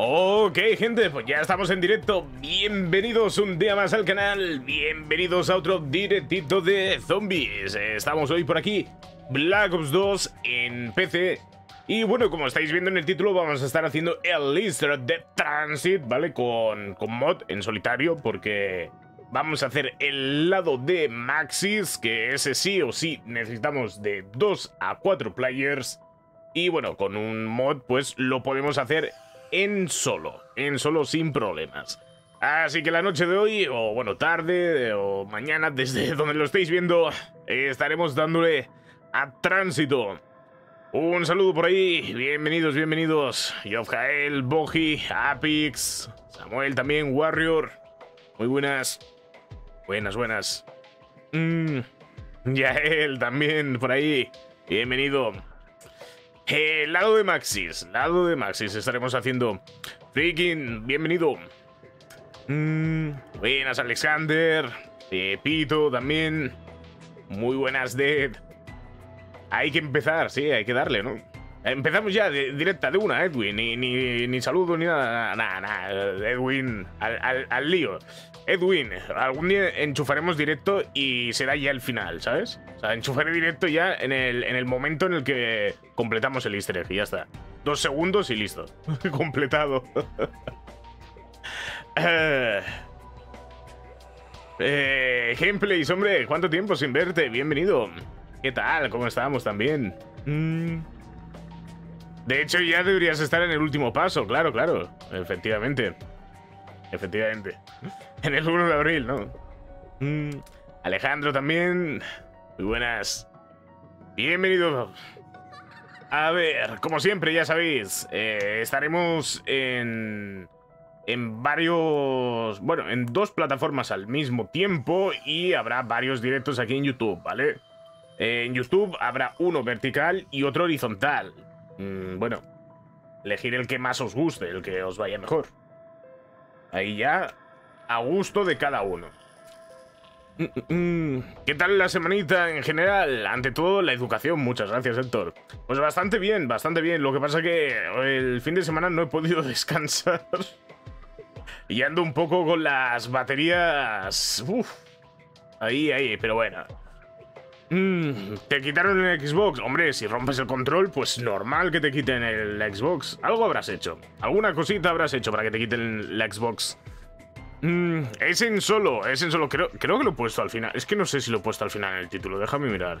Ok, gente, pues ya estamos en directo. Bienvenidos un día más al canal. Bienvenidos a otro directito de zombies. Estamos hoy por aquí, Black Ops 2 en PC. Y bueno, como estáis viendo en el título, vamos a estar haciendo el Easter de Transit, ¿vale? Con, con mod en solitario, porque vamos a hacer el lado de Maxis, que ese sí o sí necesitamos de 2 a 4 players. Y bueno, con un mod pues lo podemos hacer en solo, en solo sin problemas. Así que la noche de hoy, o bueno, tarde, o mañana, desde donde lo estéis viendo, estaremos dándole a tránsito. Un saludo por ahí, bienvenidos, bienvenidos. Yofjael, Boji, Apix, Samuel también, Warrior. Muy buenas. Buenas, buenas. Mm, Yael también por ahí. Bienvenido. Eh, lado de Maxis, lado de Maxis, estaremos haciendo. Freaking, bienvenido. Mm, buenas, Alexander. Eh, Pito también. Muy buenas, Dead. Hay que empezar, sí, hay que darle, ¿no? Empezamos ya directa de una, Edwin. Ni, ni, saludo ni nada, nada. Edwin, al, al lío. Edwin, algún día enchufaremos directo y será ya el final, ¿sabes? O sea, enchufaré directo ya en el, en el momento en el que completamos el easter egg y ya está. Dos segundos y listo. Completado. eh, gameplays, hombre, ¿cuánto tiempo sin verte? Bienvenido. ¿Qué tal? ¿Cómo estamos también? Mm. De hecho, ya deberías estar en el último paso, claro, claro. Efectivamente. Efectivamente. En el 1 de abril, ¿no? Mm, Alejandro también. Muy buenas. Bienvenido. A ver, como siempre, ya sabéis, eh, estaremos en, en varios... Bueno, en dos plataformas al mismo tiempo y habrá varios directos aquí en YouTube, ¿vale? Eh, en YouTube habrá uno vertical y otro horizontal. Mm, bueno, elegir el que más os guste, el que os vaya mejor. Ahí ya a gusto de cada uno. ¿Qué tal la semanita en general? Ante todo, la educación. Muchas gracias, Héctor. Pues bastante bien, bastante bien. Lo que pasa que el fin de semana no he podido descansar. y ando un poco con las baterías... Uf. Ahí, ahí, pero bueno. Mm, ¿Te quitaron el Xbox? Hombre, si rompes el control, pues normal que te quiten el Xbox. Algo habrás hecho. Alguna cosita habrás hecho para que te quiten la Xbox. Mm, es en solo, es en solo. Creo, creo que lo he puesto al final. Es que no sé si lo he puesto al final en el título. Déjame mirar.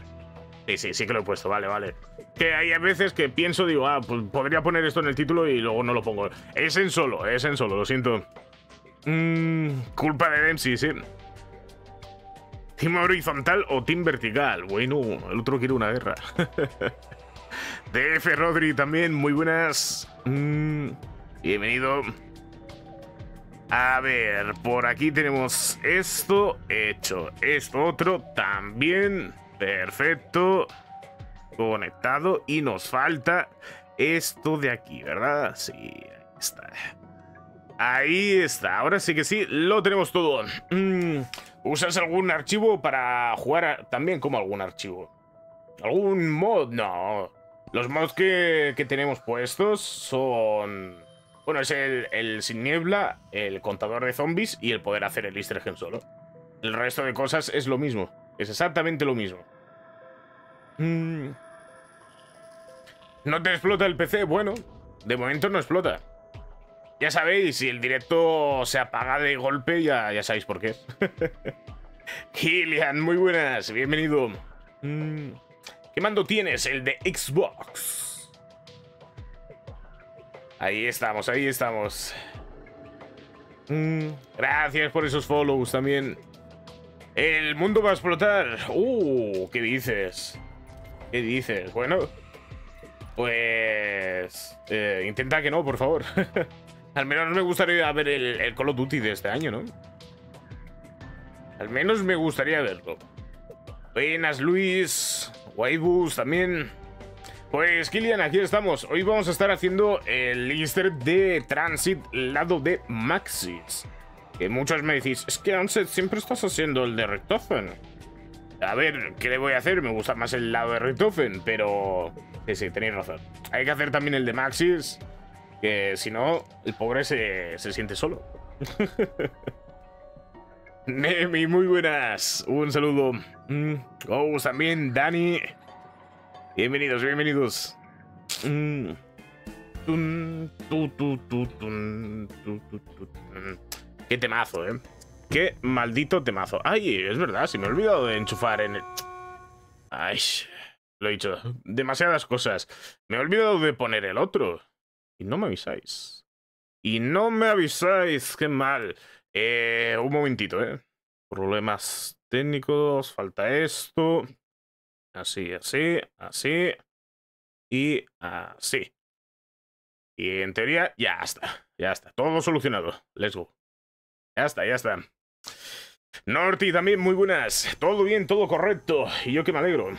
Sí, sí, sí que lo he puesto. Vale, vale. Que hay veces que pienso, digo, ah, pues podría poner esto en el título y luego no lo pongo. Es en solo, es en solo, lo siento. Mm, culpa de Dempsey, sí. ¿Team horizontal o team vertical? Bueno, el otro quiere una guerra. DF Rodri también, muy buenas. Mm, bienvenido. A ver, por aquí tenemos esto hecho. Esto otro también. Perfecto. Conectado. Y nos falta esto de aquí, ¿verdad? Sí, ahí está. Ahí está. Ahora sí que sí, lo tenemos todo. Mm, ¿Usas algún archivo para jugar también como algún archivo? ¿Algún mod? No. Los mods que, tenemos puestos son bueno, es el, sin niebla, el contador de zombies y el poder hacer el easter egg solo. El resto de cosas es lo mismo. Es exactamente lo mismo. Mm. ¿No te explota el PC? Bueno, de momento no explota. Ya sabéis, si el directo se apaga de golpe, ya, ya sabéis por qué. Kilian, muy buenas, bienvenido. Mm. ¿Qué mando tienes? El de Xbox. Ahí estamos, ahí estamos. Mm, gracias por esos follows también. El mundo va a explotar. Uh, ¿qué dices? ¿Qué dices? Bueno, pues... Eh, intenta que no, por favor. Al menos me gustaría ver el, Call of Duty de este año, ¿no? Al menos me gustaría verlo. Buenas, Luis. Waibus también. Pues Kilian, aquí estamos. Hoy vamos a estar haciendo el easter de Transit lado de Maxis. Que muchos me decís, es que Onset siempre estás haciendo el de Richtofen. A ver, ¿qué le voy a hacer? Me gusta más el lado de Richtofen, pero... Sí, sí, tenéis razón. Hay que hacer también el de Maxis. Que si no, el pobre se, se siente solo. Nemi, muy buenas. Un saludo. Mm, Oh, también, Dani. Bienvenidos, bienvenidos. Mm. Qué temazo, eh. Qué maldito temazo. Ay, es verdad, si me he olvidado de enchufar en el... Ay, lo he dicho. Demasiadas cosas. Me he olvidado de poner el otro. Y no me avisáis. Y no me avisáis. Qué mal. Eh, un momentito, eh. Problemas técnicos. Falta esto. Así, así, así. Y así. Y en teoría, ya está. Ya está. Todo solucionado. Let's go. Ya está, ya está. Norti también, muy buenas. Todo bien, todo correcto. Y yo que me alegro.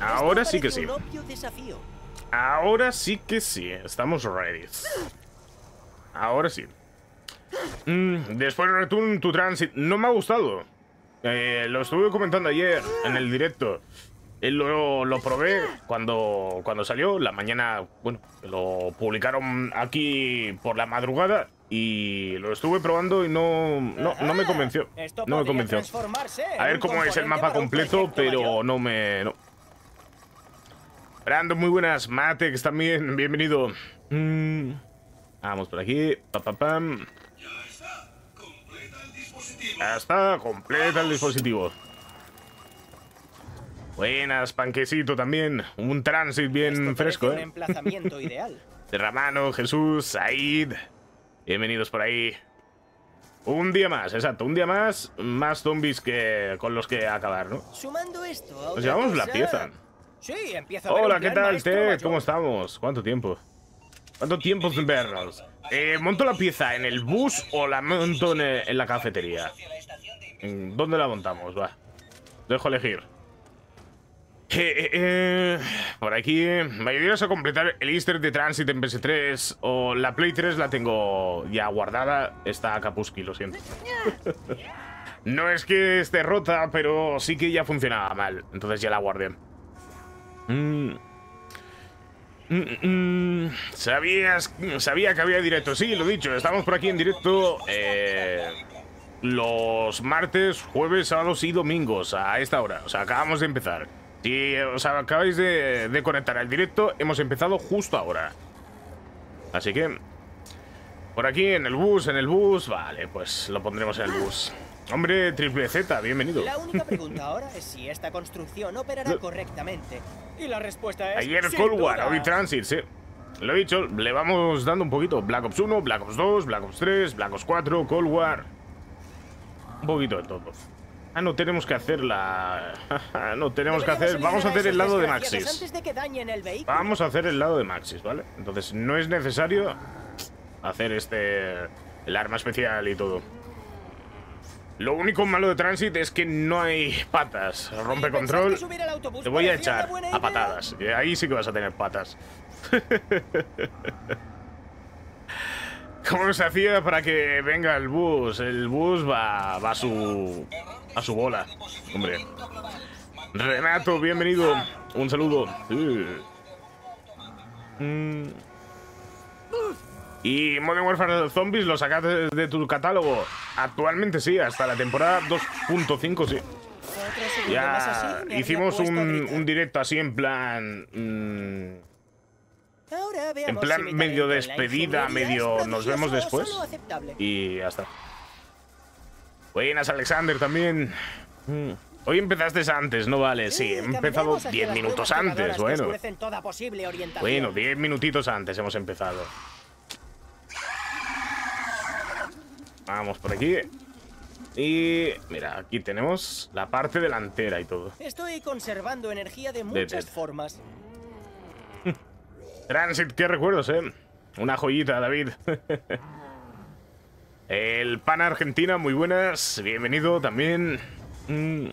Ahora sí que sí. Ahora sí que sí. Estamos ready. Ahora sí. Mm, después de Return to Transit. No me ha gustado. Eh, lo estuve comentando ayer en el directo. Eh, Lo, lo probé cuando, cuando salió. La mañana, bueno, lo publicaron aquí por la madrugada. Y lo estuve probando y no, no, no me convenció. No me convenció. A ver cómo es el mapa completo, pero no me... No. Brando, muy buenas. Matex también, bienvenido. Mm, Vamos por aquí. Pa, pa, pam. Ya está, completa el dispositivo. Buenas, panquecito también. Un transit bien fresco, Un ¿eh? emplazamiento ideal. Ramano, Jesús, Said. Bienvenidos por ahí. Un día más, exacto. Un día más, más zombies que con los que acabar, ¿no? Sumando esto a Nos llevamos la pieza. Sí, empiezo a ver Hola, ¿qué tal, Ted? ¿Cómo estamos? ¿Cuánto tiempo? ¿Cuánto tiempo sin vernos? Eh, ¿Monto la pieza en el bus o la monto en, eh, en la cafetería? ¿En ¿Dónde la montamos? Va. Dejo elegir. Eh, eh, eh, por aquí, ¿me ayudas a completar el Easter de Transit en PS3? O la Play 3 la tengo ya guardada. Está a Kapuski, lo siento. no es que esté rota, pero sí que ya funcionaba mal. Entonces ya la guardé. Mm. Mm, mm, ¿Sabías, sabía que había directo. Sí, lo dicho, estamos por aquí en directo eh, los martes, jueves, sábados y domingos a esta hora. O sea, acabamos de empezar. Si os acabáis de conectar al directo, hemos empezado justo ahora. Así que, por aquí en el bus, en el bus, vale, pues lo pondremos en el bus. Hombre, triple Z, bienvenido. La única pregunta ahora es si esta construcción operará correctamente. Y la respuesta es. Ayer Cold War, hoy Transit, sí. Lo he dicho, le vamos dando un poquito. Black Ops 1, Black Ops 2, Black Ops 3, Black Ops 4, Cold War. Un poquito de todo. Ah, no tenemos que hacer la... no tenemos que hacer... Vamos a hacer el lado de Maxis. Vamos a hacer el lado de Maxis, ¿vale? Entonces no es necesario hacer este... El arma especial y todo. Lo único malo de Transit es que no hay patas. Rompe ¿Y pensar control. Te voy a echar a patadas. Y Ahí sí que vas a tener patas. ¿Cómo se hacía para que venga el bus? El bus va, va a su. a su bola. Hombre. Renato, bienvenido. Un saludo. Mm. ¿Y Modern Warfare Zombies lo sacaste de tu catálogo? Actualmente sí, hasta la temporada 2.5 sí. Ya hicimos un, directo así en plan. mm, en plan medio despedida, medio nos vemos después. y ya está. Buenas, Alexander, también. Mm. Hoy empezaste antes, no vale. Sí, he empezado caminemos hacia 10 las minutos antes, bueno. Bueno, 10 minutitos antes hemos empezado. Vamos por aquí. Y mira, aquí tenemos la parte delantera y todo. Estoy conservando energía de muchas formas. Transit, qué recuerdos, eh. Una joyita, David. El pan Argentina, muy buenas. Bienvenido también. Mm.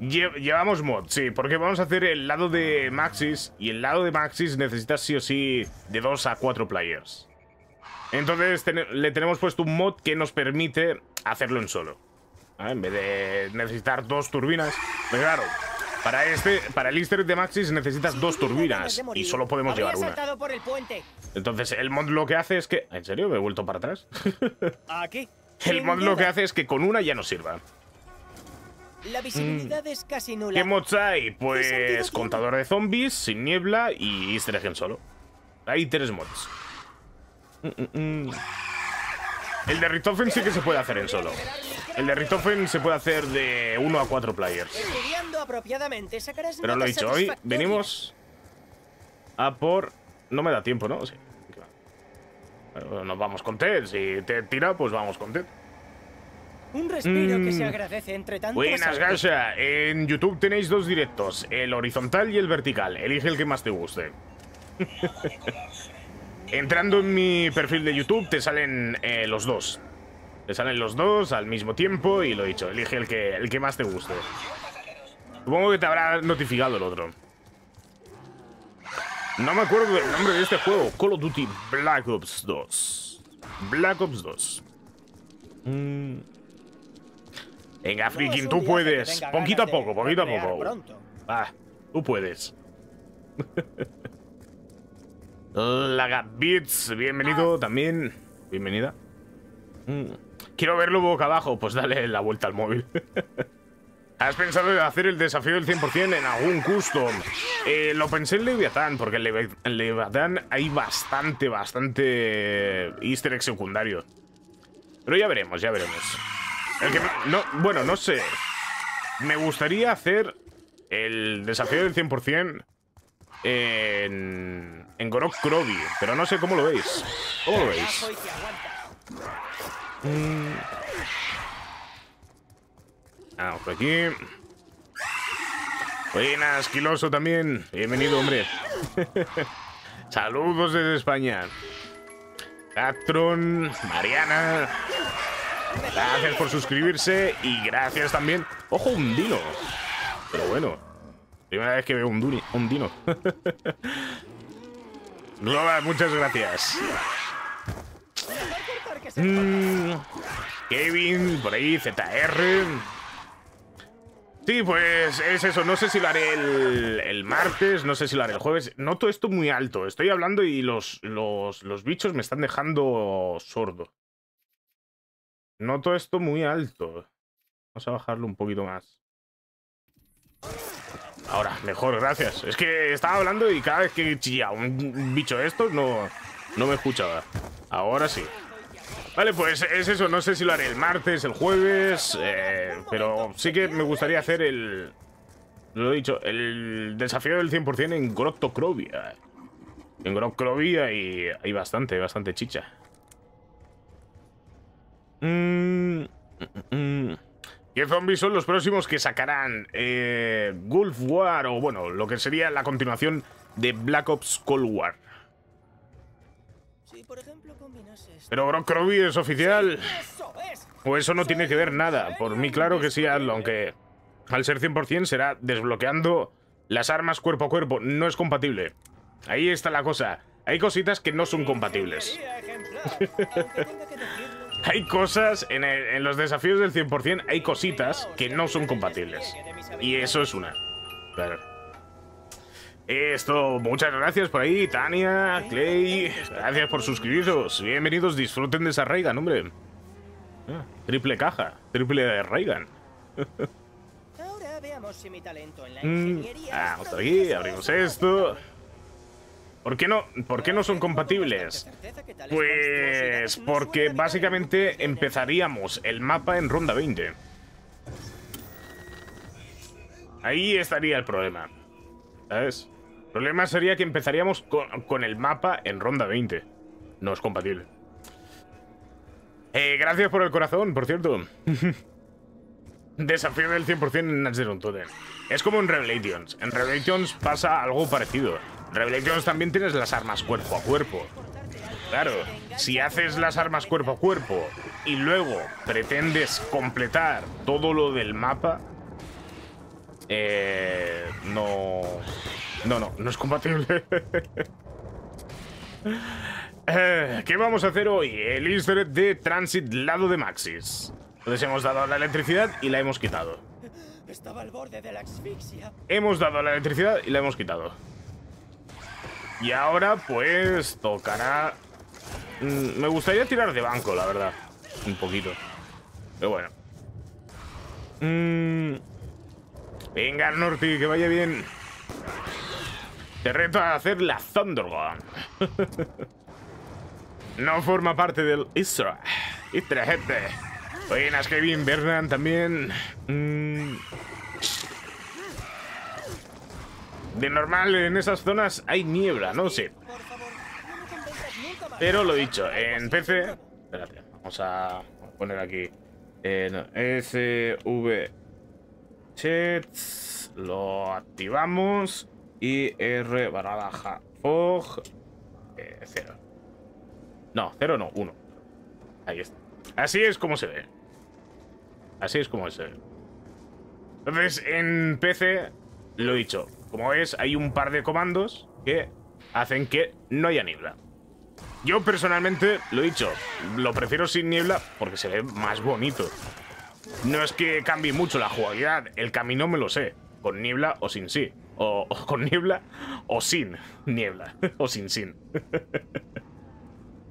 Lle- llevamos mod, sí, porque vamos a hacer el lado de Maxis. Y el lado de Maxis necesita sí o sí de 2 a 4 players. Entonces le tenemos puesto un mod que nos permite hacerlo en solo. Ah, En vez de necesitar dos turbinas. Pues claro, Para este, para el easter de Maxis necesitas dos turbinas y solo podemos llevar una. Entonces el mod lo que hace es que... ¿En serio? ¿Me he vuelto para atrás? Aquí. el mod lo que hace es que con una ya no sirva. La visibilidad es casi nula. ¿Qué mods hay? Pues contador de zombies, sin niebla y easter egg en solo. Hay tres mods. Mm, mm, mm. El de Richtofen sí que se puede hacer en solo. El de Richtofen se puede hacer de 1 a 4 players. Apropiadamente Pero lo he dicho, hoy venimos a por... No me da tiempo, ¿no? Sí. Nos vamos con Ted. Si Ted tira, pues vamos con Ted. Un respiro que se agradece entre tantas Buenas. Gasha. En YouTube tenéis dos directos, el horizontal y el vertical. Elige el que más te guste. Entrando en mi perfil de YouTube te salen eh, los dos. Te salen los dos al mismo tiempo y lo he dicho, elige el que, el que más te guste. Supongo que te habrá notificado el otro. No me acuerdo del nombre de este juego. Call of Duty Black Ops 2. Black Ops 2. Mm. Venga, un tú puedes. Poquito a poco, poquito a poco. Va, tú puedes. Laga Beats, bienvenido también. Bienvenida. Mm. Quiero verlo boca abajo, pues dale la vuelta al móvil. ¿Has pensado en hacer el desafío del 100% en algún custom? Eh, lo pensé en Leviathan, porque en Levi- en Leviathan hay bastante, bastante easter egg secundario. Pero ya veremos, ya veremos. El que no, bueno, no sé. Me gustaría hacer el desafío del 100% en, en Gorok Krovi, pero no sé cómo lo veis. ¿Cómo lo veis? Aguanta. Ah, por aquí. Buenas, Quiloso también. Bienvenido, hombre. Saludos desde España. Catron, Mariana. Gracias por suscribirse y gracias también. ¡Ojo, un dino! Pero bueno, primera vez que veo un, duni- un dino. Loba, muchas gracias. Mm, Kevin, por ahí, ZR. Sí, pues es eso. No sé si lo haré el, el martes, no sé si lo haré el jueves. Noto esto muy alto. Estoy hablando y los, los, los bichos me están dejando sordo. Noto esto muy alto. Vamos a bajarlo un poquito más. Ahora, mejor, gracias. Es que estaba hablando y cada vez que chilla un bicho de estos no, no me escuchaba. Ahora sí. Vale, pues es eso. No sé si lo haré el martes, el jueves, eh, pero sí que me gustaría hacer el... Lo he dicho, el desafío del 100% en Grotocrovia. En Grotocrovia hay, hay bastante, bastante chicha. Mm, mm, mm. ¿Qué zombies son los próximos que sacarán? Eh, Gulf War, o bueno, lo que sería la continuación de Black Ops Cold War. Si, por ejemplo. Pero es oficial. ¡Eso es! Pues eso no tiene que ver nada. Por mí, claro que sí, hazlo, aunque al ser 100% será desbloqueando las armas cuerpo a cuerpo. No es compatible. Ahí está la cosa. Hay cositas que no son compatibles. Hay cosas, en, el- en los desafíos del 100%, hay cositas que no son compatibles. Y eso es una. Claro. Esto, muchas gracias por ahí, Tania, Clay. Gracias por suscribiros. Bienvenidos, disfruten de esa Reagan, hombre. Ah, triple caja, triple de Reagan. Ahora veamos si mi talento en la Mm, ingeniería. Vamos es por aquí, abrimos esto. ¿Por qué no, por qué no son compatibles? Pues porque básicamente empezaríamos el mapa en ronda 20. Ahí estaría el problema. ¿Sabes? El problema sería que empezaríamos con, el mapa en ronda 20. No es compatible. Eh, gracias por el corazón, por cierto. Desafío del 100% en Totem. Es como en Revelations. En Revelations pasa algo parecido. Revelations también tienes las armas cuerpo a cuerpo. Claro, si haces las armas cuerpo a cuerpo y luego pretendes completar todo lo del mapa, eh, no, no, no, no es compatible. Eh, ¿Qué vamos a hacer hoy? El easter egg de Transit lado de Maxis. Entonces hemos dado la electricidad y la hemos quitado. Estaba al borde de la asfixia. Hemos dado la electricidad y la hemos quitado. Y ahora, pues, tocará... Mm, me gustaría tirar de banco, la verdad. Un poquito. Pero bueno. Mm. Venga, Norti, que vaya bien. Te reto a hacer la Thundergun. no forma parte del Isra. Isra, gente. Buenas, Kevin, Bernan también. Mm. De normal en esas zonas hay niebla, no sé. Pero lo dicho, en PC... Espérate, vamos a poner aquí. Eh, no, SV chats, lo activamos y R barra baja fog 0. no, 0 no, 1. Ahí está. Así es como se ve. Así es como se ve. Entonces, en PC, lo dicho, como ves, hay un par de comandos que hacen que no haya niebla. Yo personalmente, lo he dicho, lo prefiero sin niebla porque se ve más bonito. No es que cambie mucho la jugabilidad, el camino me lo sé, con niebla o sin sí. O, con niebla o sin niebla, o sin sin.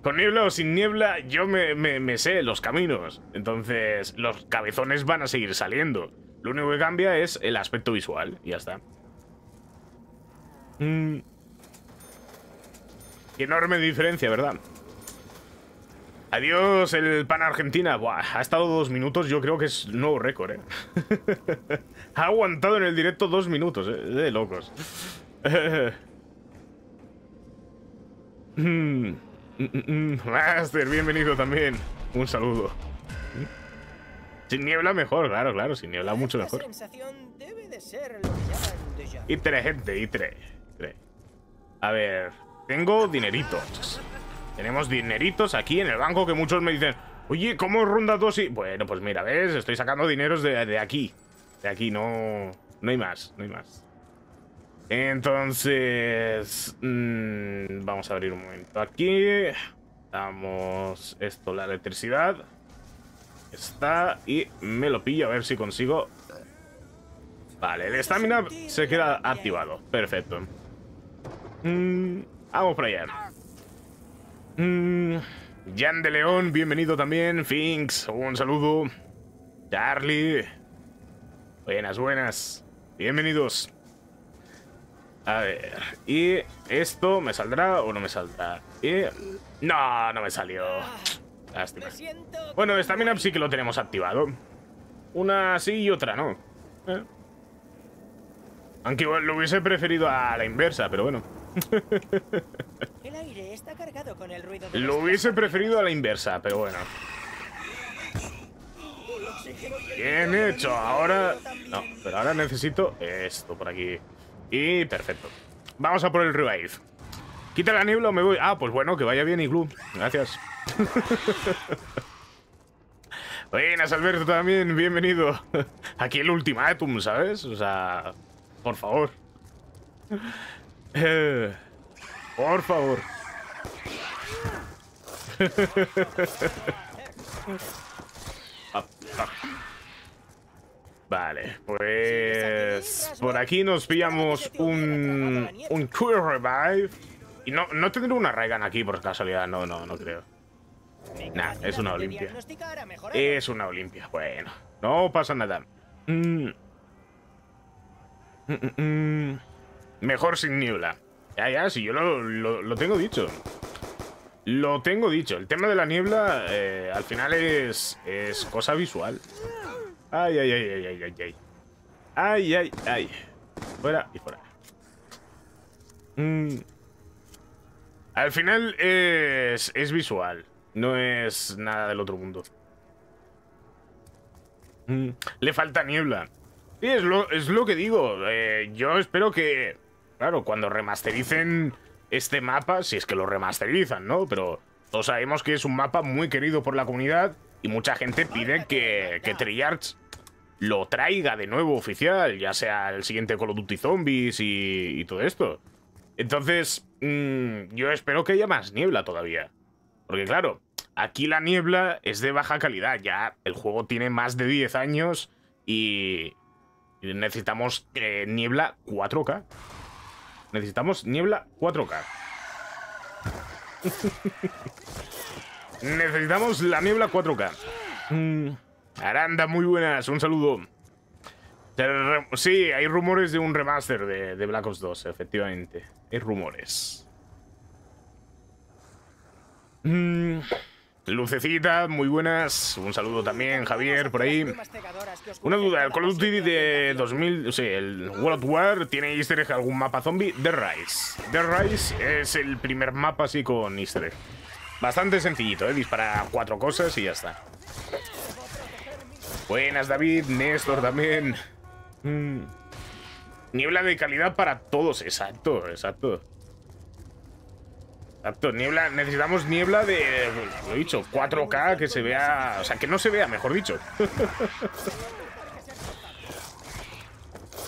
con niebla o sin niebla yo me, me- me sé los caminos, entonces los cabezones van a seguir saliendo. Lo único que cambia es el aspecto visual, y ya está. Mm. Qué enorme diferencia, ¿verdad? Adiós, el pan Argentina. Buah, ha estado dos minutos, yo creo que es nuevo récord, ¿eh? ha aguantado en el directo dos minutos, ¿eh? De locos. Mm, mm, Master, bienvenido también. Un saludo. Sin niebla mejor, claro, claro, sin niebla mucho mejor. sensación debe A ver, tengo dineritos. Tenemos dineritos aquí en el banco que muchos me dicen, oye, ¿cómo ronda dos y...? Bueno, pues mira, ¿ves? Estoy sacando dineros de, aquí. De aquí, no... No hay más, no hay más. Entonces... mm, vamos a abrir un momento aquí. Damos esto, la electricidad. Está y me lo pillo a ver si consigo Vale, el estamina se queda activado. Perfecto. Mm, vamos para allá. Jan de León, bienvenido también. Finks, un saludo. Charlie. Buenas, buenas. Bienvenidos. A ver, y esto me saldrá o no me saldrá. Y... No, no me salió. Lástima. Bueno, Stamina sí que lo tenemos activado. Una sí y otra no. Eh. Aunque igual lo hubiese preferido a la inversa, pero bueno. El aire está cargado con el ruido de Lo hubiese preferido a la inversa, pero bueno. Bien hecho, ahora... No, pero ahora necesito esto por aquí. Y perfecto. Vamos a por el revive. Quita la niebla o me voy. Ah, pues bueno, que vaya bien, Igloo. Gracias. Buenas, Alberto, también. Bienvenido. Aquí el ultimátum, ¿sabes? O sea, por favor. Eh, por favor. Vale, pues por aquí nos pillamos un un Revive y no no tendré una Raigan aquí por casualidad, no no no creo. Nah, es una Olimpia. Es una Olimpia, bueno, no pasa nada. Mm, mm, mm. Mejor sin niebla. Ya, ya, si yo lo, lo- tengo dicho. Lo tengo dicho. El tema de la niebla eh, al final es, es cosa visual. Ay, ay, ay, ay, ay, ay, ay. Ay, ay, ay. Fuera y fuera. Mm. Al final es, es visual. No es nada del otro mundo. Mm, Le falta niebla. Sí, es lo, es lo que digo. Eh, yo espero que, claro, cuando remastericen este mapa, si es que lo remasterizan, ¿no? Pero todos sabemos que es un mapa muy querido por la comunidad y mucha gente pide que, que Treyarch lo traiga de nuevo oficial, ya sea el siguiente Call of Duty Zombies y, todo esto. Entonces, mm, yo espero que haya más niebla todavía. Porque claro, aquí la niebla es de baja calidad. Ya el juego tiene más de 10 años y... necesitamos eh, niebla 4K. Necesitamos niebla 4K. necesitamos la niebla 4K. Mm, Aranda, muy buenas, un saludo. Sí, hay rumores de un remaster de, Black Ops 2, efectivamente. Hay rumores. Mm, Lucecita, muy buenas. Un saludo también, Javier, por ahí. Una duda, el Call of Duty de 2000, sí, el World War, ¿tiene easter egg algún mapa zombie? The Rise. The Rise es el primer mapa así con easter egg. Bastante sencillito, ¿eh? Dispara cuatro cosas y ya está. Buenas, David. Néstor también. Mm. Niebla de calidad para todos. Exacto, exacto. Exacto, niebla. Necesitamos niebla de. Lo he dicho, 4K que se vea. O sea, que no se vea, mejor dicho.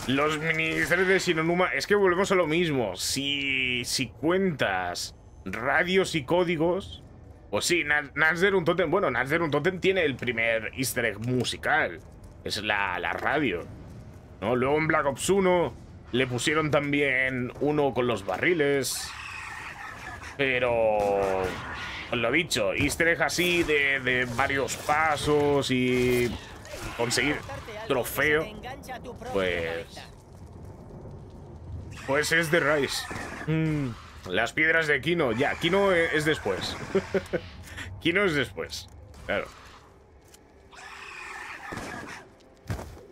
Los ministerios de Sinonuma. Es que volvemos a lo mismo. Si. Si cuentas radios y códigos. O sí, Nazder un Totem. Bueno, Nazder un Totem tiene el primer easter egg musical. Es la, la radio. ¿no? Luego en Black Ops 1 le pusieron también uno con los barriles. Pero... Lo dicho, easter egg así de, de varios pasos y conseguir trofeo, pues... Pues es de Rise. Mm, las piedras de Kino, ya, Kino es después. Kino es después, claro.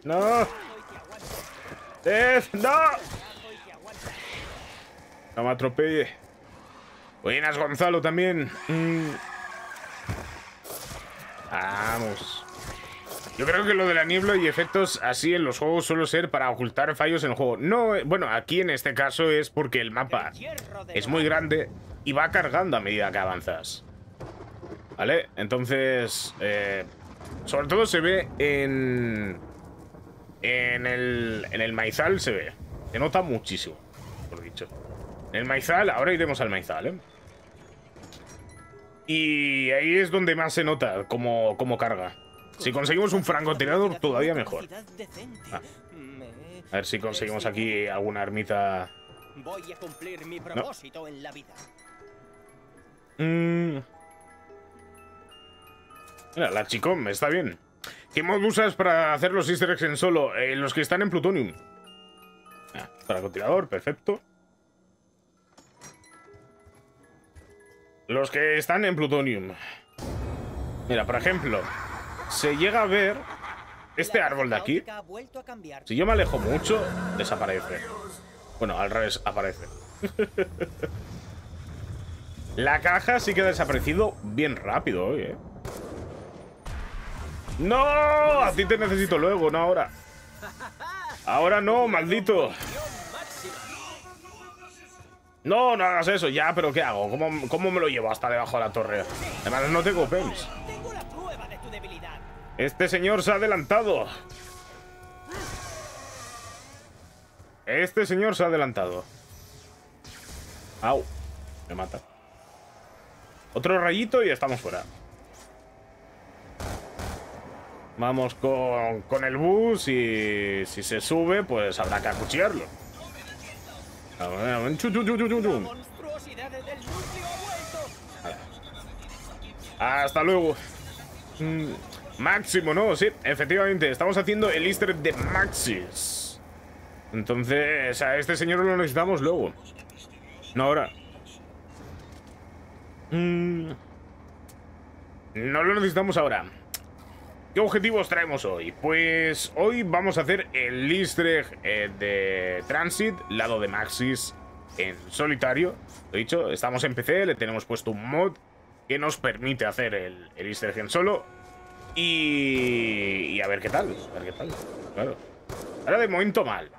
No. ¡No! No me atropelle. Buenas, Gonzalo, también. Mm. Vamos. Yo creo que lo de la niebla y efectos así en los juegos suele ser para ocultar fallos en el juego. No, eh, bueno, aquí en este caso es porque el mapa es muy grande y va cargando a medida que avanzas. ¿Vale? Entonces, eh, sobre todo se ve en en el, en el maizal se ve. Se nota muchísimo, por dicho. En el maizal, ahora iremos al maizal, ¿eh? Y ahí es donde más se nota cómo, cómo carga. Si conseguimos un francotirador, todavía mejor. Ah. A ver si conseguimos aquí alguna ermita. Voy a cumplir mi propósito en la vida. Mm. Mira, la chicom, está bien. ¿Qué mod usas para hacer los easter eggs en solo? Eh, los que están en plutonium. Ah, para continuador, perfecto. Los que están en plutonium. Mira, por ejemplo, se llega a ver este árbol de aquí. Si yo me alejo mucho, desaparece. Bueno, al revés, aparece. La caja sí que ha desaparecido bien rápido hoy, ¿eh? ¡No! A ti te necesito luego, no ahora. Ahora no, maldito. No, no hagas eso. Ya, pero ¿qué hago? ¿Cómo, me lo llevo hasta debajo de la torre? Además, no tengo pens. Este señor se ha adelantado. Este señor se ha adelantado. Au. Me mata. Otro rayito y estamos fuera. Vamos con, el bus y si se sube, pues habrá que acuchillarlo. Hasta luego. Mm, máximo, ¿no? Sí, efectivamente. Estamos haciendo el easter de Maxis. Entonces, a este señor lo necesitamos luego. No ahora. Mm, no lo necesitamos ahora. ¿Qué objetivos traemos hoy? Pues hoy vamos a hacer el easter eh, de Transit, lado de Maxis, en solitario. Lo dicho, estamos en PC, le tenemos puesto un mod que nos permite hacer el, easter en solo. Y, y, a ver qué tal, a ver qué tal, claro. Ahora de momento mal.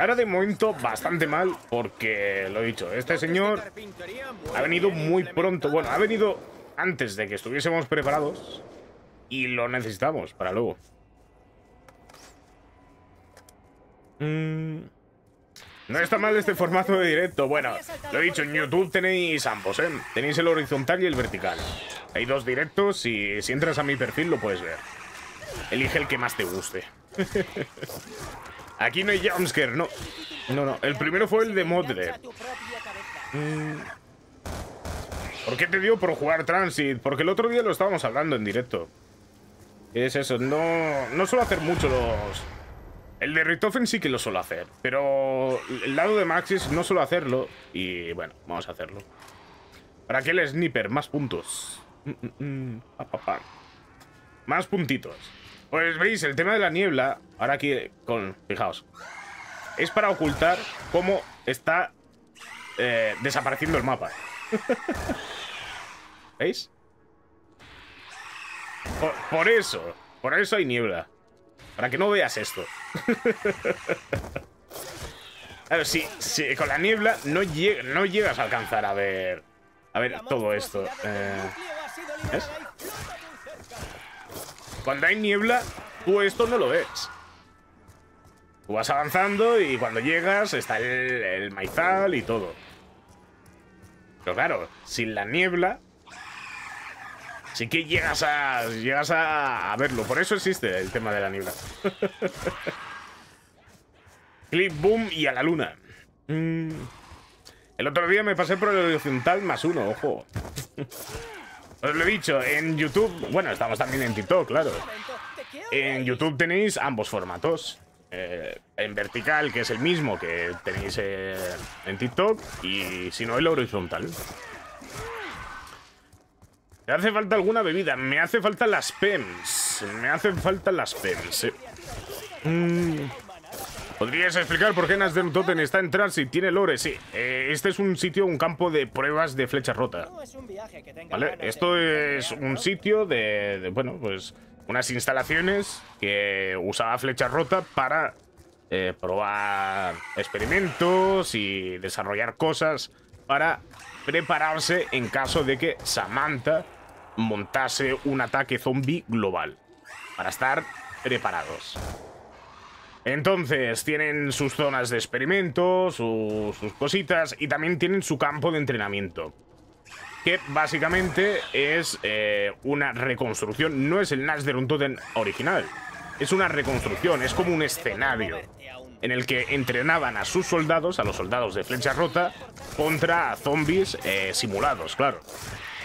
Ahora de momento bastante mal porque, lo he dicho, este señor ha venido muy pronto. Bueno, ha venido antes de que estuviésemos preparados y lo necesitamos para luego. Mm. No está mal este formato de directo. Bueno, lo he dicho, en YouTube tenéis ambos, ¿eh? Tenéis el horizontal y el vertical. Hay dos directos y si entras a mi perfil lo puedes ver. Elige el que más te guste. Aquí no hay jumpscare, no. No, no. El primero fue el de Modred. Mm. ¿Por qué te dio por jugar Transit? Porque el otro día lo estábamos hablando en directo. Es eso, no, no suelo hacer mucho los... El de Richtofen sí que lo suelo hacer, pero el lado de Maxis no suelo hacerlo y bueno, vamos a hacerlo. ¿Para qué el sniper? Más puntos. Mm, mm, Más puntitos. Pues veis, el tema de la niebla, ahora aquí con... Fijaos. Es para ocultar cómo está eh, desapareciendo el mapa. ¿Veis? Por, eso, por eso hay niebla. Para que no veas esto. claro, si, con la niebla no, llegas a alcanzar a ver... Todo esto. Eh. Cuando hay niebla, tú esto no lo ves. Tú vas avanzando y cuando llegas está el, el maizal y todo. Pero claro, sin la niebla, sí que llegas a, llegas a, verlo. Por eso existe el tema de la niebla. Clip, boom y a la luna. Mm. El otro día me pasé por el horizontal más uno, ojo. Os lo he dicho, en YouTube... Bueno, estamos también en TikTok, claro. En YouTube tenéis ambos formatos. Eh, en vertical, que es el mismo que tenéis eh, en TikTok, y si no, el horizontal. ¿Me hace falta alguna bebida? Me hace falta las PEMS. Me hacen falta las PEMS. Eh. ¿Podrías explicar por qué Nasden Totem está en transit? Tiene lore, sí. este es un sitio, un campo de pruebas de flecha rota. ¿Vale? Esto es un sitio de bueno, pues unas instalaciones que usaba flecha rota para eh, probar experimentos y desarrollar cosas para prepararse en caso de que Samantha montase un ataque zombie global. Para estar preparados. Entonces, tienen sus zonas de experimentos, sus cositas, y también tienen su campo de entrenamiento que básicamente es eh, una reconstrucción, no es el Nash de original, es una reconstrucción, es como un escenario en el que entrenaban a sus soldados, a los soldados de flecha rota, contra zombies eh, simulados, claro.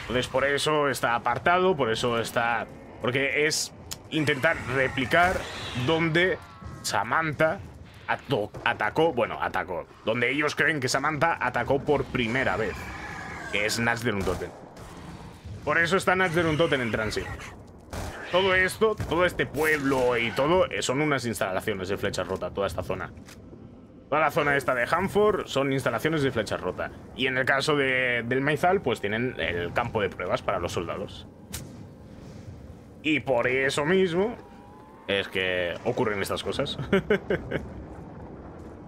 Entonces por eso está apartado, por eso está... Porque es intentar replicar donde Samantha atacó, bueno, atacó, donde ellos creen que Samantha atacó por primera vez que es Nash de. Por eso está Nash de en tránsito. Todo esto, todo este pueblo y todo, eh, son unas instalaciones de flecha rota, toda esta zona. Toda la zona esta de Hanford son instalaciones de flecha rota. Y en el caso del Maizal, pues tienen el campo de pruebas para los soldados. Y por eso mismo es que ocurren estas cosas.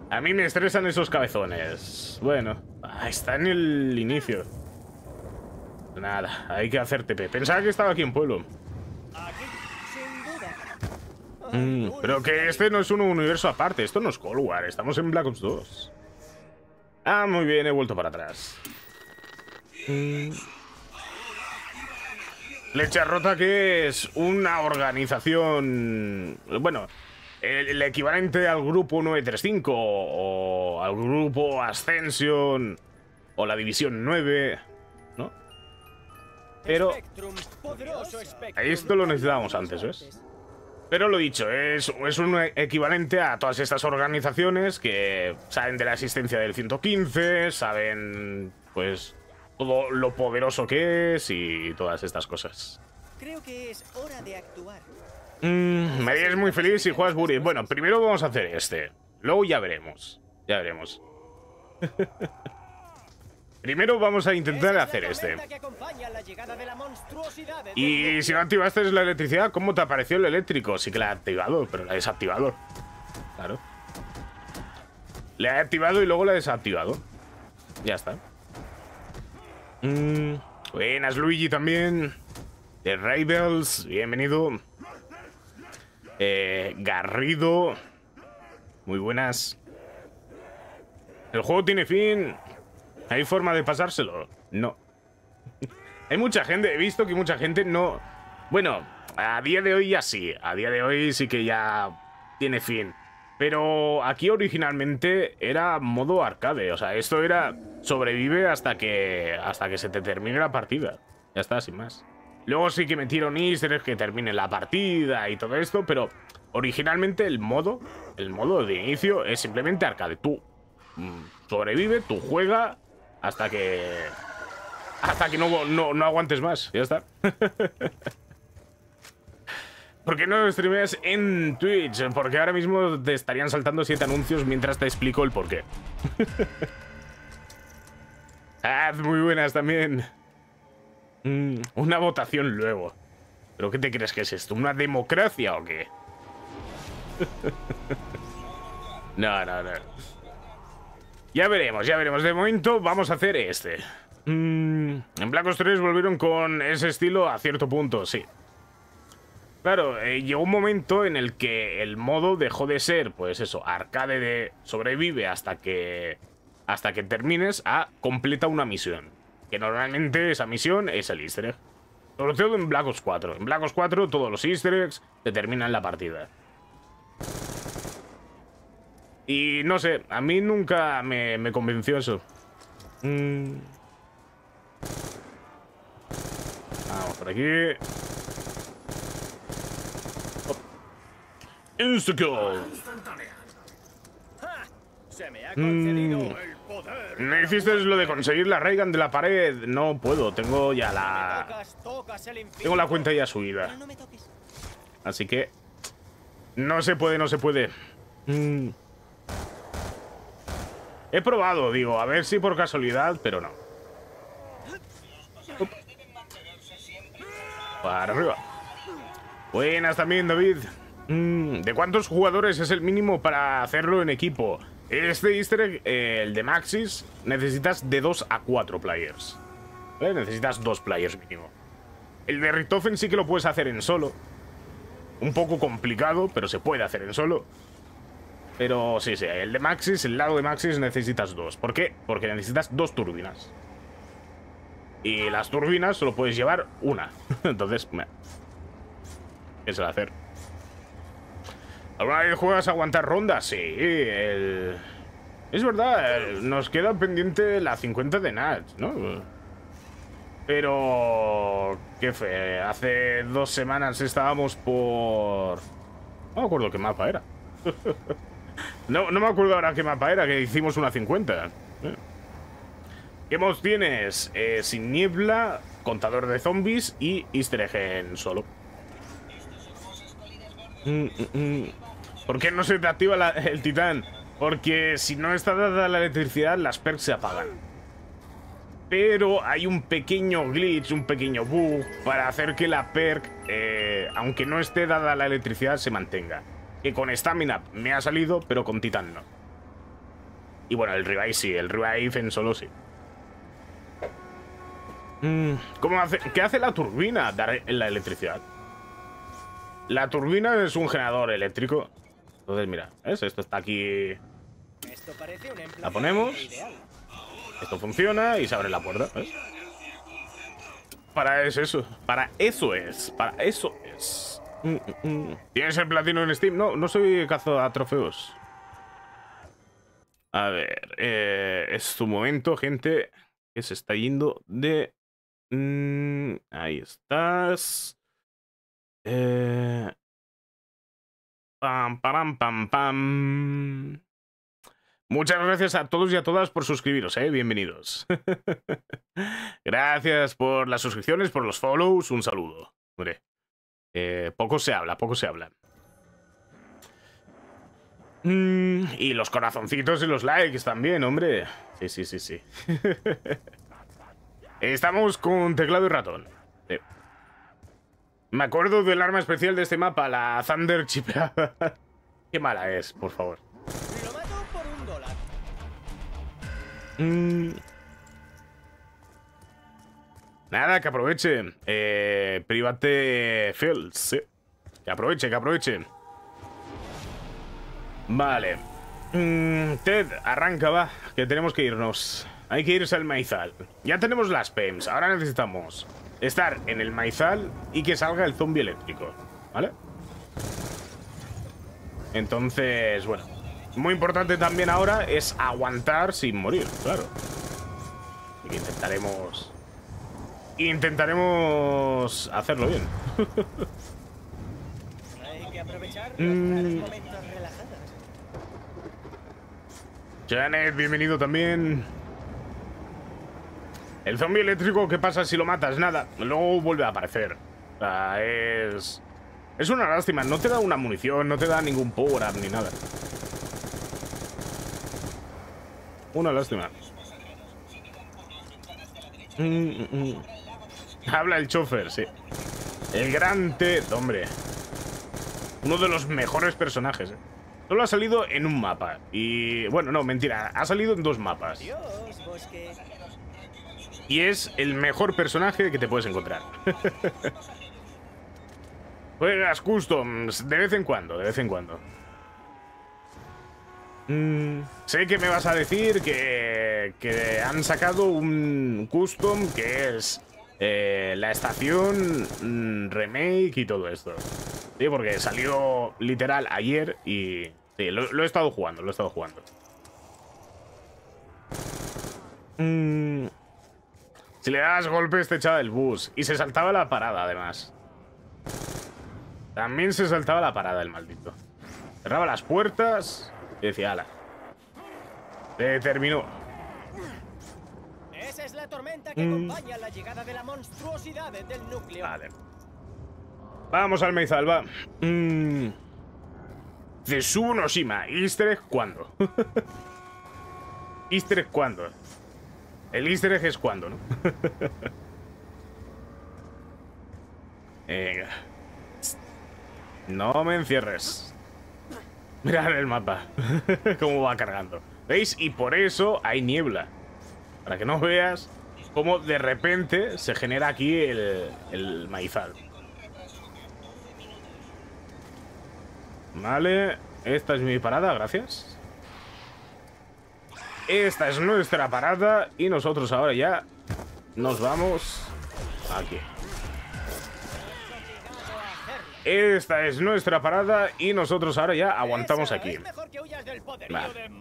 A mí me estresan esos cabezones. Bueno, está en el inicio. Nada, hay que hacer TP. Pensaba que estaba aquí en pueblo. Mm, pero que este no es un universo aparte. Esto no es Cold War. Estamos en Black Ops 2. Ah, muy bien, he vuelto para atrás. Mm. Lecha Rota, que es una organización... Bueno, el, equivalente al grupo 935 o al grupo Ascension o la División 9, ¿no? Pero esto lo necesitábamos antes, ¿ves? Pero lo dicho, es, es un equivalente a todas estas organizaciones que saben de la existencia del 115, saben, pues, todo lo poderoso que es y todas estas cosas. Creo que es hora de actuar. Mm, me harías muy feliz si juegas Buri. Bueno, primero vamos a hacer este. Luego ya veremos. Ya veremos. primero vamos a intentar hacer este. Y si no activaste la electricidad, ¿cómo te apareció el eléctrico? Sí que la he activado, pero la he desactivado. Claro. Le he activado y luego la he desactivado. Ya está. Mm, buenas, Luigi, también. The Ravels, bienvenido. Eh, Garrido. Muy buenas. El juego tiene fin. ¿Hay forma de pasárselo? No. Hay mucha gente, he visto que mucha gente no, Bueno, a día de hoy ya sí. A día de hoy sí que ya tiene fin. Pero aquí originalmente era modo arcade. O sea, esto era sobrevive hasta que, hasta que se te termine la partida. Ya está, sin más. Luego sí que metieron easter que termine la partida y todo esto, pero originalmente el modo, el modo de inicio es simplemente arcade. Tú mm, sobrevive, tú juega hasta que... Hasta que no, no, no aguantes más. Ya está. ¿Por qué no streameas en Twitch? Porque ahora mismo te estarían saltando siete anuncios mientras te explico el porqué. ah, muy buenas también. Mm, una votación luego. ¿Pero qué te crees que es esto? ¿Una democracia o qué? no, no, no. Ya veremos, ya veremos. De momento vamos a hacer este. Mm, en Black Ops 3 volvieron con ese estilo a cierto punto, sí. Claro, eh, llegó un momento en el que el modo dejó de ser, pues eso, arcade de sobrevive hasta que hasta que termines a completa una misión. Que normalmente esa misión es el easter egg. Sobre todo en Black Ops 4. En Black Ops 4 todos los easter eggs te terminan la partida. Y no sé, a mí nunca me, convenció eso. Mm. Vamos por aquí. Concedido mm. Me hiciste lo de conseguir la Reagan de la pared. No puedo, tengo ya la... Tengo la cuenta ya subida. Así que... No se puede, no se puede. Mm. He probado, digo, a ver si por casualidad, pero no. Para arriba. Buenas también, David. Mm, ¿De cuántos jugadores es el mínimo para hacerlo en equipo? Este easter egg, eh, el de Maxis, necesitas de 2 a 4 players. Necesitas 2 players mínimo. El de Richtofen sí que lo puedes hacer en solo. Un poco complicado, pero se puede hacer en solo. Pero sí, sí, el de Maxis, el lado de Maxis necesitas dos. ¿Por qué? Porque necesitas dos turbinas. Y las turbinas solo puedes llevar una. Entonces, ¿qué se va a hacer? ¿Alguna vez juegas a aguantar rondas? Sí, el... Es verdad, nos queda pendiente la 50 de Nat, ¿no? Pero... ¿Qué fue? Hace dos semanas estábamos por... No me acuerdo qué mapa era. no, me acuerdo ahora qué mapa era, que hicimos una 50. ¿Qué mods tienes? Eh, sin niebla, contador de zombies y easter egg solo. Mm, mm, mm. ¿Por qué no se te activa el titán? Porque si no está dada la electricidad, las perks se apagan. Pero hay un pequeño glitch, un pequeño bug para hacer que la perk, eh, aunque no esté dada la electricidad, se mantenga. Que con Stamina me ha salido, pero con Titán no. Y bueno, el Revive sí, el Revive en solo sí. Mm, ¿Cómo hace, ¿Qué hace la turbina? Dar la electricidad. La turbina es un generador eléctrico entonces, mira, ¿ves? Esto está aquí. la ponemos. Esto funciona y se abre la puerta, ¿ves? Para eso, eso. Para eso es. Para eso es. Mm, mm, mm. ¿Tienes el platino en Steam? No, no soy cazo a trofeos. A ver, eh, es tu momento, gente, que se está yendo de... ahí estás. Eh, Pam, pam, pam, pam. Muchas gracias a todos y a todas por suscribiros, ¿eh? Bienvenidos. gracias por las suscripciones, por los follows. Un saludo. Eh, poco se habla, poco se habla. Mm, y los corazoncitos y los likes también, hombre. Sí, sí, sí, sí. Estamos con teclado y ratón. Me acuerdo del arma especial de este mapa, la Thunder chipeada. Qué mala es, por favor. Lo mato por un dólar. Mm. Nada, que aproveche. Eh, private Fields, Que aproveche, que aproveche. Vale. Mm, Ted, arranca, va. Que tenemos que irnos. Hay que irse al maizal. Ya tenemos las PEMs. Ahora necesitamos estar en el maizal y que salga el zombie eléctrico. ¿Vale? Entonces, bueno. Muy importante también ahora es aguantar sin morir, claro. Y intentaremos... Intentaremos hacerlo bien. Hay que aprovechar los Mm. momentos relajados. Janet, bienvenido también. El zombie eléctrico, ¿qué pasa si lo matas? Nada, luego vuelve a aparecer. O sea, es... Es una lástima, no te da una munición, no te da ningún power-up ni nada. Una lástima. Mm, mm, mm. Habla el chofer, sí. El gran Ted, hombre. Uno de los mejores personajes, eh. Solo ha salido en un mapa. Y bueno, no, mentira. Ha salido en dos mapas. Y es el mejor personaje que te puedes encontrar. Juegas customs de vez en cuando, de vez en cuando. Mm, sé que me vas a decir que, que han sacado un custom que es eh, la estación mm, remake y todo esto. Sí, porque salió literal ayer y sí, lo, lo he estado jugando, lo he estado jugando. Mm, si le das golpes te echaba el bus. Y se saltaba la parada, además. También se saltaba la parada, el maldito. Cerraba las puertas y decía, ala. Se terminó. La tormenta que Mm. acompaña la llegada de la monstruosidad del núcleo. Vale. Vamos al Meizal, va. Mm. Tetsubo no Shima. ¿Easter egg cuándo? ¿Easter egg cuándo? El easter egg es cuándo, ¿no? Venga. No me encierres. Mirad el mapa. Cómo va cargando. ¿Veis? Y por eso hay niebla. Para que no veas cómo de repente se genera aquí el, el maizal. Vale. Esta es mi parada, gracias. Esta es nuestra parada y nosotros ahora ya nos vamos aquí. Esta es nuestra parada y nosotros ahora ya aguantamos aquí. Vale.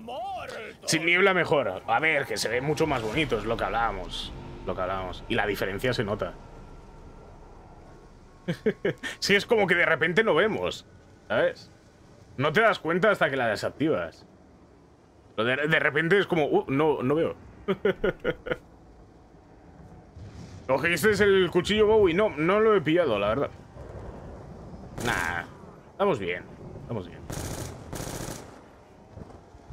Sin niebla mejor. A ver, que se ve mucho más bonito, es lo que hablábamos. Lo que hablábamos. Y la diferencia se nota. sí, es como que de repente no vemos. ¿Sabes? No te das cuenta hasta que la desactivas. De repente es como, uh, no, no veo. ¿Cogiste el cuchillo Bowie? No, no lo he pillado, la verdad. Nah, estamos bien. Estamos bien.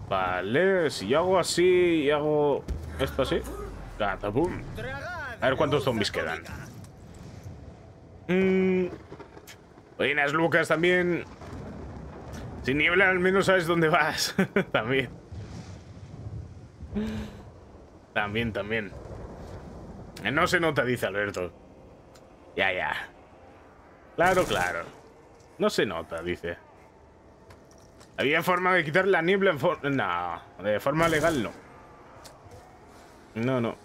Vale, si yo hago así y hago esto así. Catapum. A ver cuántos zombies quedan. Mm. Buenas, Lucas, también. Sin niebla al menos sabes dónde vas. también. También, también. Eh, No se nota, dice Alberto. Ya, ya. Claro, claro. No se nota, dice. ¿Había forma de quitar la niebla en forma... No, de forma legal no. No, no.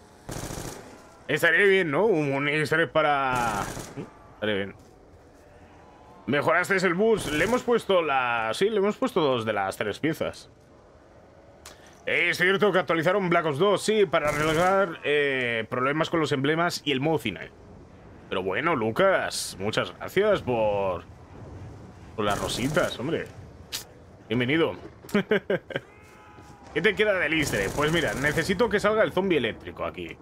Estaría bien, ¿no? Un, egg para... Estaría bien. Mejoraste el bus. Le hemos puesto la... Sí, le hemos puesto dos de las tres piezas. Es cierto que actualizaron Black Ops 2, sí, para arreglar eh, problemas con los emblemas y el modo cine. Pero bueno, Lucas, muchas gracias por... Las rositas, hombre. Bienvenido. ¿Qué te queda del egg? Pues mira, necesito que salga el zombie eléctrico aquí.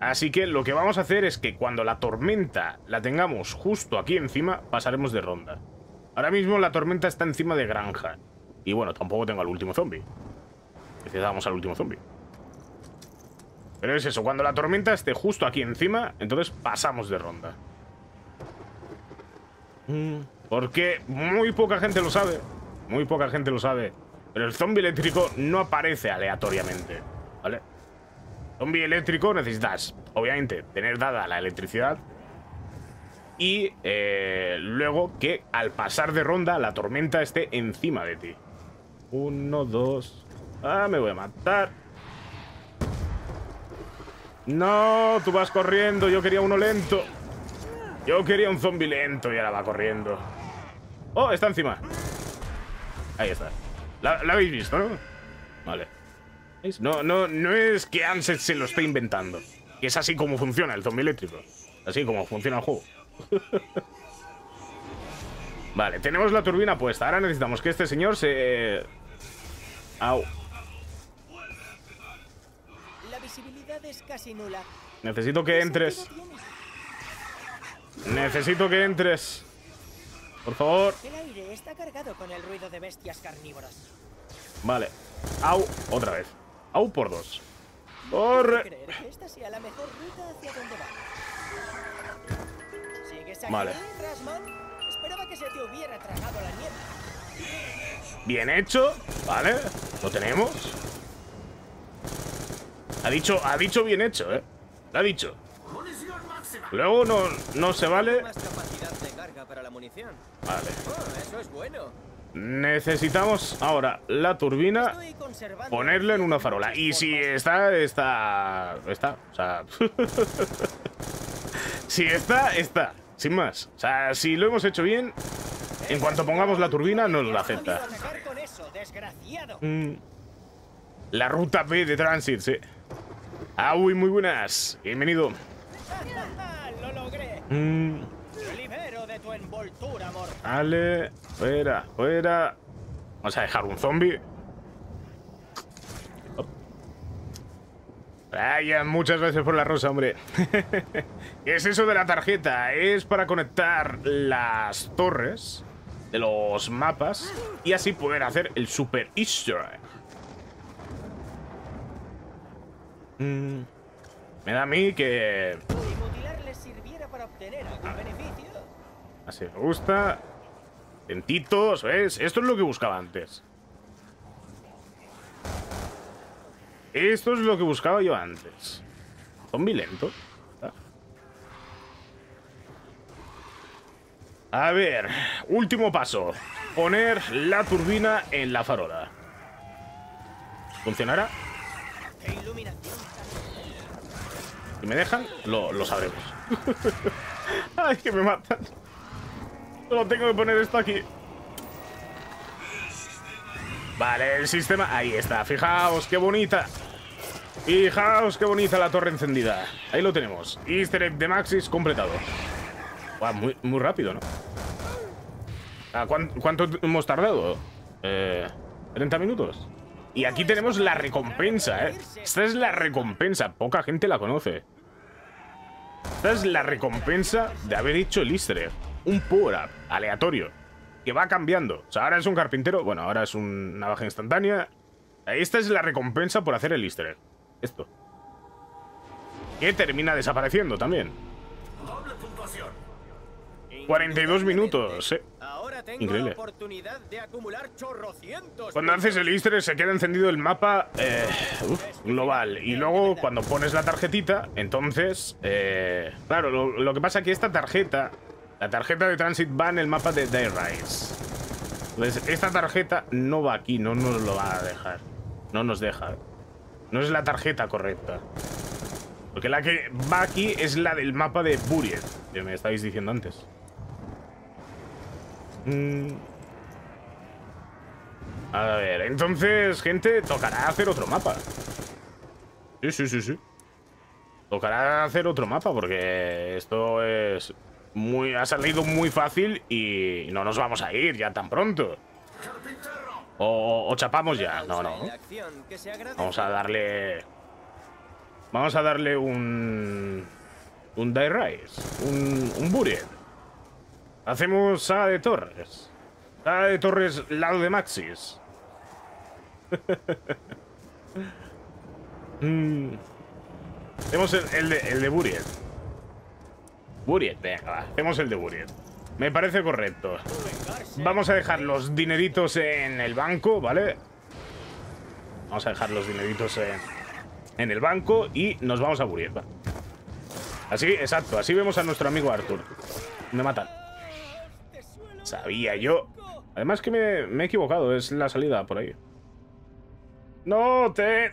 Así que lo que vamos a hacer es que cuando la tormenta la tengamos justo aquí encima, pasaremos de ronda. Ahora mismo la tormenta está encima de granja. Y bueno, tampoco tengo al último zombie. Necesitamos al último zombie. Pero es eso, cuando la tormenta esté justo aquí encima, entonces pasamos de ronda. Mm, Porque muy poca gente lo sabe. Muy poca gente lo sabe. Pero el zombie eléctrico no aparece aleatoriamente. ¿Vale? Zombie eléctrico necesitas, obviamente, tener dada la electricidad. Y eh, luego que al pasar de ronda la tormenta esté encima de ti. Uno, dos. Ah, me voy a matar. No, tú vas corriendo. Yo quería uno lento. Yo quería un zombie lento y ahora va corriendo. Oh, está encima. Ahí está. La, habéis visto, ¿no? Vale. No, no, no es que Anset se lo esté inventando. es así como funciona el zombie eléctrico. Así como funciona el juego. vale, tenemos la turbina puesta. Ahora necesitamos que este señor se... Au. La visibilidad es casi nula. Necesito que entres. Necesito que entres. Por favor. El aire está cargado con el ruido de bestias carnívoras. Vale. Au, otra vez. Au por dos. Corre. creer que esta sea la mejor ruta hacia donde va. ¿Sigues aquí, vale. Rasman? Esperaba que se te hubiera tragado la niebla. Bien hecho. Vale. Lo tenemos. Ha dicho, ha dicho bien hecho, ¿eh? Lo ha dicho. Luego no, no se vale. Más capacidad de carga para la munición. Vale. Oh, eso es bueno. Necesitamos ahora la turbina ponerle en una farola. Y si está, está... Está, o sea... si está, está. Sin más. O sea, si lo hemos hecho bien, en cuanto pongamos la turbina nos lo acepta. Mm. La ruta B de Transit, sí. Ah, uy, muy buenas. Bienvenido. Lo logré. Mm. Libero de tu envoltura, amor. Vale, fuera, fuera. Vamos a dejar un zombie. Vaya, muchas gracias por la rosa, hombre. ¿Qué es eso de la tarjeta? Es para conectar las torres de los mapas y así poder hacer el super easter. Mm, Me da a mí que... Si mutilar les sirviera para obtener algún beneficio. Así me gusta. Lentitos, ¿ves? Esto es lo que buscaba antes. Esto es lo que buscaba yo antes. Zombie lento. A ver, último paso. Poner la turbina en la farola. ¿Funcionará? E iluminación. Si me dejan, lo, lo sabremos. Ay, que me matan. Solo tengo que poner esto aquí. Vale, el sistema... Ahí está. Fijaos, qué bonita. Fijaos, qué bonita la torre encendida. Ahí lo tenemos. Easter egg de Maxis completado. Guau, muy, muy rápido, ¿no? Ah, ¿cuán- ¿Cuánto hemos tardado? Eh, ¿30 minutos? Y aquí tenemos la recompensa, ¿eh? Esta es la recompensa. Poca gente la conoce. Esta es la recompensa de haber hecho el easter. Un power-up aleatorio. Que va cambiando. O sea, ahora es un carpintero. Bueno, ahora es un navaja instantánea. Esta es la recompensa por hacer el easter. Esto. Que termina desapareciendo también. 42 minutos, eh. Ahora tengo Increíble. la oportunidad de acumular chorrocientos. Cuando haces el easter egg se queda encendido el mapa eh, uf, global. Y luego cuando pones la tarjetita, entonces... eh, claro, lo, lo que pasa es que esta tarjeta, la tarjeta de Transit va en el mapa de Day Rise. Entonces, esta tarjeta no va aquí, no nos lo va a dejar. No nos deja. No es la tarjeta correcta. Porque la que va aquí es la del mapa de Buried, que me estabais diciendo antes. Mm. A ver, entonces, gente, tocará hacer otro mapa. Sí, sí, sí, sí. Tocará hacer otro mapa porque esto es muy ha salido muy fácil y no nos vamos a ir ya tan pronto. O, o chapamos ya. No, no. Vamos a darle Vamos a darle un un Die Rise, un un Buried. Hacemos saga de torres. Saga de torres lado de Maxis. Mm. Hacemos el, el de, el de Buried. Buried, venga, va. Hacemos el de Buried. Me parece correcto. Vamos a dejar los dineritos en el banco, ¿vale? Vamos a dejar los dineritos en, en el banco y nos vamos a Buried, va. Así, exacto, así vemos a nuestro amigo Arthur. Me matan. Sabía yo. Además que me, me he equivocado, es la salida por ahí. No, te...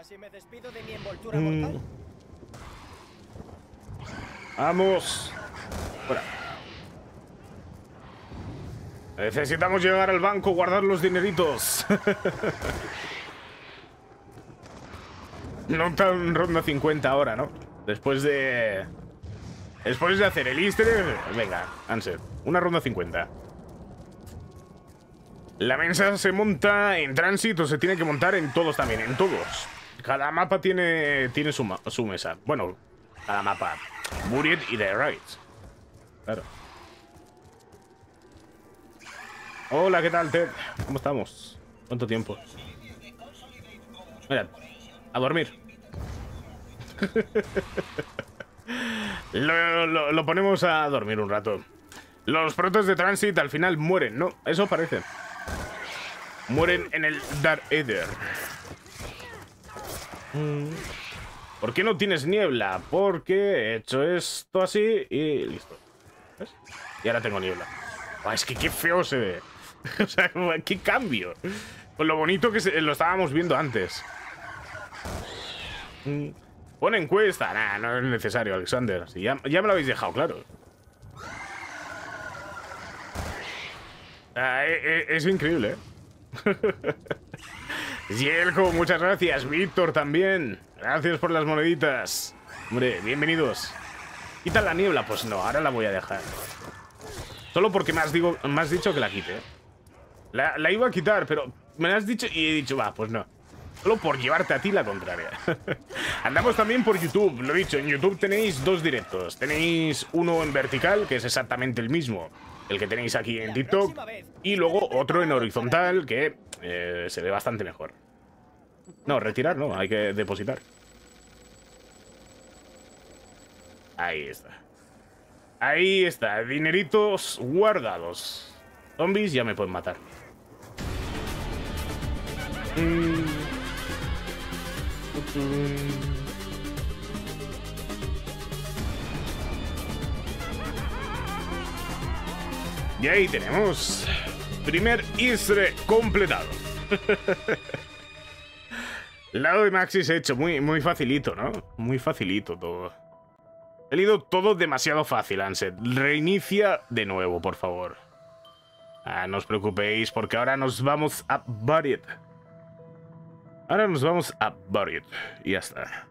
así me despido de mi envoltura Mm. mortal. Vamos. Fuera. Necesitamos llegar al banco, guardar los dineritos. no tan ronda 50 ahora, ¿no? Después de... Después de hacer el easter Venga, Ansel. Una ronda 50. La mesa se monta en tránsito, se tiene que montar en todos también, en todos. Cada mapa tiene, tiene su, su mesa. Bueno, cada mapa. Buried y The Right. Claro. Hola, ¿qué tal, Ted? ¿Cómo estamos? ¿Cuánto tiempo? Mira, a dormir. lo, ponemos a dormir un rato. Los protos de Transit al final mueren, ¿no? Eso parece. Mueren en el Dark Ether. Mm. ¿Por qué no tienes niebla? Porque he hecho esto así y listo. ¿Ves? Y ahora tengo niebla. Es que qué feo se ve. o sea, qué cambio. Con lo bonito que lo estábamos viendo antes. Pon encuesta. Nah, no es necesario, Alexander. Ya, ya me lo habéis dejado claro. Ah, e- e- es increíble, ¿eh? Muchas gracias. Víctor también. Gracias por las moneditas. Hombre, bienvenidos. ¿Quita la niebla? Pues no, ahora la voy a dejar. Solo porque me has, digo, dicho que la quite. La, la iba a quitar, pero me la has dicho y he dicho, va, pues no. Solo por llevarte a ti la contraria. Andamos también por YouTube, lo he dicho, en YouTube tenéis dos directos. Tenéis uno en vertical, que es exactamente el mismo, el que tenéis aquí en TikTok. Y luego otro en horizontal, que eh, se ve bastante mejor. No, retirar no, hay que depositar. Ahí está. Ahí está, dineritos guardados. Zombies ya me pueden matar. Mm. Y ahí tenemos. Primer ISRE completado. Lado de Maxi se ha hecho muy, muy facilito, ¿no? Muy facilito todo. He leído todo demasiado fácil, Anset. Reinicia de nuevo, por favor. Ah, no os preocupéis, porque ahora nos vamos a Buried. Ahora nos vamos a Buried. Y ya está.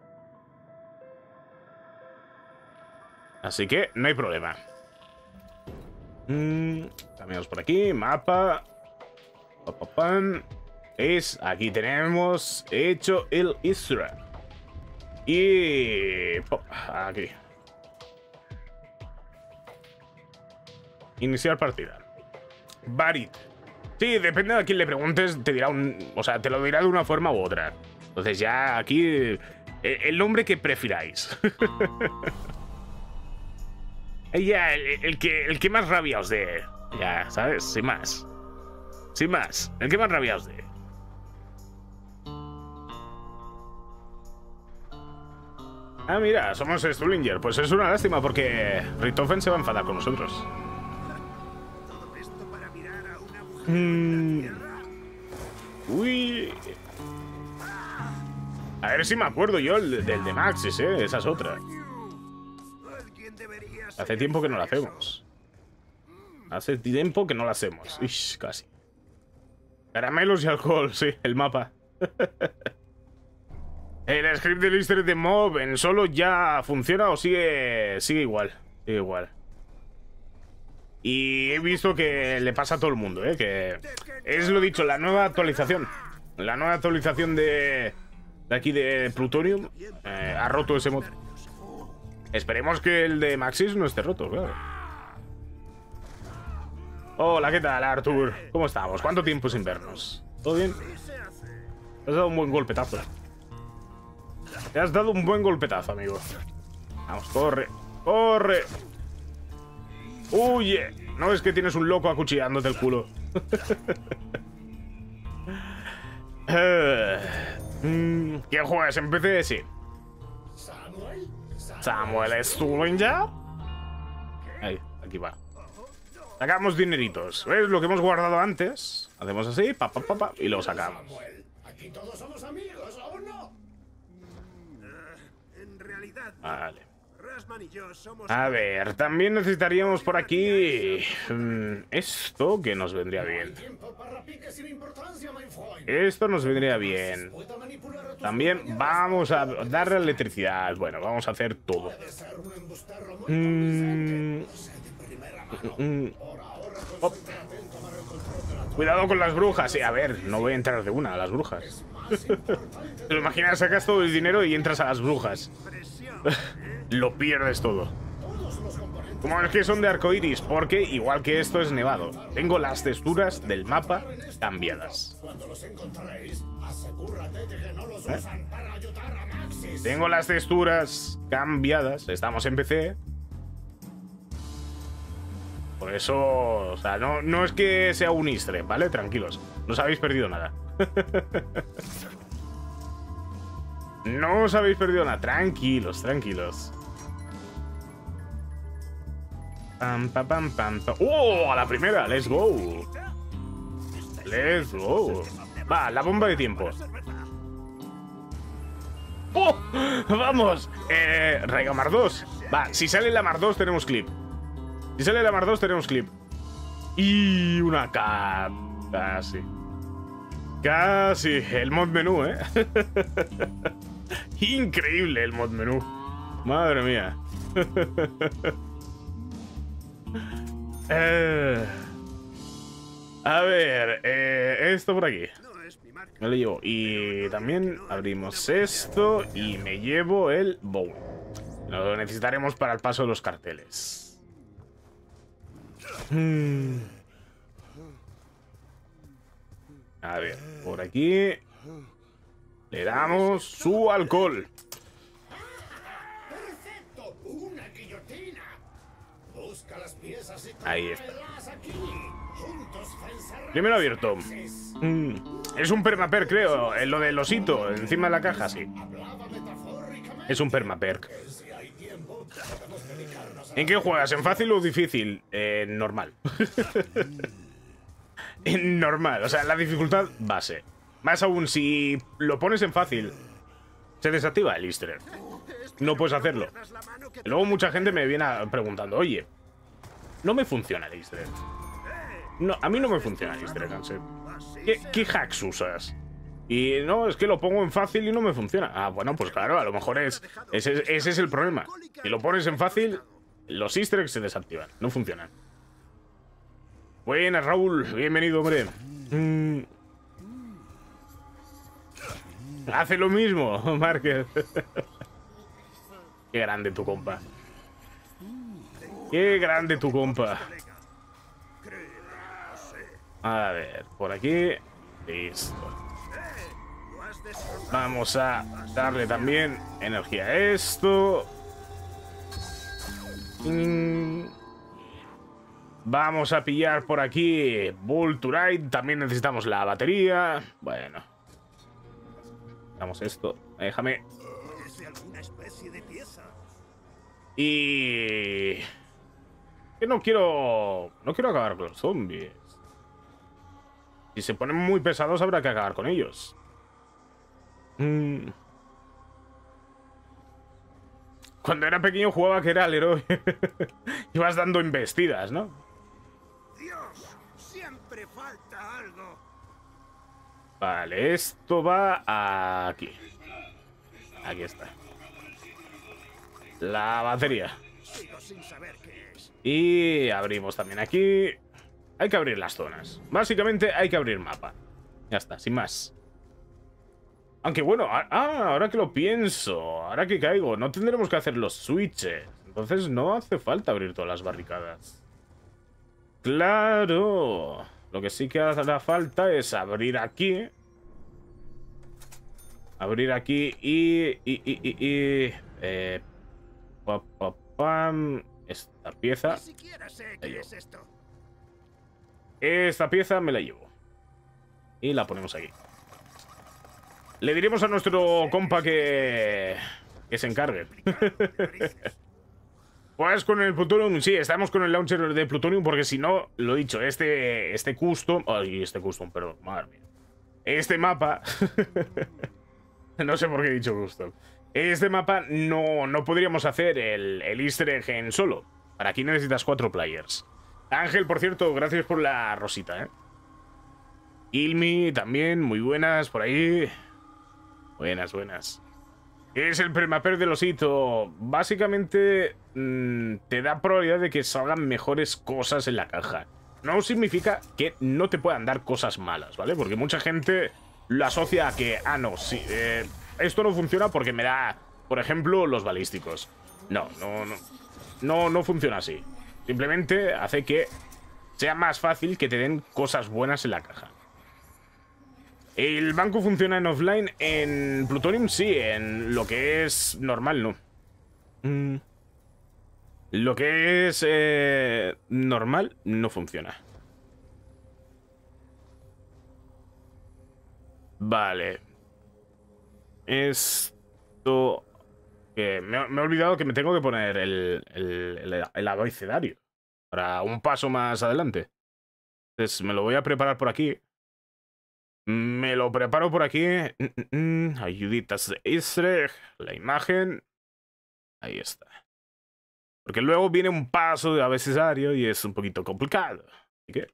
Así que no hay problema. Mm, cambiamos por aquí, mapa. Pa, pa, pam. Es, aquí tenemos hecho el Isra. Y... aquí. Iniciar partida. Barit. Sí, depende de a quién le preguntes, te dirá un... O sea, te lo dirá de una forma u otra. Entonces ya aquí... eh, El nombre que prefiráis. ya, el, que, el que más rabia os dé. Ya, ¿sabes? Sin más. Sin más. El que más rabia os dé. Ah, mira, somos Stullinger. Pues es una lástima porque Richtofen se va a enfadar con nosotros. Mm. Uy. A ver si me acuerdo yo el- del de Maxis, ¿eh? Esa es otra. Hace tiempo que no la hacemos. Hace tiempo que no la hacemos. Casi. Caramelos y alcohol, sí, el mapa. el script del easter de Mob en solo ya funciona o sigue, sigue igual. Sigue igual. Y he visto que le pasa a todo el mundo, ¿eh? Que es lo dicho, la nueva actualización. La nueva actualización de, de aquí de Plutonium eh, ha roto ese mod. Esperemos que el de Maxis no esté roto, claro. Hola, ¿qué tal, Arthur? ¿Cómo estamos? ¿Cuánto tiempo sin vernos? ¿Todo bien? Te has dado un buen golpetazo. Te has dado un buen golpetazo, amigo. Vamos, corre. ¡Corre! ¡Huye! No es que tienes un loco acuchillándote el culo. Eh, mm, ¿Quién juegas en PC? Sí. Samuel Stullinger. Ahí, aquí va. Sacamos dineritos. ¿Ves lo que hemos guardado antes? Hacemos así, pa, pa, pa, pa, y lo sacamos. Samuel, aquí todos somos amigos, ¿o no? realidad. Vale. Rasman y yo somos. A ver, también necesitaríamos por aquí... mm, Esto que nos vendría bien. Esto nos vendría bien. También vamos a darle electricidad. Bueno, vamos a hacer todo. Mm, mm. Cuidado con las brujas. Sí, a ver, no voy a entrar de una a las brujas. Te lo imaginas, sacas todo el dinero y entras a las brujas. Lo pierdes todo. Como es que son de arcoiris, porque igual que esto es nevado. Tengo las texturas del mapa cambiadas. ¿Eh? Tengo las texturas cambiadas. Estamos en PC. Por eso, o sea, no, no es que sea un egg, ¿vale? Tranquilos. No os habéis perdido nada. no os habéis perdido nada. Tranquilos, tranquilos. Pam, pam, pam, pam. ¡Oh! A la primera. Let's go. Let's go. Va, la bomba de tiempo. ¡Oh! ¡Vamos! Eh, Raiga Mar 2. Va, si sale la Mar 2 tenemos clip. Si sale la Mar 2 tenemos clip. Y una K. Casi. Casi. El mod menú, ¿eh? Increíble el mod menú. Madre mía. Eh, a ver, eh, esto por aquí. Me lo llevo. Y también abrimos esto y me llevo el bowl. Lo necesitaremos para el paso de los carteles. Mm. A ver, por aquí le damos su alcohol. Perfecto, una guillotina. Busca las piezas y Ahí está. Primero abierto. Mm, Es un permaperk, creo. En lo del osito, encima de la caja, sí. Es un permaperk. ¿En qué juegas? ¿En fácil o difícil? Eh, normal. en normal, o sea, la dificultad base. Más aún, si lo pones en fácil, se desactiva el easter egg. No puedes hacerlo. Luego mucha gente me viene preguntando, oye, no me funciona el easter egg. No, a mí no me funciona el easter egg. ¿Qué, qué hacks usas? Y no, es que lo pongo en fácil y no me funciona. Ah, bueno, pues claro, a lo mejor es. Ese, ese es el problema. Si lo pones en fácil, los easter eggs se desactivan, no funcionan. Buenas, Raúl. Bienvenido, hombre. Mm. Hace lo mismo, Márquez. Qué grande tu compa. Qué grande tu compa. A ver, por aquí. Listo. Vamos a darle también energía a esto. Vamos a pillar por aquí Volturite. También necesitamos la batería. Bueno. Damos esto. Déjame. De pieza. Y... Que no quiero... No quiero acabar con los zombies. Si se ponen muy pesados habrá que acabar con ellos. Mm. Cuando era pequeño jugaba que era el héroe. Ibas dando embestidas, ¿no? Vale, esto va aquí. Aquí está. La batería. Y abrimos también aquí. Hay que abrir las zonas. Básicamente hay que abrir mapa. Ya está, sin más. Aunque bueno, ah, ahora que lo pienso, ahora que caigo, no tendremos que hacer los switches. Entonces no hace falta abrir todas las barricadas. Claro. Lo que sí que hará falta es abrir aquí. Abrir aquí y... y, y, y, eh, pa, pa, pam, esta pieza. Ni siquiera sé Ahí qué yo. es esto. Esta pieza me la llevo. Y la ponemos aquí. Le diremos a nuestro compa que... Que se encargue. Pues con el Plutonium, sí, estamos con el launcher de Plutonium porque si no, lo dicho, este, este custom... Ay, este custom, perdón, madre mía. Este mapa... no sé por qué he dicho custom. Este mapa no, no podríamos hacer el, el easter egg en solo. Para aquí necesitas cuatro players. Ángel, por cierto, gracias por la rosita, ¿eh? Ilmi también, muy buenas por ahí. Buenas, buenas. ¿Qué es el permaper del osito? Básicamente mm, te da probabilidad de que salgan mejores cosas en la caja. No significa que no te puedan dar cosas malas, ¿vale? Porque mucha gente lo asocia a que, ah, no, sí, eh, esto no funciona porque me da, por ejemplo, los balísticos. No, no, no. No, no funciona así. Simplemente hace que sea más fácil que te den cosas buenas en la caja. ¿El banco funciona en offline? En Plutonium sí, en lo que es normal no. Mm. Lo que es eh, normal no funciona. Vale. Esto... Que me, me he olvidado que me tengo que poner el, el, el, el abecedario. Para un paso más adelante. Entonces me lo voy a preparar por aquí. Me lo preparo por aquí. Mm, mm, mm. Ayuditas de easter egg. La imagen. Ahí está. Porque luego viene un paso de abecedario y es un poquito complicado. Así que...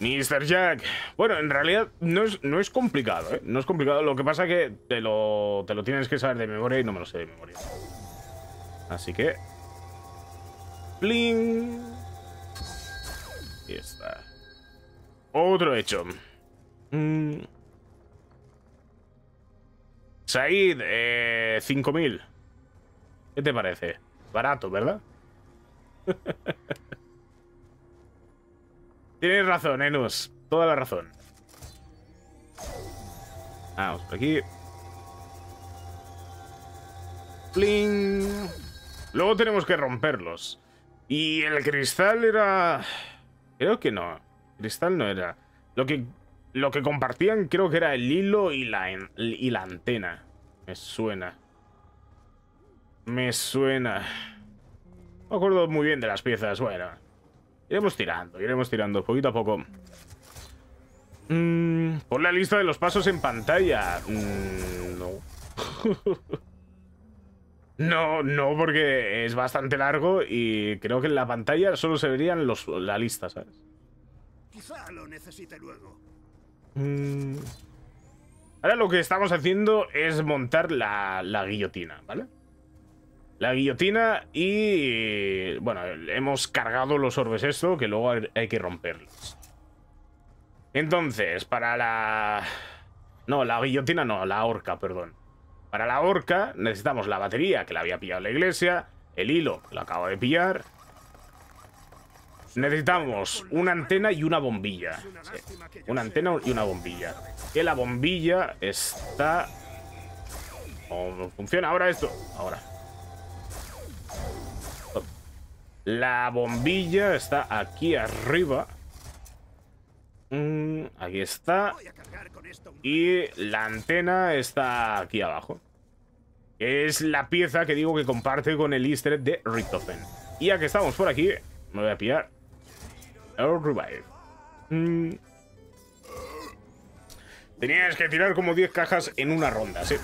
Mr. Jack. Bueno, en realidad no es, no es complicado, ¿eh? No es complicado. Lo que pasa que te lo, te lo tienes que saber de memoria y no me lo sé de memoria. Así que... Bling. Ahí está. Otro hecho. Mm. Said, eh, 5.000. ¿Qué te parece? Barato, ¿verdad? Tienes razón, Enos. Toda la razón. Vamos, por aquí. Pling. Luego tenemos que romperlos. Y el cristal era... Creo que no. Cristal no era. Lo que, lo que compartían creo que era el hilo y la, y la antena. Me suena. Me suena. No me acuerdo muy bien de las piezas. Bueno. Iremos tirando, iremos tirando poquito a poco. Mm, pon la lista de los pasos en pantalla. Mm, no. no, no, porque es bastante largo y creo que en la pantalla solo se verían los, la lista, ¿sabes? Lo necesite luego. Mm. Ahora lo que estamos haciendo es montar la, la guillotina, ¿vale? La guillotina y... Bueno, hemos cargado los orbes esto, que luego hay que romperlos. Entonces, para la... No, la guillotina no, la horca, perdón. Para la horca necesitamos la batería, que la había pillado la iglesia, el hilo, que lo acabo de pillar. Necesitamos una antena y una bombilla. Sí, una antena y una bombilla. Que la bombilla está... ¿Cómo funciona ahora esto? Ahora. La bombilla está aquí arriba. Mm, aquí está. Y la antena está aquí abajo. Es la pieza que digo que comparte con el easter de Richtofen. Y ya que estamos por aquí, me voy a pillar el revive. Mm. Tenías que tirar como 10 cajas en una ronda, sí.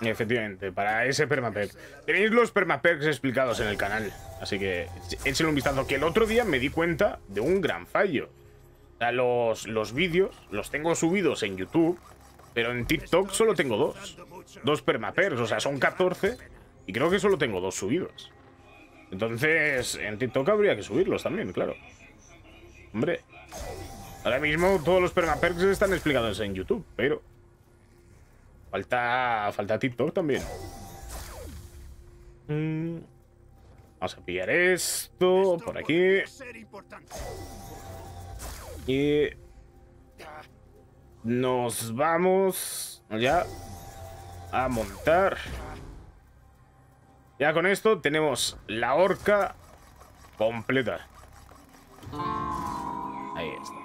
Efectivamente, para ese permaperk. Tenéis los permaperks explicados en el canal, así que échenle un vistazo. Que el otro día me di cuenta de un gran fallo. O sea, los, los vídeos los tengo subidos en YouTube, pero en TikTok solo tengo dos. Dos permaperks, o sea, son 14 y creo que solo tengo dos subidos. Entonces, en TikTok habría que subirlos también, claro. Hombre, ahora mismo todos los permaperks están explicados en YouTube, pero... Falta, falta TikTok también. Mm. Vamos a pillar esto por aquí. Y nos vamos ya a montar. Ya con esto tenemos la horca completa. Ahí está.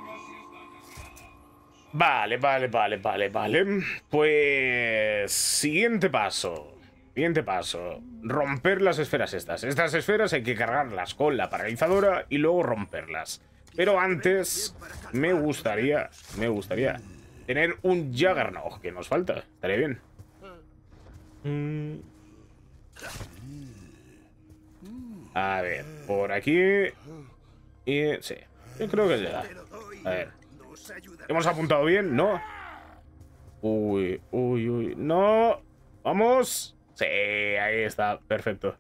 Vale, vale, vale, vale, vale. Pues... Siguiente paso. Siguiente paso. Romper las esferas estas. Estas esferas hay que cargarlas con la paralizadora y luego romperlas. Pero antes me gustaría... Me gustaría tener un Juggernaut, que nos falta. Estaría bien. Mm. A ver, por aquí... Y... Sí, yo creo que doy. A ver. ¿Hemos apuntado bien? ¿No? Uy, uy, uy. ¡No! ¡Vamos! Sí, ahí está. Perfecto.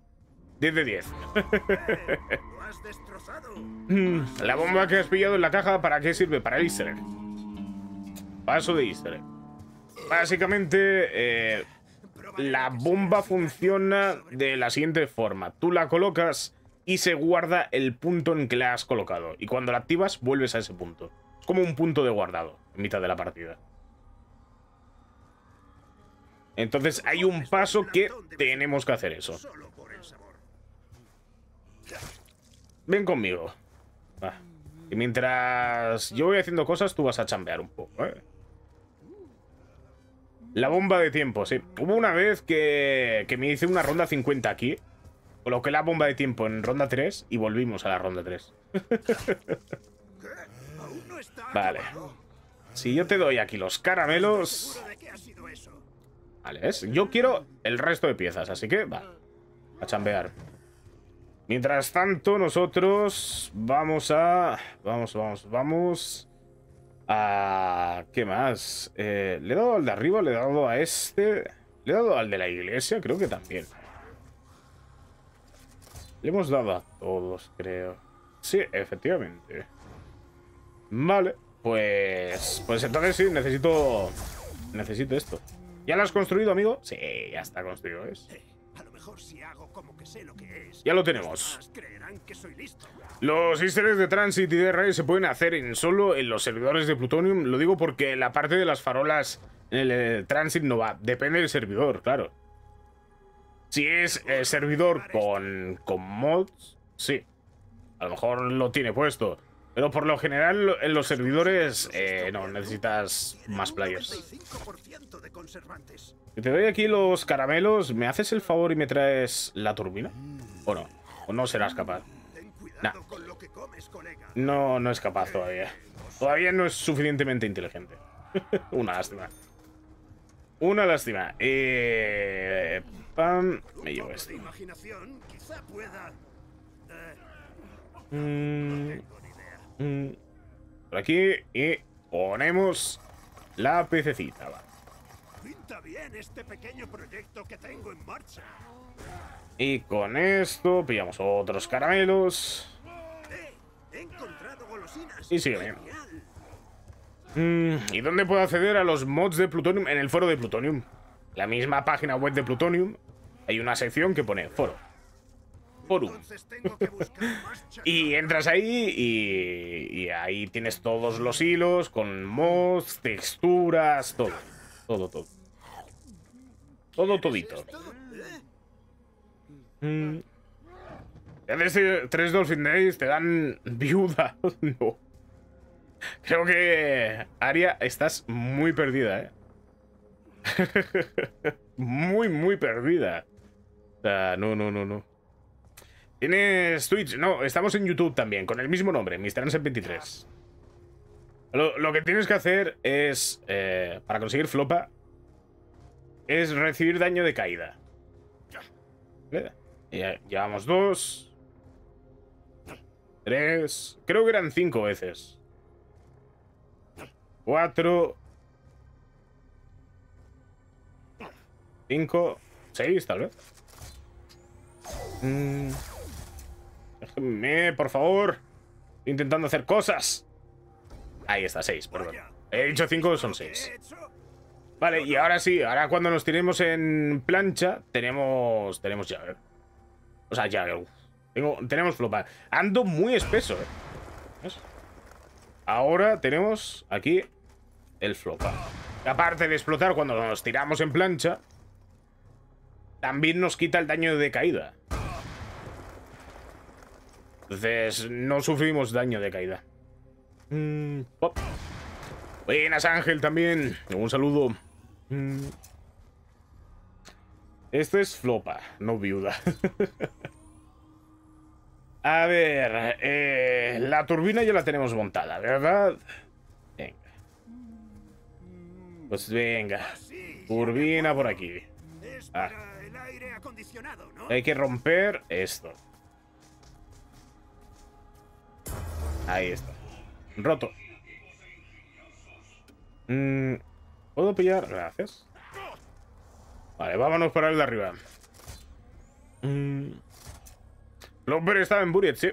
10 de 10. Lo has destrozado. Mm, La bomba que has pillado en la caja, ¿para qué sirve? Para el easter. Paso de easter. Básicamente, eh, la bomba funciona de la siguiente forma. Tú la colocas y se guarda el punto en que la has colocado. Y cuando la activas, vuelves a ese punto. Es como un punto de guardado en mitad de la partida. Entonces hay un paso que tenemos que hacer eso. Ven conmigo. Y mientras yo voy haciendo cosas, tú vas a chambear un poco, ¿eh? La bomba de tiempo, sí. Hubo una vez que, que me hice una ronda 50 aquí. Coloqué la bomba de tiempo en ronda 3 y volvimos a la ronda 3. Aún no está Vale. Si yo te doy aquí los caramelos... Vale, es- yo quiero el resto de piezas, así que va. A chambear. Mientras tanto, nosotros vamos a... Vamos, vamos, vamos... A... ¿Qué más? Eh, le he dado al de arriba, le he dado a este... Le he dado al de la iglesia, creo que también. Le hemos dado a todos, creo. Sí, efectivamente. Vale, pues... Pues entonces sí, necesito... Necesito esto. ¿Ya lo has construido, amigo? Sí, ya está construido, ¿ves? Eh, a lo mejor si hago como que sé lo que es. Ya lo tenemos. creerán que soy listo. Los easter de Transit y de Ray se pueden hacer en solo en los servidores de Plutonium. Lo digo porque la parte de las farolas en el eh, Transit no va. Depende del servidor, claro. Si es eh, servidor con, con mods, sí. A lo mejor lo tiene puesto. Pero por lo general en los servidores eh, no, necesitas más players. 95% de conservantes. Si te doy aquí los caramelos, ¿me haces el favor y me traes la turbina? ¿O no? ¿O no serás capaz? Nah. No, no es capaz todavía. Todavía no es suficientemente inteligente. Una lástima. Una lástima. Eh, pam, me llevo este. Eh, Mm, mm. Por aquí y ponemos la pececita. va. Pinta bien este pequeño proyecto que tengo en marcha. Y con esto pillamos otros caramelos. He encontrado golosinas. Y sigue bien. Mm, ¿Y dónde puedo acceder a los mods de Plutonium? En el foro de Plutonium. La misma página web de Plutonium. Hay una sección que pone foro. Forum. Y entras ahí y, y ahí tienes todos los hilos con mods, texturas, todo. Todo, todo. Todo todito. ¿Eh? Mm. En este tres Dolphin Days te dan viuda. No. Creo que, Aria, estás muy perdida, ¿eh? muy, muy perdida. No, no, no, no. ¿Tienes Twitch? No, estamos en YouTube también, con el mismo nombre, MrAnsen23. Lo, lo que tienes que hacer es, eh, para conseguir flopa, es recibir daño de caída. Ya, llevamos dos. Tres. Creo que eran cinco veces. Cuatro. Cinco. Seis, tal vez. Mm. Déjenme, por favor. Estoy intentando hacer cosas. Ahí está, seis, perdón. He dicho cinco, son seis. Vale, y ahora sí, ahora cuando nos tiremos en plancha, tenemos. Tenemos llave. O sea, llave. Tengo, tenemos flopa. Ando muy espeso, eh. ¿Ves? Ahora tenemos aquí el flopa. Aparte de explotar cuando nos tiramos en plancha, también nos quita el daño de caída. Entonces, no sufrimos daño de caída. Mm, pop. Buenas, Ángel, también. Un saludo. Mm. Esto es flopa, no viuda. A ver, eh, la turbina ya la tenemos montada, ¿verdad? Venga. Pues venga. Turbina por aquí. Ah. Hay que romper esto. Ahí está. Roto. Mm, ¿Puedo pillar? Gracias. Vale, vámonos para el de arriba. Mm. Lomber estaba en Buriet, sí.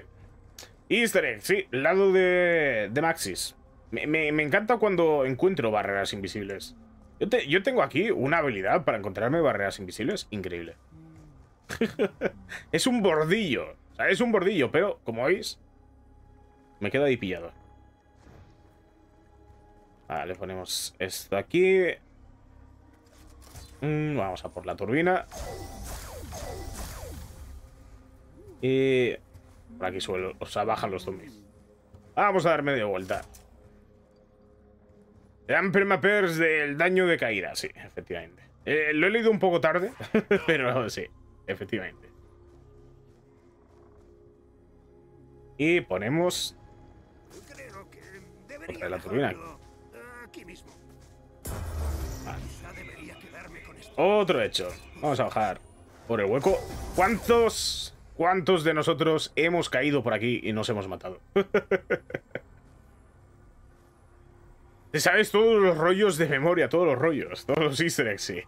Easter egg, sí. Lado de, de Maxis. Me, me- me encanta cuando encuentro barreras invisibles. Yo, te- yo tengo aquí una habilidad para encontrarme barreras invisibles increíble. es un bordillo. Es un bordillo, pero como veis, me quedo ahí pillado. Vale, ponemos esto aquí. Mm, vamos a por la turbina. Y por aquí suelo, o sea, bajan los zombies. Vamos a dar media vuelta. Dan permapers del daño de caída, sí, efectivamente. Eh, lo he leído un poco tarde, pero sí, efectivamente. Y ponemos Creo que la turbina. otro hecho. Vamos a bajar por el hueco. ¿Cuántos, cuántos de nosotros hemos caído por aquí y nos hemos matado? Te sabes todos los rollos de memoria, todos los rollos, todos los easter eggs, sí.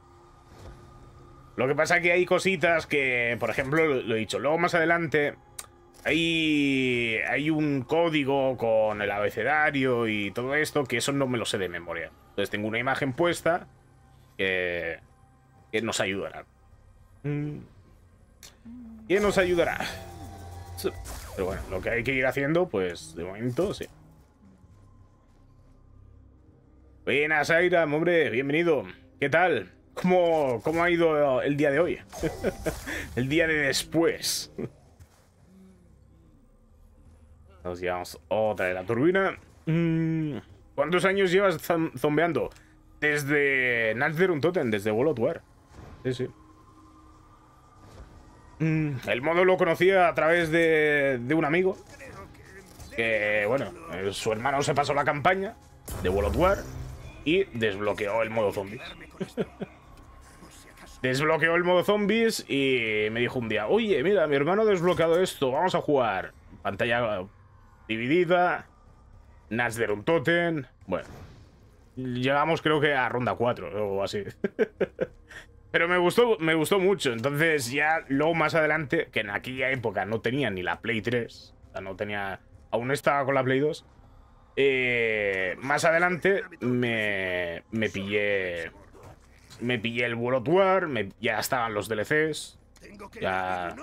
Lo que pasa que hay cositas que, por ejemplo, lo, he dicho, luego más adelante hay, hay un código con el abecedario y todo esto que eso no me lo sé de memoria. Entonces tengo una imagen puesta que, que nos ayudará. Mm. ¿Quién nos ayudará? Pero bueno, lo que hay que ir haciendo, pues de momento sí. Buenas, Aira, hombre, bienvenido. ¿Qué tal? ¿Cómo, cómo ha ido el día de hoy? el día de después. Nos llevamos otra de la turbina. Mm, ¿Cuántos años llevas zom- zombeando? Desde Nazder un Totem, desde World of War. Sí, sí. Mm, el modo lo conocía a través de, de un amigo. Que, bueno, su hermano se pasó la campaña de World of War y desbloqueó el modo zombies. desbloqueó el modo zombies y me dijo un día, oye, mira, mi hermano ha desbloqueado esto, vamos a jugar. Pantalla dividida, Nazder un Totem. Bueno, llegamos creo que a ronda 4 o así. Pero me gustó, me gustó mucho. Entonces ya luego más adelante, que en aquella época no tenía ni la Play 3, o sea, no tenía... Aún estaba con la Play 2. eh, más adelante me, me pillé... Me pillé el World War, ya estaban los DLCs, Ya.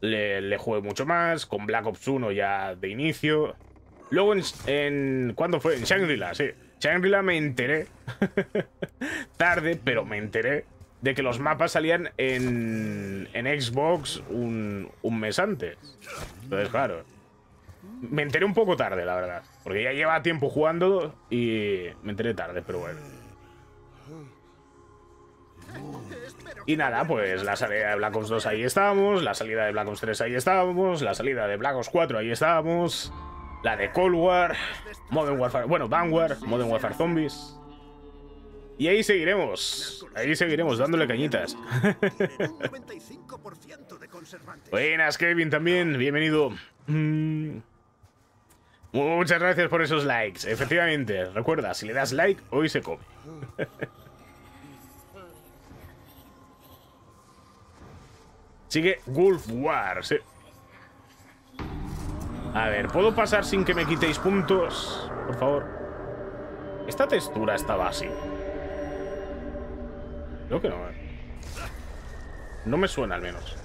le, le jugué mucho más, con Black Ops 1 ya de inicio. Luego en... en ¿Cuándo fue? En Shangri-La, sí. Shangri-La me enteré, tarde, pero me enteré, de que los mapas salían en, en Xbox un, un mes antes. Entonces, claro, me enteré un poco tarde, la verdad. Porque ya lleva tiempo jugando y me enteré tarde, pero bueno. Y nada, pues la salida de Black Ops 2 ahí estábamos, la salida de Black Ops 3 ahí estábamos, la salida de Black Ops 4 ahí estábamos, la de Cold War, Modern Warfare, bueno, Vanguard, Modern Warfare Zombies. Y ahí seguiremos, ahí seguiremos dándole cañitas. Tienen un 95% de conservantes. Buenas, Kevin, también, bienvenido. Mm. Muchas gracias por esos likes. Efectivamente, recuerda, si le das like, hoy se come. Sigue Wolf War, sí. A ver, ¿puedo pasar sin que me quitéis puntos? Por favor. Esta textura estaba así. Creo que no. eh. No me suena al menos.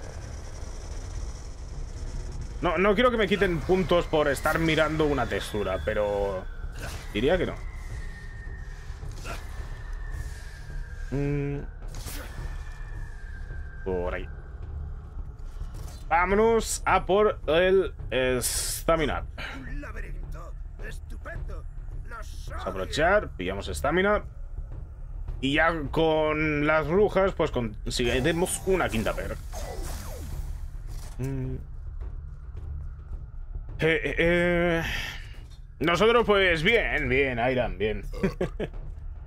No, no quiero que me quiten puntos por estar mirando una textura, pero diría que no. Mm. Por ahí. Vámonos a por el stamina. Un laberinto. Estupendo. Los Vamos a aprovechar, pillamos stamina. Y ya con las brujas, pues conseguiremos una quinta perk. Mm. Eh, eh, eh. Nosotros, pues bien, bien, Airan, bien.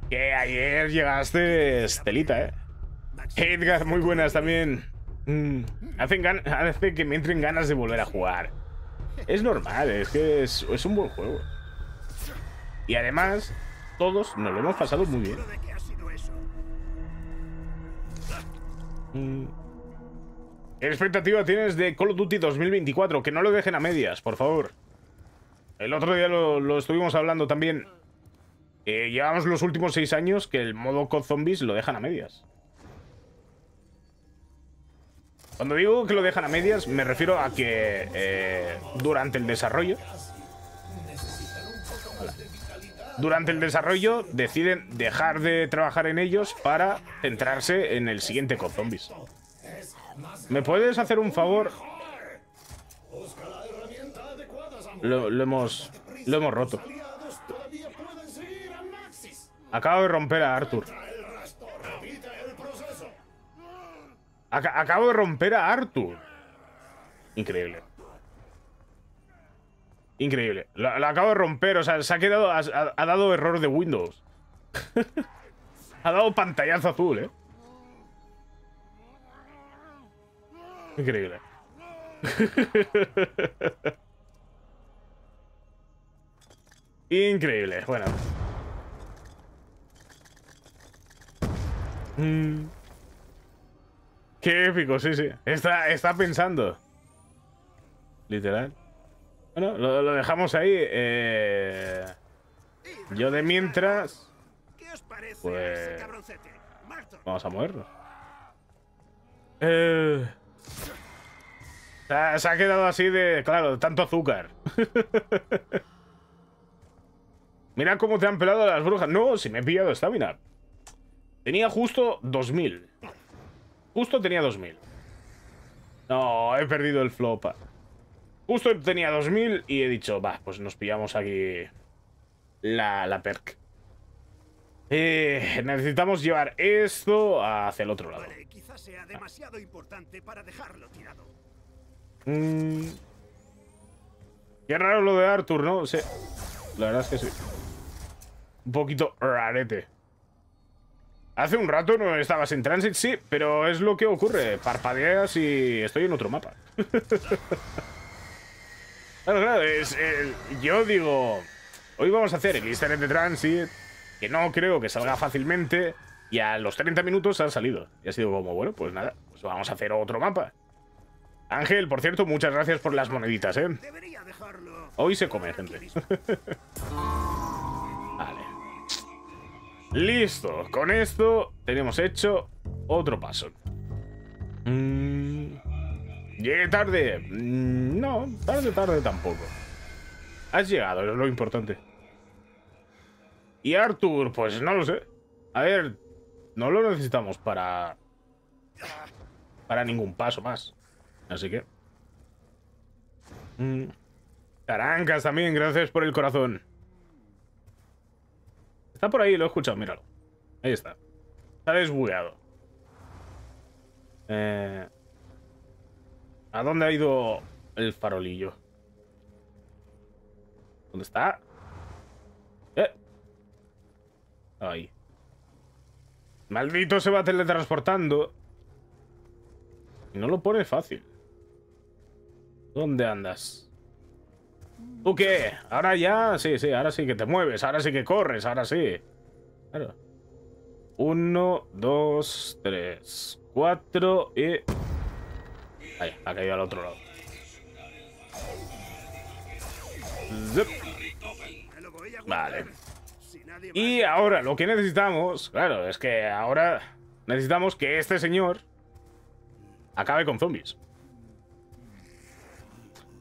Que ayer llegaste estelita, ¿eh? Edgar, muy buenas también. Mm, hacen hace que me entren ganas de volver a jugar. Es normal, es que es, es un buen juego. Y además, todos nos lo hemos pasado muy bien. ¿Qué expectativa tienes de Call of Duty 2024? Que no lo dejen a medias, por favor. El otro día lo, estuvimos hablando también. Eh, llevamos los últimos seis años que el modo con zombies lo dejan a medias. Cuando digo que lo dejan a medias, me refiero a que eh, durante el desarrollo. Durante el desarrollo deciden dejar de trabajar en ellos para centrarse en el siguiente con zombies. ¿Me puedes hacer un favor? Lo, hemos, lo hemos roto. Acabo de romper a Arthur. Acabo de romper a Arthur. Increíble. Increíble. Lo, lo acabo de romper, o sea, se ha quedado. Ha dado error de Windows. ha dado pantallazo azul, eh. Increíble. Increíble. Bueno. Mm. Qué épico, sí, sí. Está, está pensando. Literal. Bueno, lo, dejamos ahí. eh, Yo de mientras. ¿Qué os parece Pues- Vamos a movernos. Eh, Se ha, quedado así de. Claro, tanto azúcar. Mira cómo te han pelado las brujas. No, si me he pillado estamina. Tenía justo 2000. Justo tenía 2000. No, he perdido el flop. Justo tenía 2000 y he dicho, va, pues nos pillamos aquí la, la perk. Eh, necesitamos llevar esto hacia el otro lado. vale, quizás sea demasiado importante para dejarlo tirado. Mm. Qué raro lo de Arthur, ¿no? Sí. La verdad es que sí. Un poquito rarete. Hace un rato no estabas en transit, sí, pero es lo que ocurre. Parpadeas y estoy en otro mapa. claro, claro, es, eh, yo digo, hoy vamos a hacer el easter egg de transit, que no creo que salga fácilmente, y a los 30 minutos ha salido. Y ha sido como, bueno, pues nada, pues vamos a hacer otro mapa. Ángel, por cierto, muchas gracias por las moneditas, ¿eh? Debería dejarlo. Hoy se come, gente. vale. Listo. Con esto tenemos hecho otro paso. Mm. ¿Llegué tarde? Mm, No, tarde, tarde tampoco. Has llegado, es lo importante. Y Arthur, pues no lo sé. A ver, no lo necesitamos para... Para ningún paso más. Así que... Mm. Carancas también, gracias por el corazón. Está por ahí, lo he escuchado, míralo. Ahí está. Está desbugueado. Eh, ¿A dónde ha ido el farolillo? ¿Dónde está? Eh. Ahí. Maldito se va teletransportando. No lo pone fácil. ¿Dónde andas? ¿Tú qué? Ahora ya, sí, sí, ahora sí que te mueves, ahora sí que corres, ahora sí. Uno, dos, tres, cuatro y... Ahí, ha caído al otro lado. Vale. Y ahora lo que necesitamos, claro, es que ahora necesitamos que este señor acabe con zombies.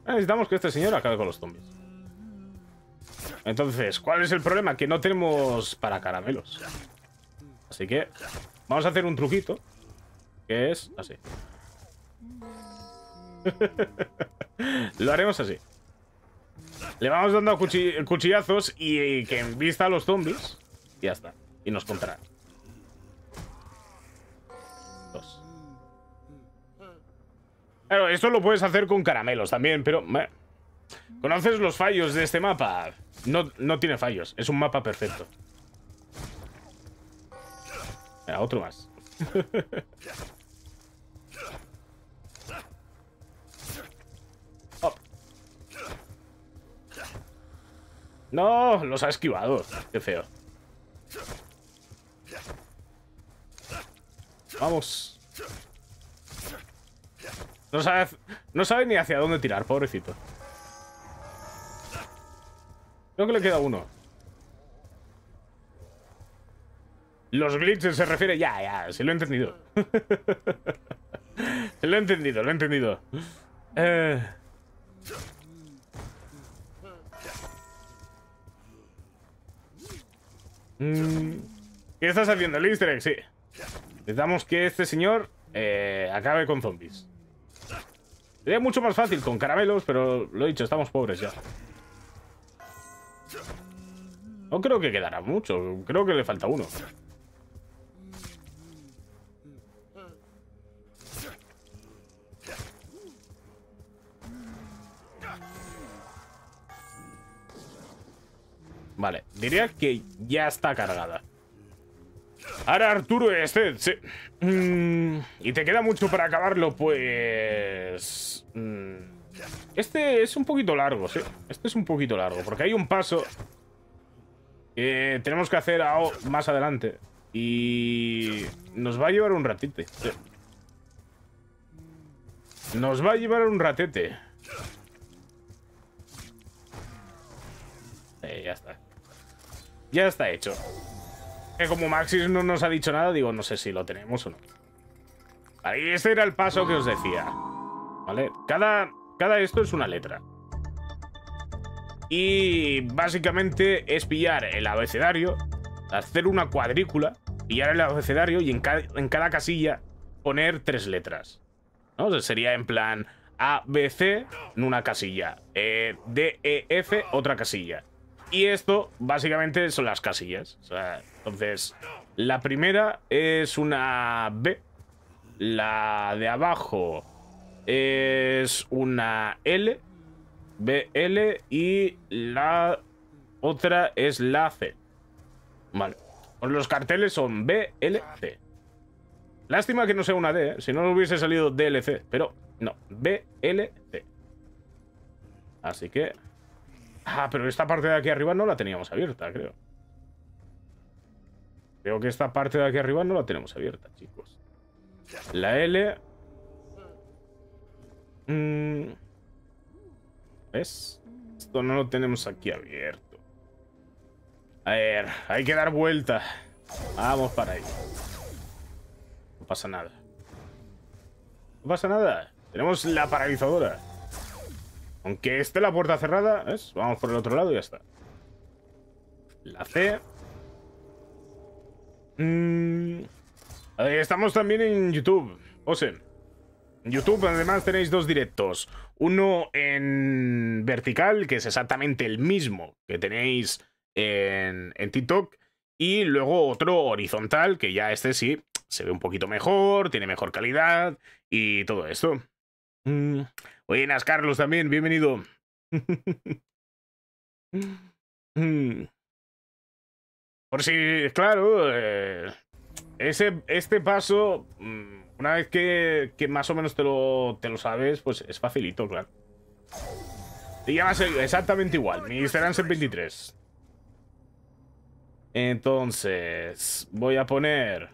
Necesitamos que este señor acabe con los zombies. Entonces, ¿cuál es el problema? Que no tenemos para caramelos. Así que vamos a hacer un truquito. Que es así. Lo haremos así. Le vamos dando cuchi- cuchillazos y, que vista a los zombies. Y ya está. Y nos contará. Dos. Claro, esto lo puedes hacer con caramelos también, pero... ¿Conoces los fallos de este mapa? No, no tiene fallos, es un mapa perfecto. Venga, otro más. No, los ha esquivado. Qué feo. Vamos. No sabe, no sabe ni hacia dónde tirar, pobrecito. Creo que le queda uno. Los glitches se refiere... Ya, ya, sí lo he entendido. lo he entendido, lo he entendido. Eh... ¿Qué estás haciendo, el easter egg? Sí. Necesitamos que este señor eh, acabe con zombies. Sería mucho más fácil con caramelos, pero lo he dicho, estamos pobres ya. No creo que quedará mucho, creo que le falta uno. Vale, diría que ya está cargada. Ahora Arturo este, sí. Mm, y te queda mucho para acabarlo, pues... Mm, este es un poquito largo, sí. Este es un poquito largo, porque hay un paso que tenemos que hacer más adelante. Y nos va a llevar un ratete. Nos va a llevar un ratete. Eh, ya está. Ya está hecho. Que como Maxis no nos ha dicho nada, digo, no sé si lo tenemos o no. Ahí este era el paso que os decía. ¿Vale? Cada, cada esto es una letra. Y básicamente es pillar el abecedario, hacer una cuadrícula, pillar el abecedario y en cada, en cada casilla poner tres letras. ¿no? sería en plan A, B, C en una casilla, eh, D, E, F otra casilla. Y esto básicamente son las casillas. entonces, la primera es una B. La de abajo es una L. BL y la otra es la C. Vale. Pues los carteles son B, L, C. Lástima que no sea una D, ¿eh? si no hubiese salido DLC, pero no, B, L, C. Así que Ah, pero esta parte de aquí arriba no la teníamos abierta, creo. Creo que esta parte de aquí arriba no la tenemos abierta, chicos. La L... Mm, ¿Ves? Esto no lo tenemos aquí abierto. A ver, hay que dar vuelta. Vamos para ahí. No pasa nada. No pasa nada. Tenemos la paralizadora. Aunque esté la puerta cerrada, ¿ves? Vamos por el otro lado y ya está. La C. Mm. Estamos también en YouTube. Sea, en YouTube además tenéis dos directos. Uno en vertical, que es exactamente el mismo que tenéis en, en TikTok. Y luego otro horizontal, que ya este sí se ve un poquito mejor, tiene mejor calidad y todo esto. Mm. Buenas, Carlos, también, bienvenido. Mm. Por si, claro, eh, ese, este paso, mm, una vez que, que, más o menos te lo, te lo sabes, pues es facilito, claro. Te llamas exactamente igual, mi Instagram es 23. Entonces, voy a poner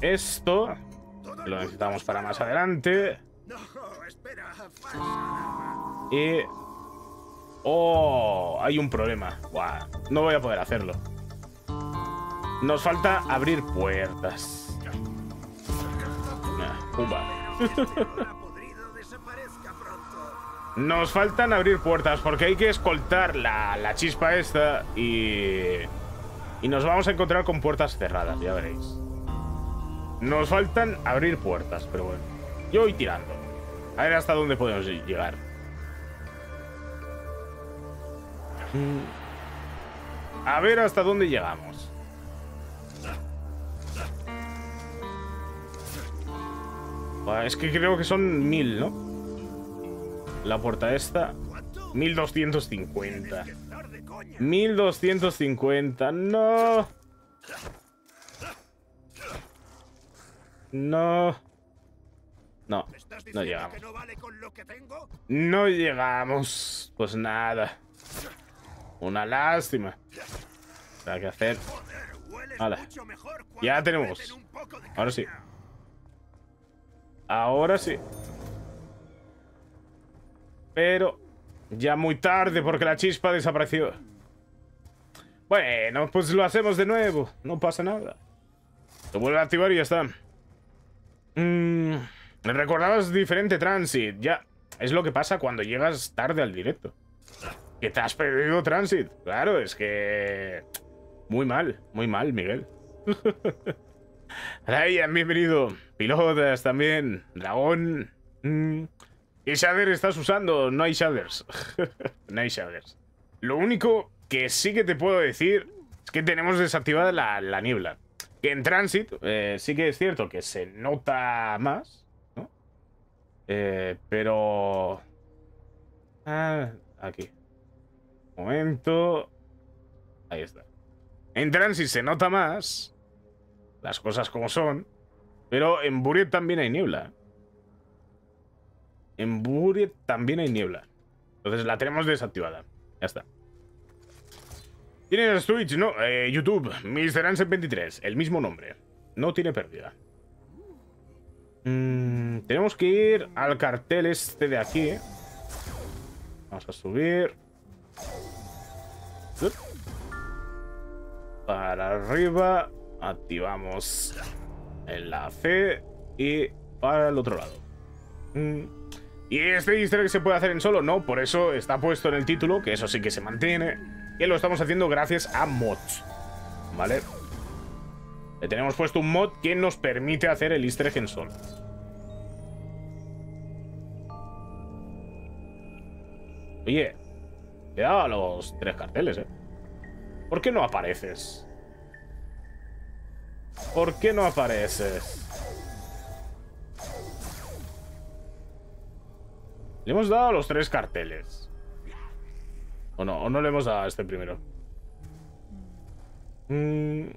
esto. Lo necesitamos para más adelante. Y... ¡Oh! Hay un problema. no voy a poder hacerlo. Nos falta abrir puertas. Nos faltan abrir puertas porque hay que escoltar la, la chispa esta y... Y nos vamos a encontrar con puertas cerradas, ya veréis. Nos faltan abrir puertas, pero bueno. Yo voy tirando. A ver hasta dónde podemos llegar. A ver hasta dónde llegamos. Es que creo que son mil, ¿no? La puerta esta. 1250. 1250. No. No. No, ¿Me estás no llegamos. no vale con lo que tengo? No llegamos. Pues nada. Una lástima. Que hacer. Cuando Ya te tenemos. Ahora sí. Ahora sí. Pero ya muy tarde porque la chispa desapareció. Bueno, pues lo hacemos de nuevo. No pasa nada. Se vuelve a activar y ya está. Mm, me recordabas diferente Transit. Ya, es lo que pasa cuando llegas tarde al directo. Que te has perdido Transit. Claro, es que... Muy mal, muy mal, Miguel. Ryan, bienvenido. Pilotas también. Dragón. Mm. ¿Qué shader estás usando? No hay shaders. no hay shaders. Lo único que sí que te puedo decir es que tenemos desactivada la, la niebla. Que en Transit eh, sí que es cierto que se nota más. Eh, pero... Ah, aquí. Momento. Ahí está. En Transit se nota más las cosas como son, pero en Buried también hay niebla. En Buried también hay niebla. Entonces la tenemos desactivada. Ya está. ¿Tienes Twitch? No, eh, YouTube. Mr. Ansem 23. El mismo nombre. No tiene pérdida. Mm, tenemos que ir al cartel este de aquí. Vamos a subir. Para arriba. Activamos el C y para el otro lado. Mm. ¿Y este easter egg se puede hacer en solo? No, por eso está puesto en el título, que eso sí que se mantiene. Que lo estamos haciendo gracias a mods. ¿Vale? Le tenemos puesto un mod que nos permite hacer el easter egg en solo. Oye, cuidado a los tres carteles, ¿eh? ¿Por qué no apareces? ¿Por qué no apareces? Le hemos dado a los tres carteles. ¿O no? ¿O no le hemos dado a este primero? Mm.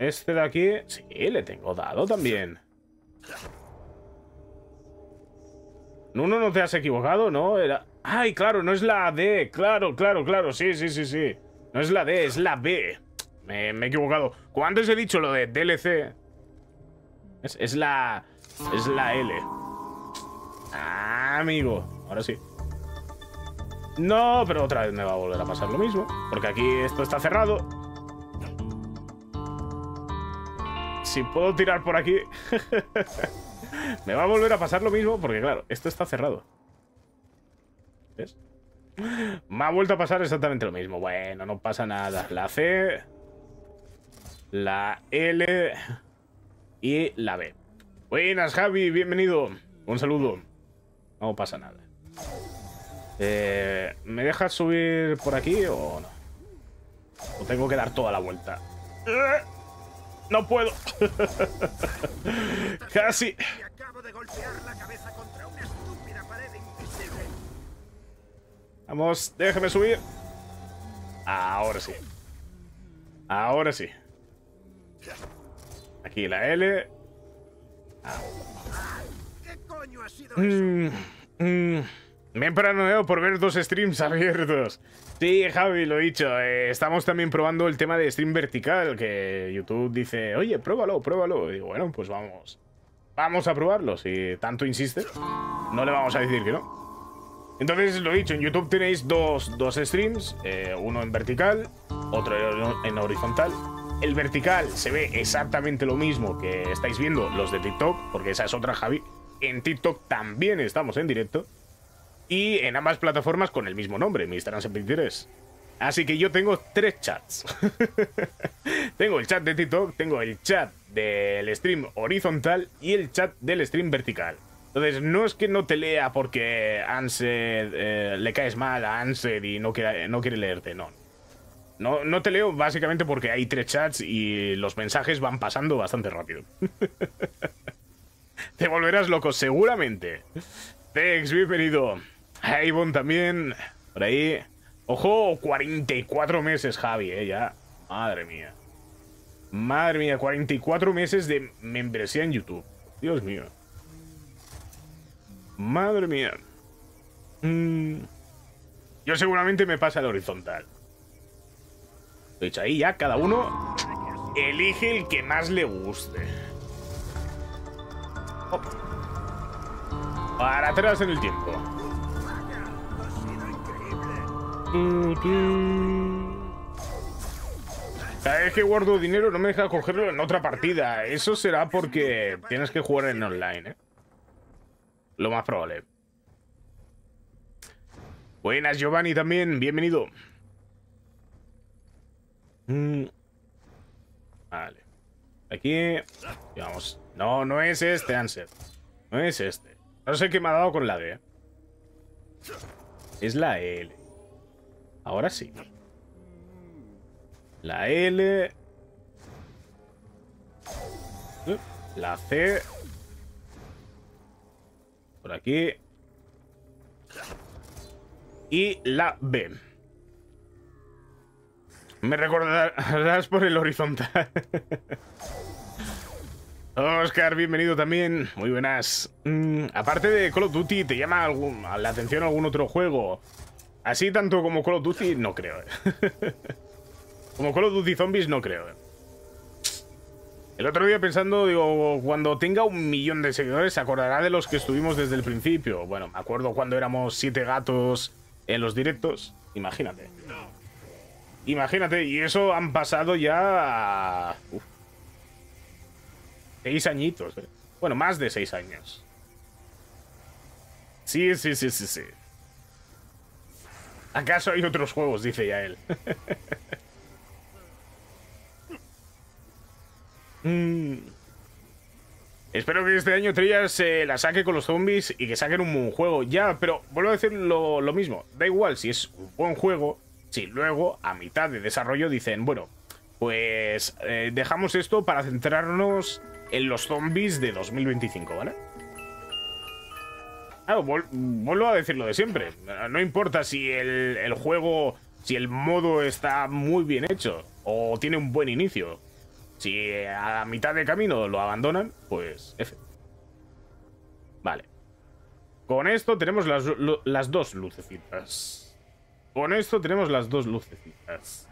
Este de aquí... Sí, le tengo dado también. No, no, te has equivocado, ¿no? Era... ¡Ay, claro! No es la D. Claro, claro, claro. Sí, sí, sí, sí. No es la D, es la B. Me, he equivocado. Antes he dicho lo de DLC... Es, es la... Es la L. Ah, amigo. Ahora sí. No, pero otra vez me va a volver a pasar lo mismo. Porque aquí esto está cerrado. Si puedo tirar por aquí... me va a volver a pasar lo mismo porque, claro, esto está cerrado. ¿Ves? Me ha vuelto a pasar exactamente lo mismo. Bueno, no pasa nada. La C... La L... Y la B. Buenas, Javi, bienvenido. Un saludo. No pasa nada. Eh, ¿Me dejas subir por aquí o no? O tengo que dar toda la vuelta. No puedo. Casi. Vamos, déjame subir. Ahora sí. Ahora sí. Aquí la L. ¿Qué coño ha sido eso? Mm, mm. Me he paranoiado por ver dos streams abiertos. Sí, Javi, lo he dicho. eh, estamos también probando el tema de stream vertical, que YouTube dice, oye, pruébalo, pruébalo. Y bueno, pues vamos. Vamos a probarlo. Si tanto insiste, no le vamos a decir que no. Entonces, lo he dicho, en YouTube tenéis dos, dos streams, eh, uno en vertical, otro en horizontal. El vertical se ve exactamente lo mismo que estáis viendo los de TikTok, porque esa es otra, Javi. En TikTok también estamos en directo. Y en ambas plataformas con el mismo nombre, Mr. Ansem 23. Así que yo tengo tres chats. tengo el chat de TikTok, tengo el chat del stream horizontal y el chat del stream vertical. Entonces, no es que no te lea porque Ansed eh, le caes mal a Ansed y no quiere, no quiere leerte, no. no. No te leo básicamente porque hay tres chats y los mensajes van pasando bastante rápido. te volverás loco, seguramente. Tex, bienvenido. Avon también. Por ahí. Ojo, 44 meses, Javi, eh, ya. Madre mía. Madre mía, 44 meses de membresía en YouTube. Dios mío. Madre mía. Mm. Yo seguramente me pasa el horizontal. Lo he dicho ahí ya, cada uno elige el que más le guste. Para atrás en el tiempo. Vez que guardo dinero no me deja cogerlo en otra partida. Eso será porque tienes que jugar en online, ¿eh? Lo más probable. Buenas, Giovanni, también. Bienvenido. Mm. Vale. Aquí... Vamos. No, no es este, Ansel. No es este. No sé qué me ha dado con la D. ¿eh? Es la L. Ahora sí. La L. Uh, La C. Por aquí. Y la B. Me recordarás por el horizontal. Oscar, bienvenido también. Muy buenas. Mm, aparte de Call of Duty, ¿te llama algún- la atención algún otro juego? Así tanto como Call of Duty, no creo. eh. como Call of Duty Zombies, no creo. eh. El otro día pensando, digo, cuando tenga un millón de seguidores, se acordará de los que estuvimos desde el principio. Bueno, me acuerdo cuando éramos siete gatos en los directos. Imagínate. Imagínate, y eso han pasado ya... uf, seis añitos. eh. Bueno, más de seis años. Sí, sí, sí, sí, sí. ¿Acaso hay otros juegos? Dice ya él. Mm. Espero que este año Trias se la saque con los zombies y que saquen un buen juego. Ya, pero vuelvo a decir lo, lo mismo. Da igual si es un buen juego, si luego, a mitad de desarrollo, dicen, bueno, pues eh, dejamos esto para centrarnos en los zombies de 2025, ¿vale? Claro, vol- vuelvo a decir lo de siempre. No importa si el, el juego, si el modo está muy bien hecho o tiene un buen inicio. Si a mitad de camino lo abandonan, pues F. Vale. Con esto tenemos las, las dos lucecitas. Con esto tenemos las dos lucecitas.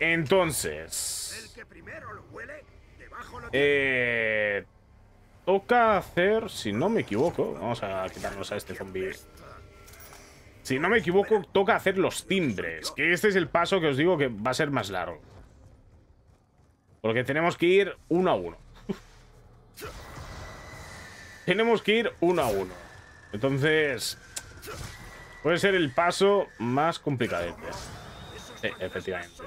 El Entonces... que primero lo huele, debajo lo Eh... Toca hacer, si no me equivoco, vamos a quitarnos a este zombie. Si no me equivoco, toca hacer los timbres, que este es el paso que os digo que va a ser más largo. Porque tenemos que ir uno a uno. tenemos que ir uno a uno. Entonces, puede ser el paso más complicado. Sí, efectivamente.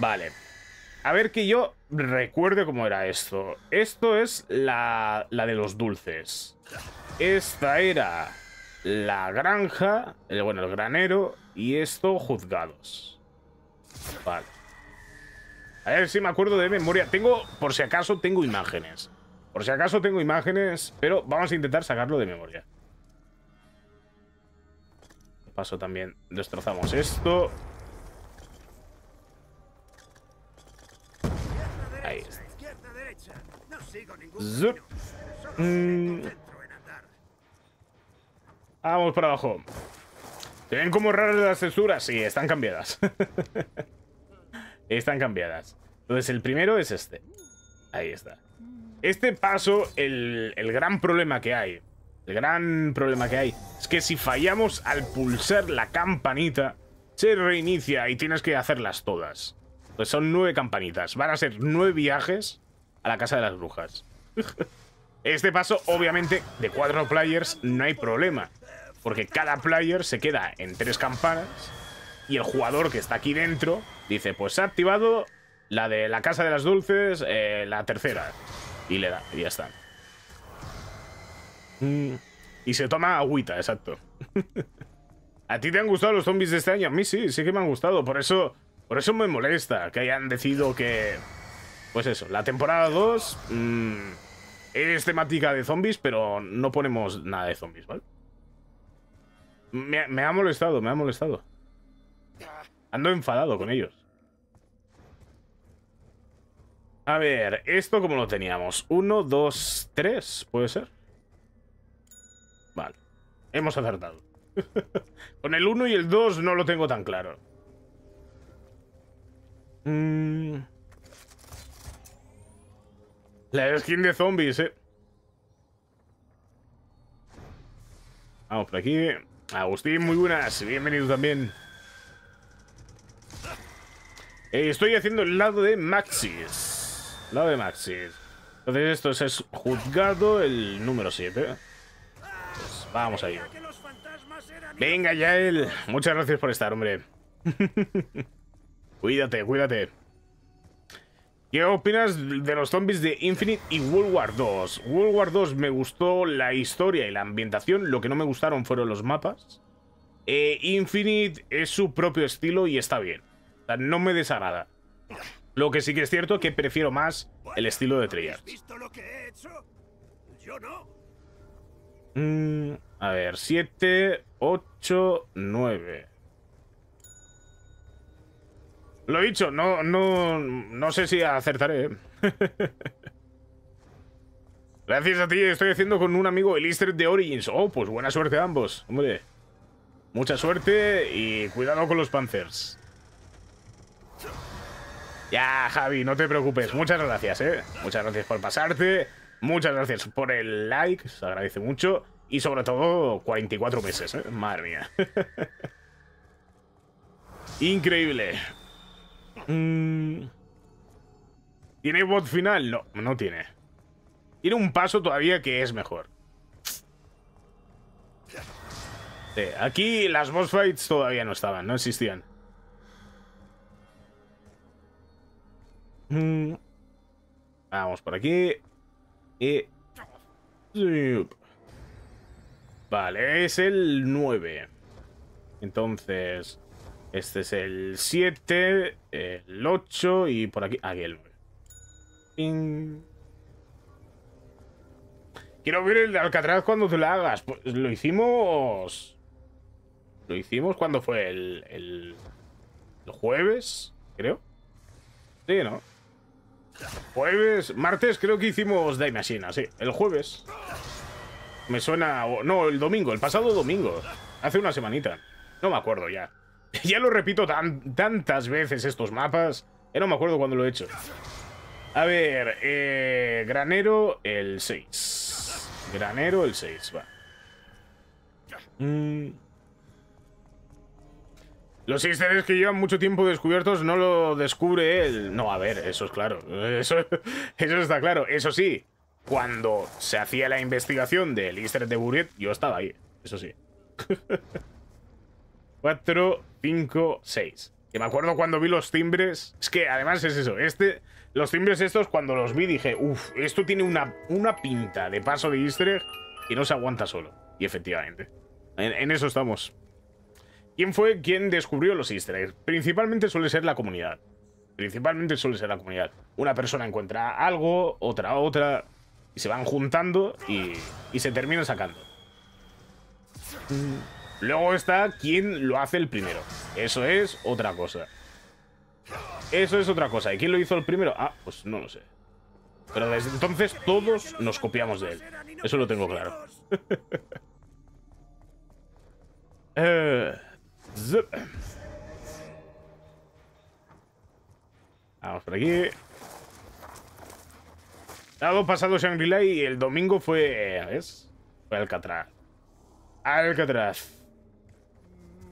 Vale. A ver que yo recuerde cómo era esto. Esto es la, la de los dulces. Esta era la granja, el, bueno, el granero, y esto juzgados. Vale. A ver si me acuerdo de memoria. Tengo, por si acaso, tengo imágenes. Por si acaso tengo imágenes, pero vamos a intentar sacarlo de memoria. Paso también destrozamos esto. Zup. Mm. andar. Vamos para abajo. ¿Te ven como raras las texturas? Sí, están cambiadas. están cambiadas. Entonces el primero es este. Ahí está. Este paso, el, el gran problema que hay, el gran problema que hay, es que si fallamos al pulsar la campanita, se reinicia y tienes que hacerlas todas. Pues son nueve campanitas. Van a ser nueve viajes a la casa de las brujas. Este paso, obviamente, de cuatro players no hay problema. Porque cada player se queda en tres campanas y el jugador que está aquí dentro dice, pues se ha activado la de la casa de las dulces, eh, la tercera. Y le da, y ya está. Mm, Y se toma agüita, exacto. ¿A ti te han gustado los zombies de este año? A mí sí, sí que me han gustado. Por eso, por eso me molesta que hayan decidido que... Pues eso, la temporada 2 mm, es temática de zombies, pero no ponemos nada de zombies, ¿vale? Me, ha molestado, me ha molestado. Ando enfadado con ellos. A ver, ¿esto cómo lo teníamos? Uno, dos, tres, ¿puede ser? Vale. Hemos acertado. Con el 1 y el 2 no lo tengo tan claro. Mm. La skin de zombies, eh. Vamos por aquí. Agustín, muy buenas. Bienvenido también. Eh, estoy haciendo el lado de Maxis. Lado de Maxis. Entonces esto es, juzgado el número 7. Pues vamos ahí. Venga, Yael. Muchas gracias por estar, hombre. cuídate, cuídate. ¿Qué opinas de los zombies de Infinite y World War 2? World War 2 me gustó la historia y la ambientación, lo que no me gustaron fueron los mapas. Eh, Infinite es su propio estilo y está bien. O sea, no me desagrada. Lo que sí que es cierto es que prefiero más el estilo de Treyarch. ¿Has visto lo que he hecho? Yo no. Mm, a ver, 7, 8, 9. Lo dicho, no, no, no sé si acertaré. ¿eh? Gracias a ti, estoy haciendo con un amigo el Easter de Origins. Oh, pues buena suerte a ambos, hombre. Mucha suerte y cuidado con los Panzers. Ya, Javi, no te preocupes. Muchas gracias, ¿eh? Muchas gracias por pasarte. Muchas gracias por el like, se agradece mucho. Y sobre todo, 44 meses, ¿eh? Madre mía. Increíble. Mm. ¿Tiene bot final? No, no tiene. Tiene un paso todavía que es mejor. Aquí las boss fights todavía no estaban, no existían. Mm. Vamos por aquí. Y... Vale, es el 9. Entonces, este es el 7, el 8 y por aquí... Aquí el 9. Ping. Quiero ver el de Alcatraz cuando te lo hagas. Pues lo hicimos... Lo hicimos cuando fue el, el, el jueves, creo. Sí, ¿no? Jueves, martes creo que hicimos Day sí. El jueves. Me suena... No, el domingo, el pasado domingo. Hace una semanita. No me acuerdo ya. Ya lo repito tan- tantas veces estos mapas. No me acuerdo cuándo lo he hecho. A ver, eh, Granero el 6. Granero el 6, va. Mm. Los easter que llevan mucho tiempo descubiertos no lo descubre él. No, a ver, eso es claro. Eso, está claro. Eso sí, cuando se hacía la investigación del easter de Buriet, yo estaba ahí. Eso sí. 4, 5, 6. Que me acuerdo cuando vi los timbres. Es que además es eso. Este, los timbres estos, cuando los vi, dije, uff, esto tiene una, una pinta de paso de easter egg y no se aguanta solo. Y efectivamente. En, eso estamos. ¿Quién fue quien descubrió los easter eggs? Principalmente suele ser la comunidad. Principalmente suele ser la comunidad. Una persona encuentra algo, otra otra, y se van juntando y, y se terminan sacando. Luego está quien lo hace el primero. Eso es otra cosa. Eso es otra cosa. ¿Y quién lo hizo el primero? Ah, pues no lo sé. Pero desde entonces todos nos copiamos de él. Eso lo tengo claro. Eh. Vamos por aquí. Sábado pasado Shangri-La y el domingo fue... ¿Ves? Fue Alcatraz. Alcatraz.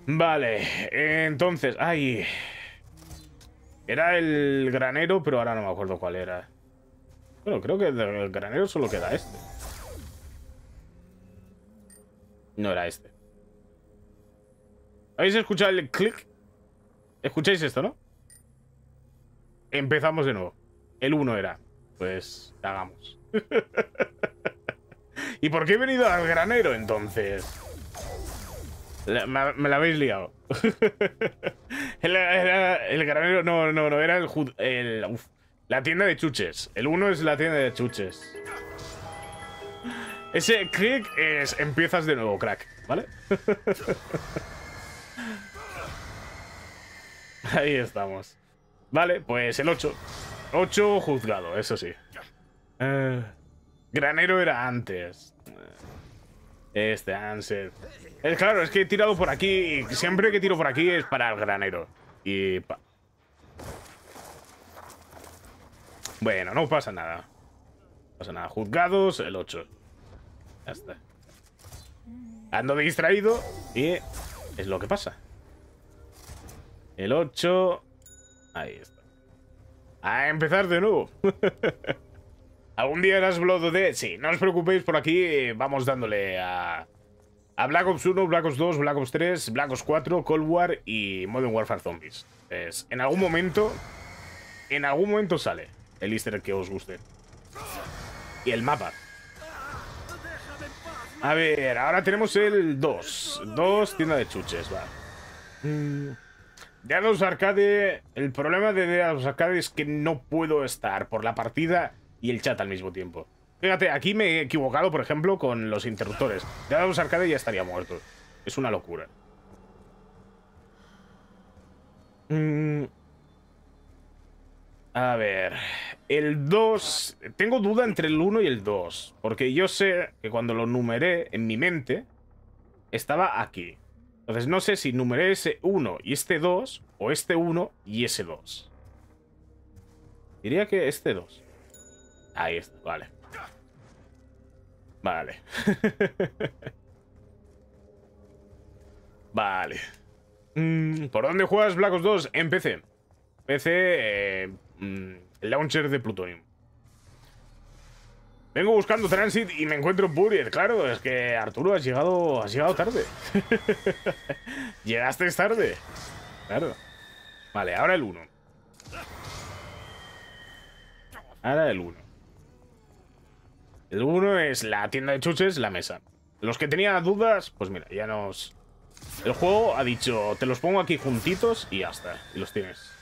Vale, entonces... ¡Ay! Era el granero, pero ahora no me acuerdo cuál era. Bueno, creo que del granero solo queda este. No era este. ¿Habéis escuchado el clic? ¿Escucháis esto, no? Empezamos de nuevo. El 1 era. Pues, hagamos. ¿Y por qué he venido al granero entonces? Me, la habéis liado. el, el granero, no, no, no, era el, la tienda de chuches. El 1 es la tienda de chuches. Ese click es empiezas de nuevo, crack, ¿vale? Ahí estamos. Vale, pues el 8. 8 juzgado, eso sí. Eh, granero era antes. Este, Ansel. Es claro, es que he tirado por aquí y siempre que tiro por aquí es para el granero. Y... pa- Bueno, no pasa nada. No pasa nada. Juzgados, el 8. Ya está. Ando distraído y es lo que pasa. El 8... Ahí está. A empezar de nuevo. ¿Algún día eras Blood de? Sí, no os preocupéis, por aquí eh, vamos dándole a... A Black Ops 1, Black Ops 2, Black Ops 3, Black Ops 4, Cold War y Modern Warfare Zombies. Es, en algún momento... En algún momento sale el easter que os guste. Y el mapa. A ver, ahora tenemos el 2. 2, tienda de chuches, va. Mm. Deados Arcade. El problema de Deados Arcade es que no puedo estar por la partida y el chat al mismo tiempo. Fíjate, aquí me he equivocado, por ejemplo, con los interruptores. Deados Arcade ya estaría muerto. Es una locura. Mm. A ver. El 2. Tengo duda entre el 1 y el 2. Porque yo sé que cuando lo numeré en mi mente, estaba aquí. Entonces no sé si numeré ese 1 y este 2, o este 1 y ese 2. Diría que este 2. Ahí está, vale. Vale. vale. Mm, ¿Por dónde juegas Black Ops 2? En PC. PC, eh, mm, launcher de Plutonium. Vengo buscando Transit y me encuentro Buried. Claro, es que Arturo, has llegado, has llegado tarde. Llegaste tarde. Claro. Vale, ahora el 1. Ahora el 1. El 1 es la tienda de chuches, la mesa. Los que tenían dudas, pues mira, ya nos... El juego ha dicho, te los pongo aquí juntitos y ya está. Y los tienes.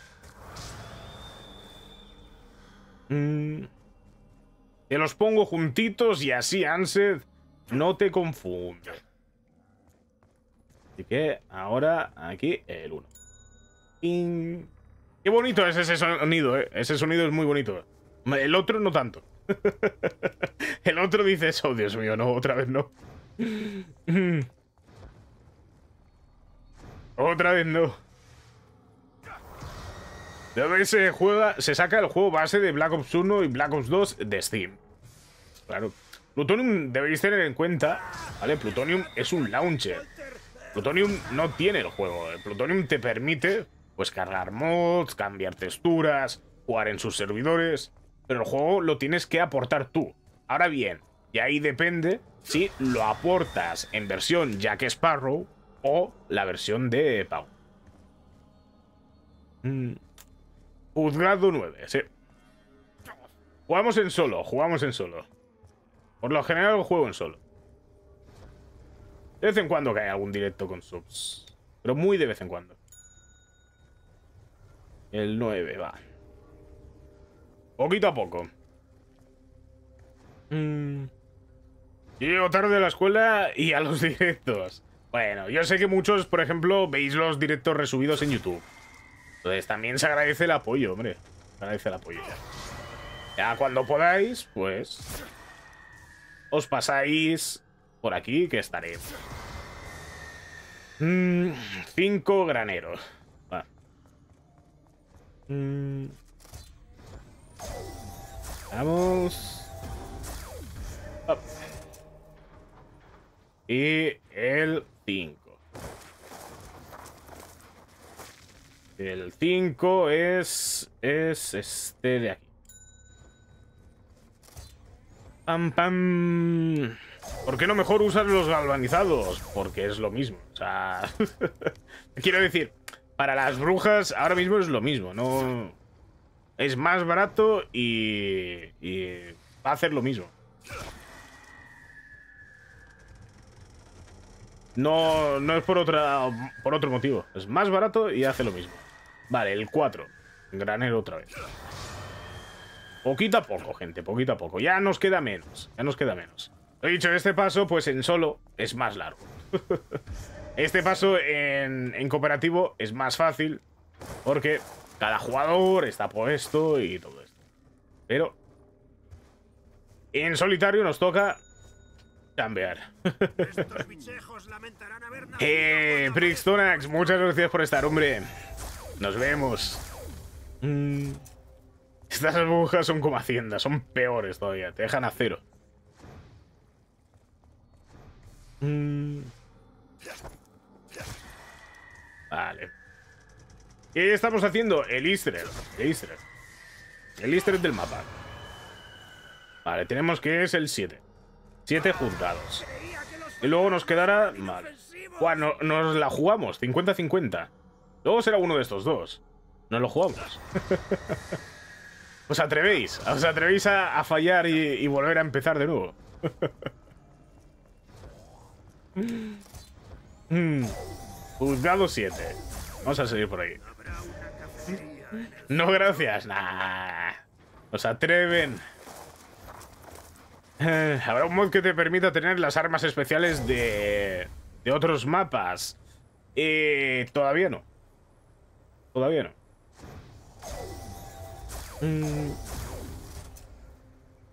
Mm. Te los pongo juntitos y así, Ansed, no te confunde. Así que ahora aquí el 1. Qué bonito es ese sonido, ¿eh? Ese sonido es muy bonito. El otro no tanto. el otro dice eso, oh, Dios mío, no, otra vez no. otra vez no. De se juega, se saca el juego base de Black Ops 1 y Black Ops 2 de Steam. Claro. Plutonium debéis tener en cuenta, ¿vale? Plutonium es un launcher. Plutonium no tiene el juego. El Plutonium te permite, pues, cargar mods, cambiar texturas, jugar en sus servidores. Pero el juego lo tienes que aportar tú. Ahora bien, y ahí depende si lo aportas en versión Jack Sparrow o la versión de pago. Mm. Juzgado 9, sí. Jugamos en solo, jugamos en solo. Por lo general juego en solo. De vez en cuando cae algún directo con subs. Pero muy de vez en cuando. El 9, va. Poquito a poco. Mm. Llego tarde a la escuela y a los directos. Bueno, yo sé que muchos, por ejemplo, veis los directos resubidos en YouTube. Entonces también se agradece el apoyo, hombre. Se agradece el apoyo. Ya cuando podáis, pues... Os pasáis por aquí, que estaré. Mm, cinco graneros. Mm. Vamos. Y el 5. El 5 es. Es este de aquí. Pam, pam. ¿Por qué no mejor usar los galvanizados? Porque es lo mismo. O sea. quiero decir, para las brujas ahora mismo es lo mismo. No. Es más barato y. y va a hacer lo mismo. No, no es por otra por otro motivo. Es más barato y hace lo mismo. Vale, el 4. Granero otra vez. Poquito a poco, gente, poquito a poco. Ya nos queda menos, ya nos queda menos. Lo he dicho, este paso, pues en solo es más largo. este paso en, en cooperativo es más fácil porque cada jugador está puesto y todo esto. Pero... En solitario nos toca... Cambiar. Eh, Prixtonax, muchas gracias por estar, hombre. Nos vemos. Mm. Estas agujas son como hacienda, son peores todavía, te dejan a cero. Mm. Vale. ¿Qué estamos haciendo? El easter. El easter. El easter del mapa. Vale, tenemos que es el 7. 7 juzgados. Y luego nos quedará... Vale. Bueno, nos la jugamos, 50-50. Luego será uno de estos dos. Nos lo jugamos. ¿Os atrevéis? ¿Os atrevéis a, fallar y, y volver a empezar de nuevo? Mm. Juzgado 7. Vamos a seguir por ahí. No, gracias. Nah. Os atreven. Eh, Habrá un mod que te permita tener las armas especiales de, de otros mapas. Eh, todavía no. Todavía no. Mm.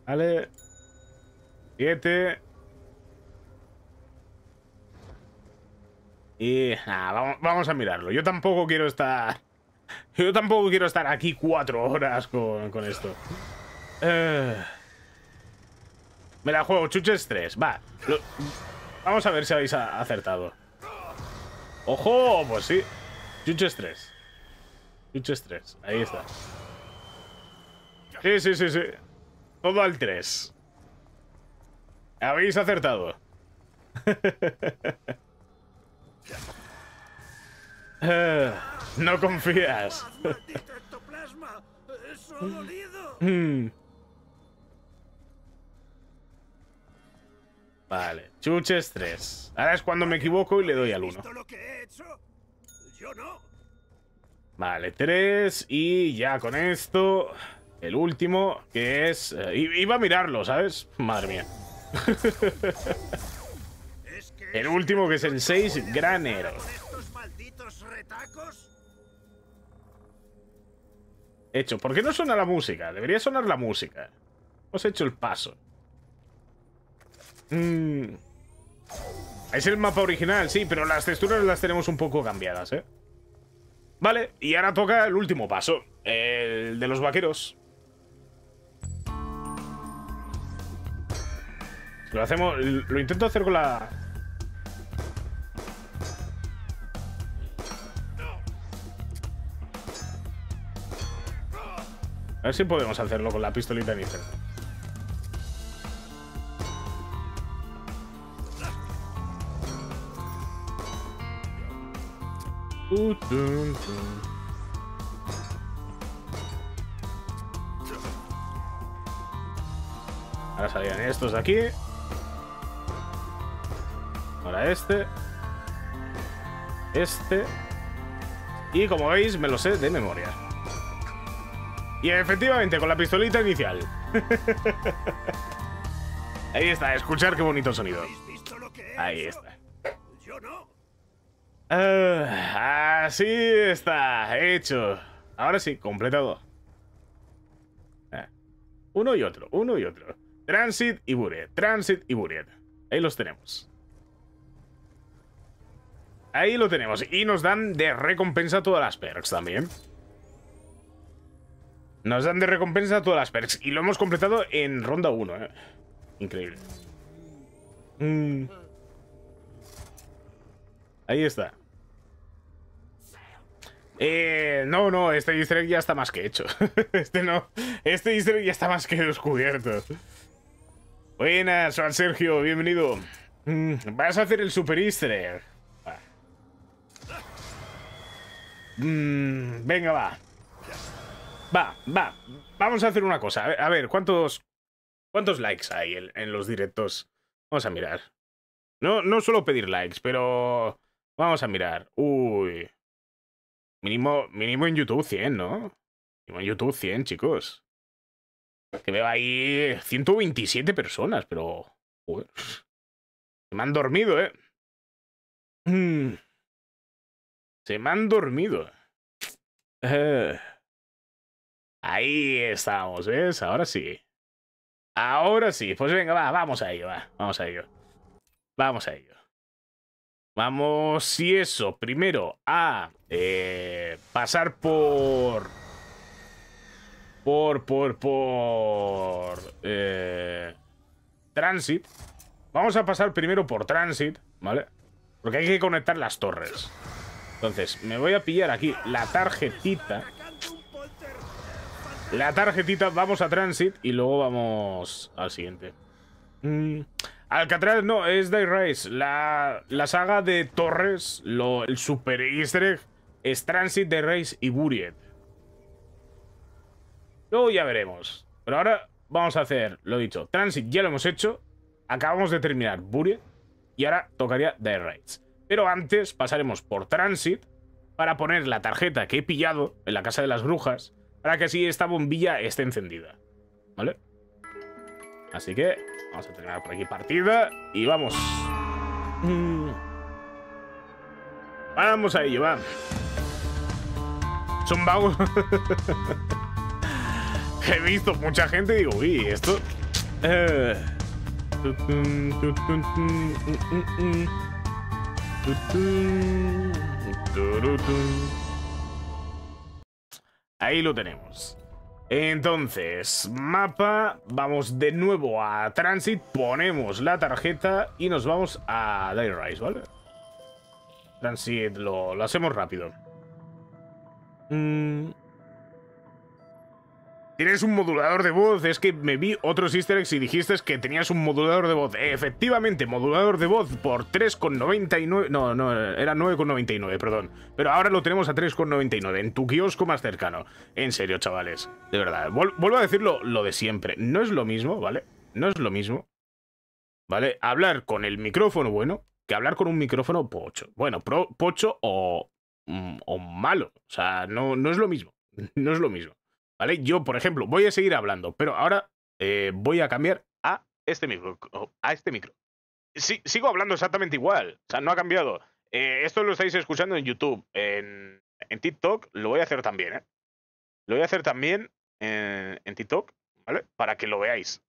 Vale. Siete. Y vamos a mirarlo. Yo tampoco quiero estar. Yo tampoco quiero estar aquí cuatro horas con, con esto. Eh, me la juego, chuches 3. Va. lo- vamos a ver si habéis acertado. ¡Ojo! Pues sí. Chuches 3. Chuches 3. Ahí está. Sí, sí, sí, sí. Todo al 3. Habéis acertado. Eh, no confías. Mm. Vale, chuches 3. Ahora es cuando me equivoco y le doy al 1. ¿Visto lo que he hecho? Yo no. Vale, 3 y ya con esto el último que es... eh, iba a mirarlo, ¿sabes? Madre mía. El último que es el 6, ¿Con granero. Hecho, ¿por qué no suena la música? Debería sonar la música. Hemos hecho el paso. Mm. Es el mapa original, sí, pero las texturas las tenemos un poco cambiadas, ¿eh? Vale, y ahora toca el último paso. El de los vaqueros. Lo hacemos... Lo intento hacer con la... A ver si podemos hacerlo con la pistolita tun, tun. Ahora salían estos de aquí. Ahora este. Este. Y como veis, me lo sé de memoria. Y efectivamente, con la pistolita inicial. Ahí está, escuchar qué bonito sonido. ¿Habéis visto lo que he Ahí está. Yo no. Ah, así está, hecho. Ahora sí, completado. Ah, Uno y otro, uno y otro. Transit y Buried, Transit y Buried. Ahí los tenemos. Ahí lo tenemos. Y nos dan de recompensa todas las perks también. Nos dan de recompensa todas las perks. Y lo hemos completado en ronda 1, ¿eh? Increíble. Mm. Ahí está. Eh, no, no, este easter egg ya está más que hecho. este no. Este easter egg ya está más que descubierto. Buenas, Juan Sergio, bienvenido. Mm, vas a hacer el super easter egg. Mm, venga, va. Va, va. Vamos a hacer una cosa. A ver, ¿cuántos, ¿cuántos likes hay en, los directos? Vamos a mirar. No, no suelo pedir likes, pero vamos a mirar. Uy. Mínimo, mínimo en YouTube 100, ¿no? Mínimo en YouTube 100, chicos. Que veo ahí 127 personas, pero... Se me han dormido, ¿eh? Mm. Se me han dormido. Eh. Ahí estamos, ¿ves? Ahora sí. Ahora sí. Pues venga, va, vamos a ello, va. Vamos a ello. Vamos a ello. Vamos, si eso, primero a eh, pasar por... Por, por, por... Eh, transit. Vamos a pasar primero por Transit, ¿vale? Porque hay que conectar las torres. Entonces, me voy a pillar aquí la tarjetita. La tarjetita, vamos a Transit y luego vamos al siguiente. Mm, Alcatraz, no, es Day Race. La, la saga de torres, lo, el super easter es Transit, Day Race y Buried. Luego ya veremos. Pero ahora vamos a hacer, lo dicho, Transit ya lo hemos hecho. Acabamos de terminar Buried y ahora tocaría The Raids. Pero antes pasaremos por Transit para poner la tarjeta que he pillado en la casa de las brujas para que así esta bombilla esté encendida. ¿Vale? Así que vamos a terminar por aquí partida y vamos. Mm. Vamos a ello, va. Son. He visto mucha gente y digo, uy, esto... Eh. Ahí lo tenemos. Entonces, mapa, vamos de nuevo a Transit, ponemos la tarjeta y nos vamos a Dire Rise, ¿vale? Transit, lo, hacemos rápido. Mm. Tienes un modulador de voz, es que me vi otros easter eggs y dijiste que tenías un modulador de voz. efectivamente, modulador de voz por 3,99... No, no, era 9,99, perdón. Pero ahora lo tenemos a 3,99, en tu kiosco más cercano. En serio, chavales, de verdad. vuelvo a decirlo lo de siempre. No es lo mismo, ¿vale? No es lo mismo, ¿vale? Hablar con el micrófono bueno que hablar con un micrófono pocho. Bueno, pocho o, mm, o malo. O sea, no, no es lo mismo. No es lo mismo. ¿Vale? Yo, por ejemplo, voy a seguir hablando, pero ahora eh, voy a cambiar a este micro. A este micro. Sigo hablando exactamente igual. O sea, no ha cambiado. Eh, esto lo estáis escuchando en YouTube. En, TikTok lo voy a hacer también, ¿eh? Lo voy a hacer también en, TikTok, ¿vale? Para que lo veáis.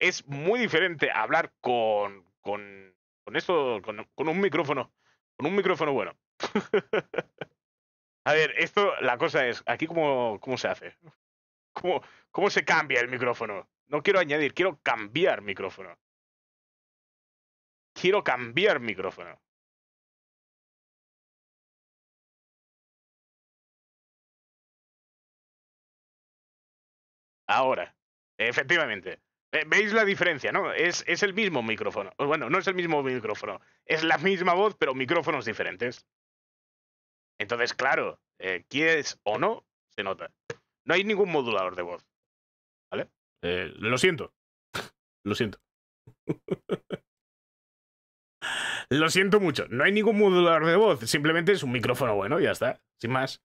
Es muy diferente hablar con, con, esto, con un micrófono. Con un micrófono bueno. A ver, esto, la cosa es, aquí cómo, cómo se hace. ¿Cómo, ¿Cómo se cambia el micrófono? No quiero añadir, quiero cambiar micrófono. Quiero cambiar micrófono. Ahora, efectivamente. ¿Veis la diferencia, no? Es, es el mismo micrófono. Bueno, no es el mismo micrófono. Es la misma voz, pero micrófonos diferentes. Entonces, claro, eh, quieres o no, se nota. No hay ningún modulador de voz. ¿Vale? Eh, lo siento. lo siento. lo siento mucho. No hay ningún modulador de voz. Simplemente es un micrófono bueno ya está. Sin más.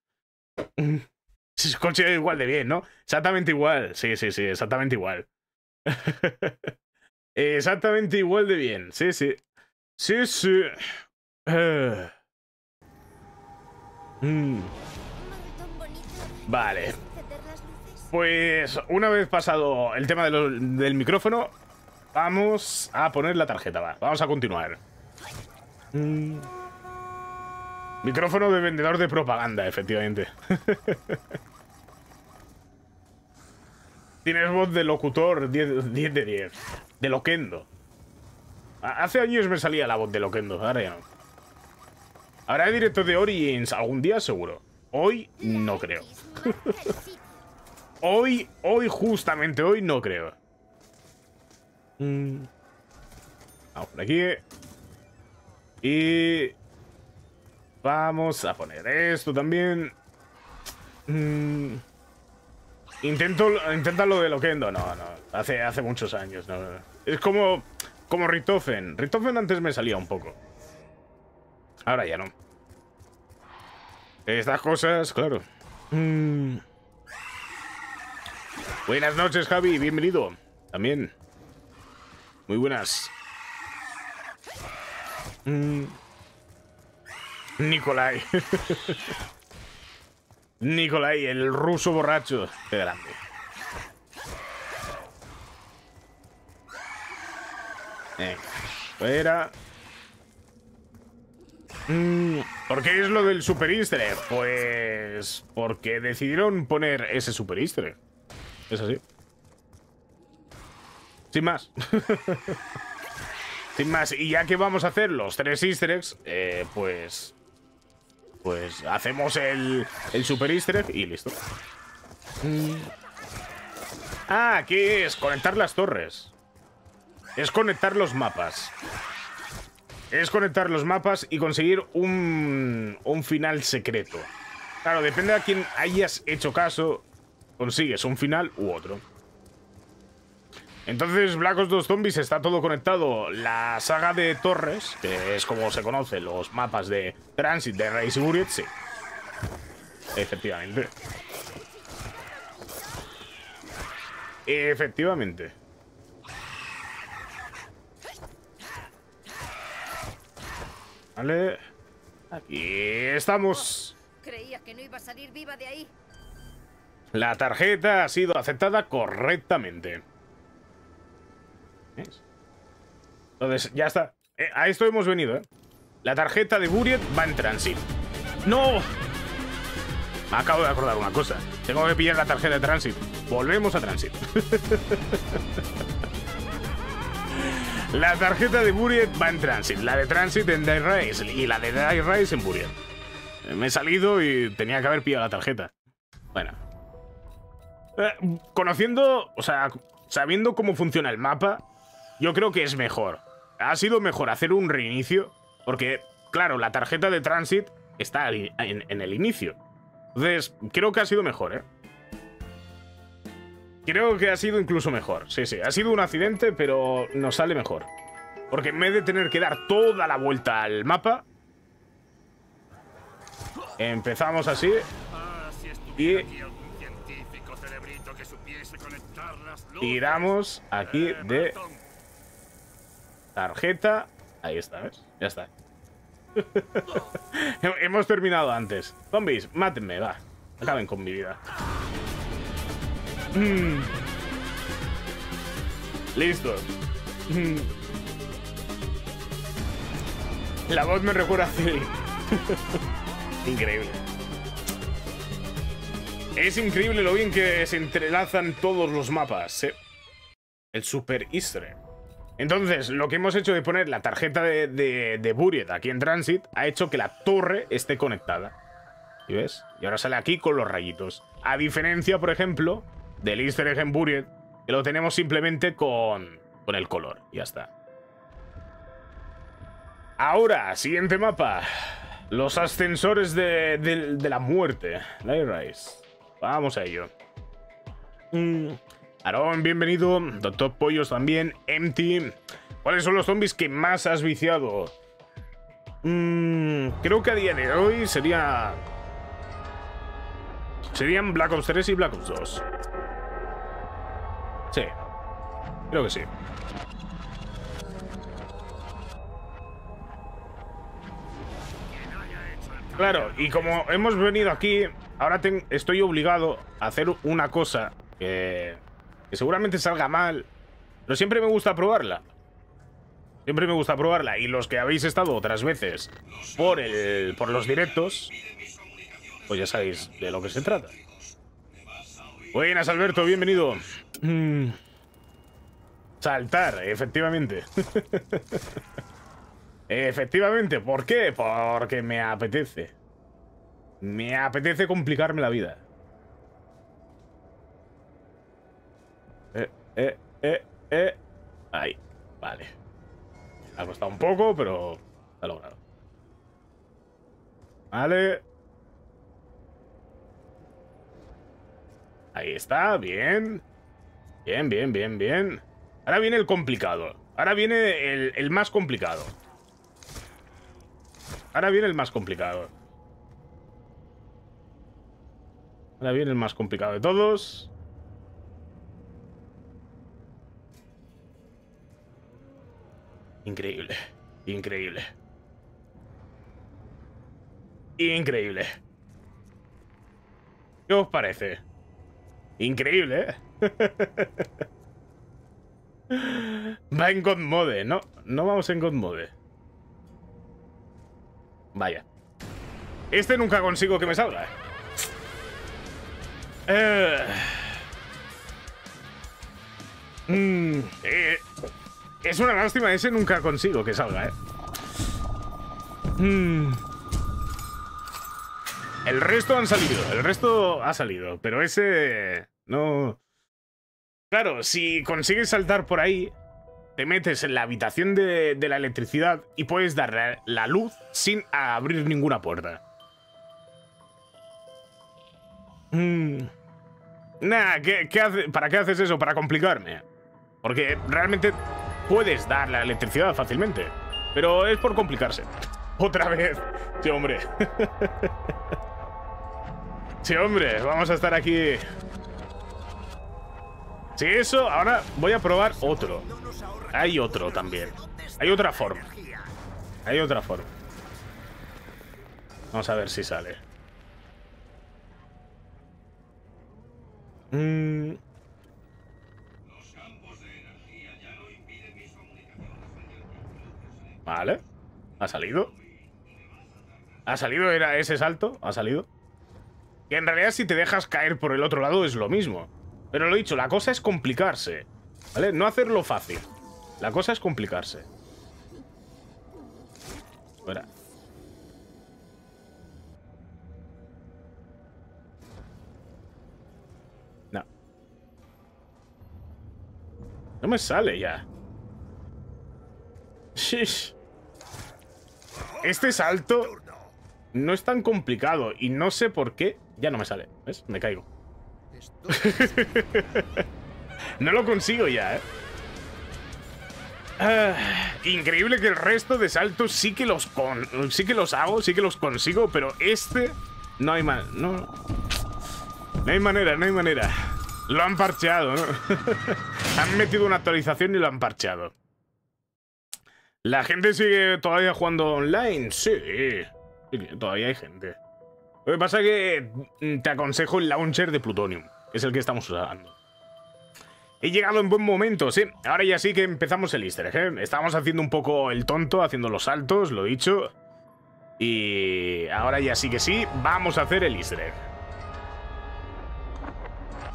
Se escucha igual de bien, ¿no? Exactamente igual. Sí, sí, sí, exactamente igual. exactamente igual de bien. Sí, sí. Sí, sí. Uh. Mm. Vale. Pues una vez pasado el tema del micrófono, vamos a poner la tarjeta. Va. Vamos a continuar. Mm. Micrófono de vendedor de propaganda, efectivamente. Tienes voz de locutor 10, 10 de 10. De loquendo. Hace años me salía la voz de loquendo, ahora. Habrá directo de Origins algún día, seguro. Hoy no creo. hoy, hoy, justamente hoy no creo. Mm. Vamos por aquí. Y... Vamos a poner esto también. Mm. Intento, intenta lo de Loquendo. No, no. Hace, hace muchos años. No, Es como, como Ritofen. Ritofen antes me salía un poco. Ahora ya no. Estas cosas, claro. Mm. Buenas noches, Javi. Bienvenido. También. Muy buenas. Mm. Nicolai. Nikolai, el ruso borracho. Qué grande. Venga, fuera. Mm, ¿Por qué es lo del super easter? Pues... Porque decidieron poner ese super easter. Es así. Sin más. Sin más. Y ya que vamos a hacer los tres easter eh, pues... Pues hacemos el, el super easter y listo. Mm. Ah, ¿qué es? Conectar las torres. Es conectar los mapas. Es conectar los mapas y conseguir un, un final secreto. Claro, depende a quién hayas hecho caso, consigues un final u otro. Entonces, Black Ops 2 Zombies está todo conectado. La saga de Torres, que es como se conoce los mapas de Transit de Race Buried, sí. Efectivamente. Efectivamente. Vale. Aquí estamos. Creía que no iba a salir viva de ahí. La tarjeta ha sido aceptada correctamente. ¿Ves? Entonces, ya está. Eh, a esto hemos venido, ¿eh? La tarjeta de Buried va en transit. ¡No! Me acabo de acordar una cosa. Tengo que pillar la tarjeta de transit. Volvemos a transit. la tarjeta de Buried va en transit. La de transit en Die Rise. Y la de Die Rise en Buried. Eh, Me he salido y tenía que haber pillado la tarjeta. Bueno. Eh, conociendo, o sea, sabiendo cómo funciona el mapa, yo creo que es mejor. Ha sido mejor hacer un reinicio, porque, claro, la tarjeta de transit está en, en el inicio. Entonces, creo que ha sido mejor, ¿eh? Creo que ha sido incluso mejor. Sí, sí, ha sido un accidente, pero nos sale mejor. Porque en vez de tener que dar toda la vuelta al mapa, empezamos así. Ah, Y-. Tiramos aquí Eh, de tarjeta. Ahí está, ¿ves? Ya está. Hemos terminado antes. Zombies, mátenme, va. Acaben con mi vida. Mm. Listo. Mm. La voz me recuerda a Celi. Increíble. Es increíble lo bien que se entrelazan todos los mapas. ¿eh? El Super Easter. Entonces, lo que hemos hecho de poner la tarjeta de, de, de Buried aquí en Transit ha hecho que la torre esté conectada. ¿Y ves? Y ahora sale aquí con los rayitos. A diferencia, por ejemplo, del Easter egg en Buried, que lo tenemos simplemente con, con el color. Ya está. Ahora, siguiente mapa. Los ascensores de, de- la muerte. Light Rise. Vamos a ello. Mm. Aarón, bienvenido. Doctor Pollos también. Empty. ¿Cuáles son los zombies que más has viciado? Mm, creo que a día de hoy sería... Serían Black Ops 3 y Black Ops 2. Sí. Creo que sí. Claro, y como hemos venido aquí, ahora estoy obligado a hacer una cosa que, que seguramente salga mal, pero siempre me gusta probarla. Siempre me gusta probarla. Y los que habéis estado otras veces por, el, por los directos, pues ya sabéis de lo que se trata. Buenas, Alberto, bienvenido. Mm. Saltar, efectivamente. Efectivamente, ¿por qué? Porque me apetece. Me apetece complicarme la vida. Eh, eh, eh, eh. Ahí, vale. Ha costado un poco, pero ha logrado. Vale. Ahí está, bien. Bien, bien, bien, bien. Ahora viene el complicado. Ahora viene el, más complicado. Ahora viene el más complicado. Ahora viene el más complicado de todos. Increíble. Increíble. Increíble. ¿Qué os parece? Increíble, ¿eh? Va en God Mode, ¿no? No vamos en God Mode. Vaya. Este nunca consigo que me salga. ¿eh? Eh. Mm, eh, es una lástima, ese nunca consigo que salga, ¿eh? Mm. El resto han salido, el resto ha salido, pero ese no... Claro, si consigues saltar por ahí, te metes en la habitación de, la electricidad y puedes dar la luz sin abrir ninguna puerta. Mm. Nah, ¿qué, qué hace, ¿para qué haces eso? Para complicarme. Porque realmente puedes dar la electricidad fácilmente. Pero es por complicarse. Otra vez. Sí, hombre. sí, hombre. Vamos a estar aquí. Sí, eso. Ahora voy a probar otro. Hay otro también. Hay otra forma. Hay otra forma. Vamos a ver si sale. Mm. Vale. ¿Ha salido? ¿Ha salido? ¿Era ese salto? ¿Ha salido? Que en realidad si te dejas caer por el otro lado es lo mismo. Pero lo dicho, la cosa es complicarse. ¿Vale? No hacerlo fácil. La cosa es complicarse. Fuera. No. No me sale ya. Shish. Este salto no es tan complicado y no sé por qué. Ya no me sale, ¿ves? Me caigo. no lo consigo ya, ¿eh? Ah, increíble que el resto de saltos sí que los sí que los hago, sí que los consigo, pero este no hay man no, no hay manera, no hay manera. Lo han parcheado, ¿no? han metido una actualización y lo han parcheado. ¿La gente sigue todavía jugando online? Sí, todavía hay gente. Lo que pasa es que te aconsejo el launcher de Plutonium, es el que estamos usando. He llegado en buen momento, sí. Ahora ya sí que empezamos el easter egg. ¿eh? Estábamos haciendo un poco el tonto, haciendo los saltos, lo dicho. Y ahora ya sí que sí, vamos a hacer el easter egg.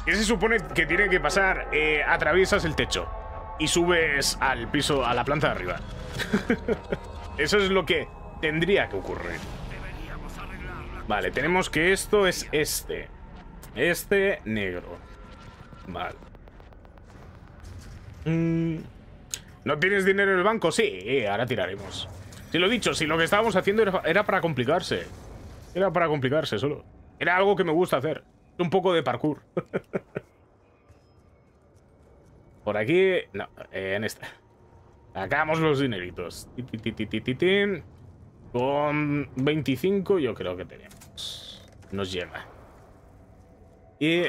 ¿Qué se supone que tiene que pasar? Eh, atraviesas el techo y subes al piso, a la planta de arriba. Eso es lo que tendría que ocurrir. Vale, tenemos que esto es este. Este negro. Vale. Mm. ¿No tienes dinero en el banco? Sí, ahora tiraremos. Si lo dicho, si lo que estábamos haciendo era, para complicarse. Era para complicarse solo. Era algo que me gusta hacer. Un poco de parkour. Por aquí... No, en esta. Sacamos los dineritos. Con 25 yo creo que tenemos. Nos llega. Y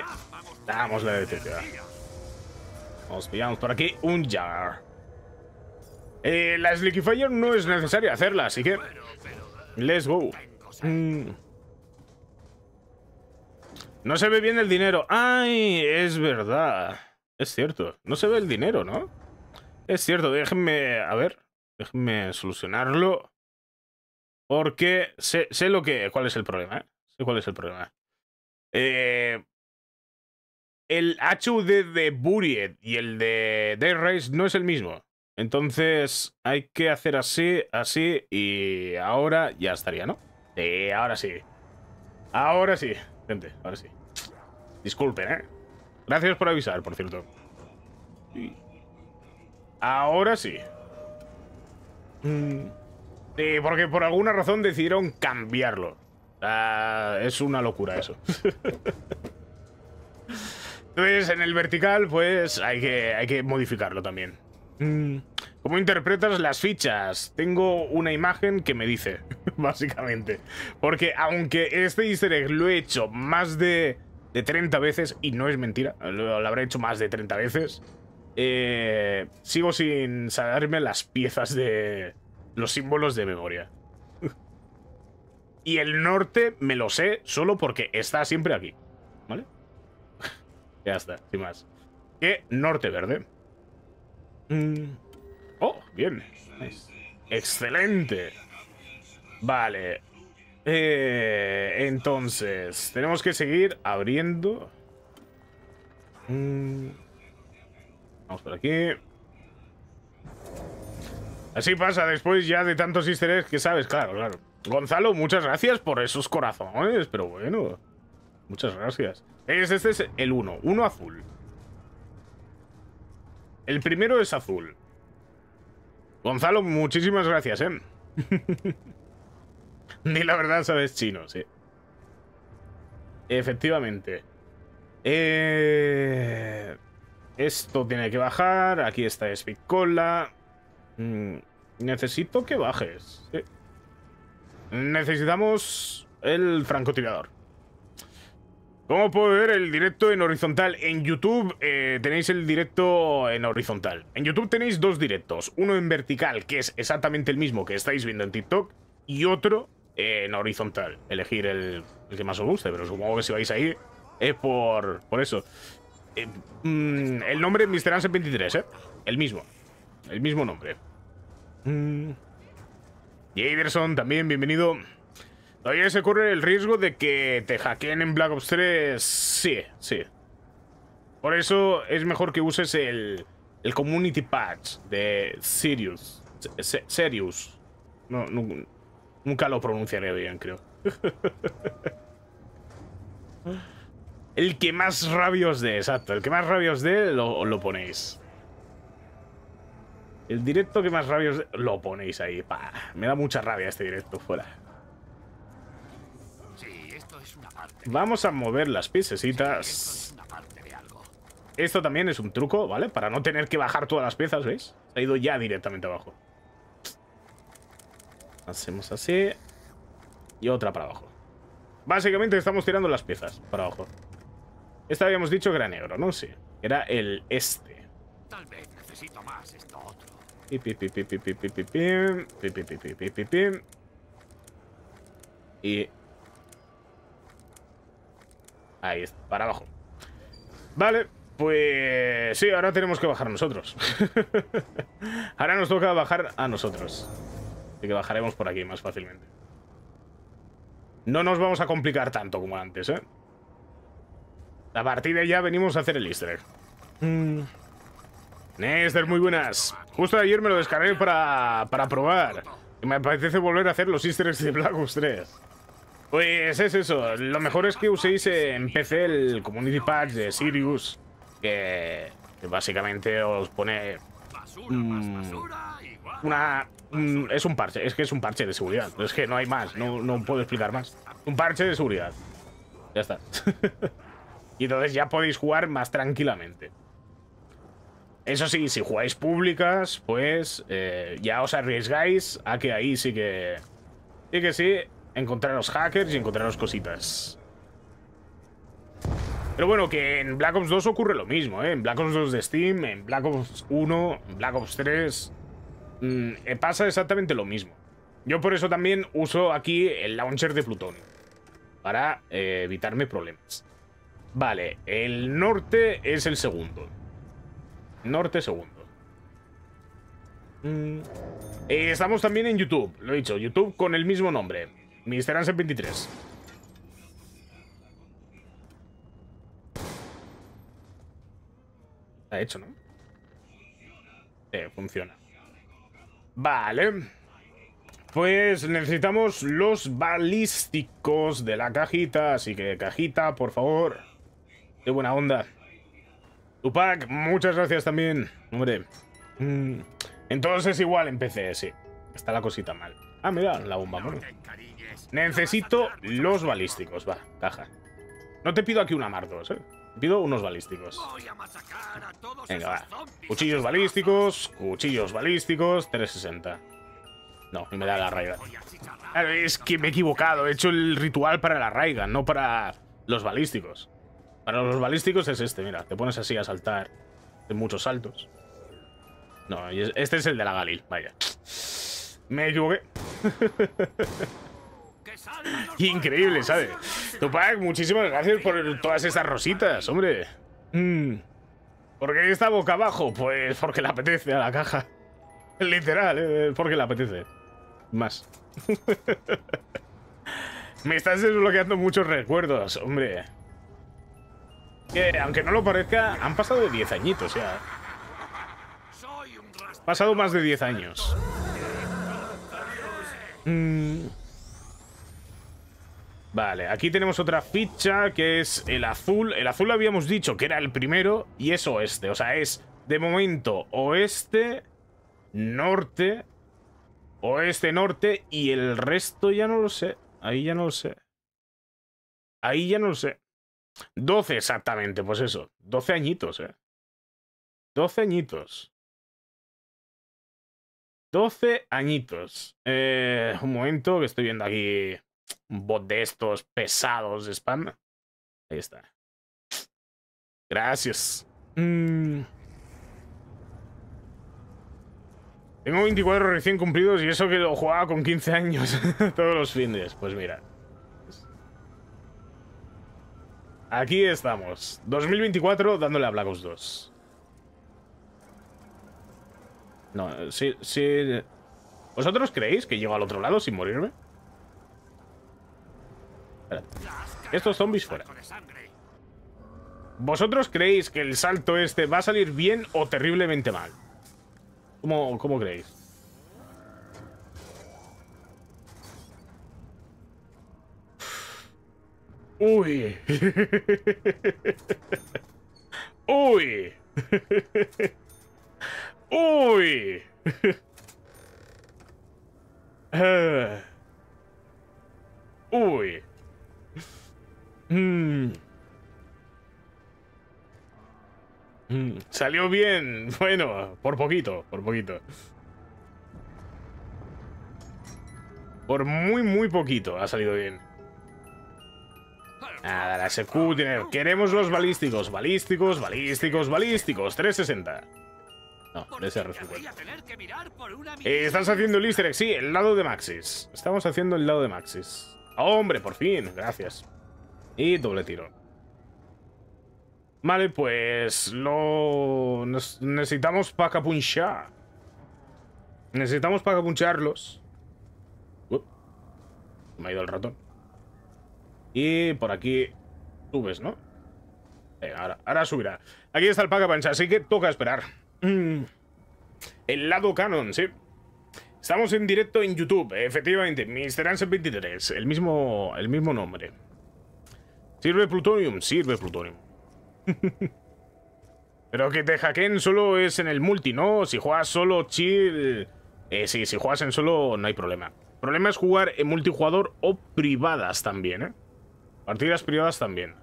damos la electricidad. Nos pillamos por aquí un jar. Eh, la Fire no es necesario hacerla, así que... Let's go. Mm. No se ve bien el dinero. ¡Ay! Es verdad. Es cierto. No se ve el dinero, ¿no? Es cierto. Déjenme... A ver. Déjenme solucionarlo. Porque sé, sé lo que... ¿Cuál es el problema? ¿eh? Sé cuál es el problema. Eh, el HUD de Buried y el de Dead Race no es el mismo. Entonces hay que hacer así, así y ahora ya estaría, ¿no? Sí, ahora sí. Ahora sí, gente, ahora sí. Disculpen, ¿eh? Gracias por avisar, por cierto. Ahora sí. Mm. Sí, porque por alguna razón decidieron cambiarlo. Ah, es una locura eso. Entonces, en el vertical, pues hay que, hay que modificarlo también. Mm. ¿Cómo interpretas las fichas? Tengo una imagen que me dice, básicamente. Porque aunque este easter egg lo he hecho más de, de 30 veces, y no es mentira, lo, habré hecho más de 30 veces, eh, sigo sin saberme las piezas de los símbolos de memoria. y el norte me lo sé solo porque está siempre aquí. ¿vale? ya está, sin más. Que norte verde. Mm. Oh, bien. Excelente. Vale. Eh, entonces, tenemos que seguir abriendo. Mm. Vamos por aquí. Así pasa después ya de tantos easter eggs que sabes, claro, claro. Gonzalo, muchas gracias por esos corazones, pero bueno. Muchas gracias. Es, este es el 1, uno azul. El primero es azul. Gonzalo, muchísimas gracias, ¿eh? Ni la verdad sabes chino, sí. Efectivamente. Eh... Esto tiene que bajar. Aquí está Espicola. Mm, necesito que bajes. Necesitamos el francotirador. Como puedo ver el directo en horizontal? En YouTube eh, tenéis el directo en horizontal. En YouTube tenéis dos directos. Uno en vertical, que es exactamente el mismo que estáis viendo en TikTok. Y otro en horizontal. Elegir el, que más os guste, pero supongo que si vais ahí es por, por eso. Eh, mm, el nombre Mr. Ansem 23, ¿eh? El mismo. El mismo nombre. Mm. Jaderson, también, bienvenido. Todavía se corre el riesgo de que te hackeen en Black Ops 3. Sí, sí. Por eso es mejor que uses el, el Community Patch de Sirius. Serious. No, no- nunca lo pronunciaré bien, creo. el que más rabios dé, exacto. El que más rabios dé, lo, lo ponéis. El directo que más rabios dé, lo ponéis ahí. Pa. Me da mucha rabia este directo fuera. Sí, esto es una parte. Vamos a mover las Esto piececitas. es una parte de algo. Esto también es un truco, ¿vale? Para no tener que bajar todas las piezas, ¿veis? Se ha ido ya directamente abajo. Hacemos así. Y otra para abajo. Básicamente estamos tirando las piezas para abajo. Esta habíamos dicho que era negro, ¿no? Sí. Era el este. Tal vez necesito más esto Y... Ahí está, para abajo. Vale, pues... Sí, ahora tenemos que bajar nosotros. ahora nos toca bajar a nosotros. Así que bajaremos por aquí más fácilmente. No nos vamos a complicar tanto como antes, ¿eh? A partir de ya venimos a hacer el easter egg. Mm. Néstor, muy buenas. Justo ayer me lo descargué para, para probar. Y me apetece volver a hacer los easter eggs de Black Ops 3. Pues es eso. Lo mejor es que uséis en PC el Community Patch de Sirius. Que, básicamente os pone Mm. una... un- es un parche. Es que es un parche de seguridad. Es que no hay más. No, no puedo explicar más. Un parche de seguridad. Ya está. y entonces ya podéis jugar más tranquilamente. Eso sí, si jugáis públicas, pues eh, ya os arriesgáis a que ahí sí que... Sí que sí, encontraros hackers y encontraros cositas. Pero bueno, que en Black Ops 2 ocurre lo mismo, ¿eh? En Black Ops 2 de Steam, en Black Ops 1, en Black Ops 3... mm, eh, pasa exactamente lo mismo. Yo por eso también uso aquí el launcher de Plutón. Para eh, evitarme problemas. Vale, el norte es el segundo. Norte segundo. Mm, eh, estamos también en YouTube, lo he dicho, YouTube con el mismo nombre. Mr. Ansem 23. Está hecho, ¿no? Sí, funciona. Vale. Pues necesitamos los balísticos de la cajita, así que cajita, por favor. Qué buena onda. Tupac, muchas gracias también. Hombre. Mm, Entonces igual empecé, sí. Está la cosita mal. Ah, mira, la bomba. encariñes. Necesito los balísticos. Va, caja. No te pido aquí una Mar 2, ¿eh? Pido unos balísticos. Venga, va. Cuchillos balísticos, cuchillos balísticos, 360. No, me da la raiga. Es que me he equivocado. He hecho el ritual para la raiga, no para los balísticos. Para los balísticos es este, mira. Te pones así a saltar de muchos saltos. No, este es el de la Galil, vaya. Me equivoqué. Increíble. ¿sabes? Tupac, muchísimas gracias por todas estas rositas, hombre. Mm. ¿Por qué está boca abajo? Pues porque le apetece a la caja. Literal, eh, porque le apetece. Más. Me estás desbloqueando muchos recuerdos, hombre. Que, aunque no lo parezca, han pasado 10 añitos ya. Pasado más de 10 años. Mm. Vale, aquí tenemos otra ficha que es el azul. El azul habíamos dicho que era el primero y es oeste. O sea, es de momento oeste, norte, oeste, norte y el resto ya no lo sé. Ahí ya no lo sé. Ahí ya no lo sé. 12 exactamente, pues eso. 12 añitos, eh. 12 añitos. 12 añitos. Eh, un momento que estoy viendo aquí un bot de estos pesados de spam. Ahí está. Gracias. Mm. Tengo 24 recién cumplidos y eso que lo jugaba con 15 años todos los fines. Pues mira. Aquí estamos. 2024 dándole a Black Ops 2. No, sí, sí. ¿Vosotros creéis que llego al otro lado sin morirme? Estos zombies fuera. ¿Vosotros creéis que el salto este va a salir bien o terriblemente mal? ¿Cómo, cómo creéis? Uy. Uy. Uy. Uy. Mm. Mm, Salió bien. Bueno, por poquito, por poquito. Por muy, muy poquito ha salido bien. Nada, la SQ tiene... Queremos los balísticos, balísticos, balísticos, balísticos. 360. No, SR50. Eh, ¿Estás haciendo el easter egg? Sí, el lado de Maxis. Estamos haciendo el lado de Maxis. ¡Hombre, por fin! Gracias. Y doble tiro. Vale, pues lo nos- necesitamos para capunchar. Necesitamos para capuncharlos. Uh, me ha ido el ratón. Y por aquí subes, ¿no? Venga, ahora, subirá. Aquí está el pack pancha, así que toca esperar. Mm. El lado canon, sí. Estamos en directo en YouTube, efectivamente. Mr. Ansem 23, el mismo, el mismo nombre. ¿Sirve plutonium? Sirve plutonium. Pero que te hackeen solo es en el multi, ¿no? Si juegas solo chill... Eh, sí, si juegas en solo no hay problema. El problema es jugar en multijugador o privadas también, ¿eh? Partidas privadas también.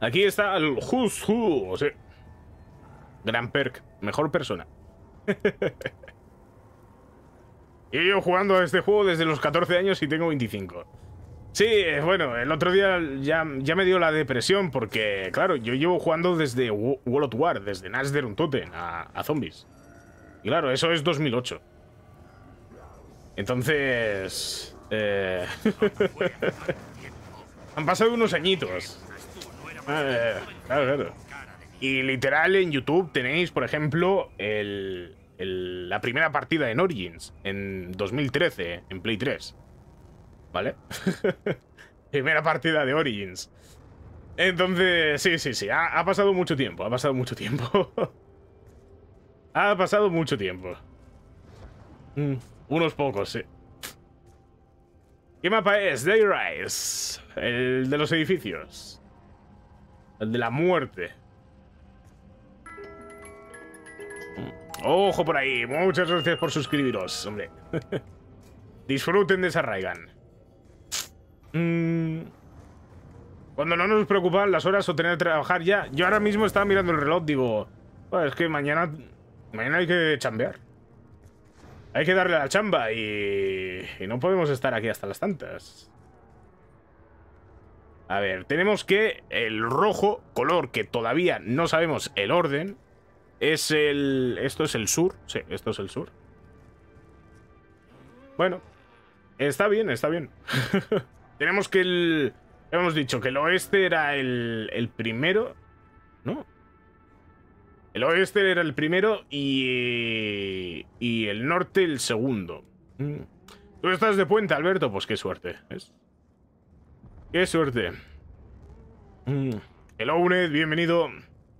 Aquí está el Who's Who. Gran perk, mejor persona. y yo jugando a este juego desde los 14 años y tengo 25. Sí, eh, bueno, el otro día ya, ya me dio la depresión porque, claro, yo llevo jugando desde Wo- World of War, desde Nasder Untoten a, a zombies. Y claro, eso es 2008. Entonces... eh, Han pasado unos añitos. Eh, claro, claro. Y literal en YouTube tenéis, por ejemplo, la primera partida en Origins, en 2013, en Play 3. ¿Vale? primera partida de Origins. Entonces, sí, sí, sí, ha, ha pasado mucho tiempo, ha pasado mucho tiempo. ha pasado mucho tiempo. Mm, unos pocos, sí. ¿Qué mapa es? Dayrise. El de los edificios. El de la muerte. Ojo por ahí. Muchas gracias por suscribiros, hombre. Disfruten de esa Raigan. Mm. Cuando no nos preocupan las horas o tener que trabajar ya. Yo ahora mismo estaba mirando el reloj, digo. "Joder, es que mañana. Mañana hay que chambear. Hay que darle la chamba y. Y no podemos estar aquí hasta las tantas. A ver, tenemos que el rojo, color que todavía no sabemos el orden, es el... ¿Esto es el sur? Sí, esto es el sur. Bueno, Está bien, está bien. Tenemos que el... Hemos dicho que el oeste era el, el primero, ¿no? El oeste era el primero y, y el norte el segundo. Mm. ¿Tú estás de puente, Alberto? Pues qué suerte. Qué suerte. Mm. Hello, Uned, bienvenido.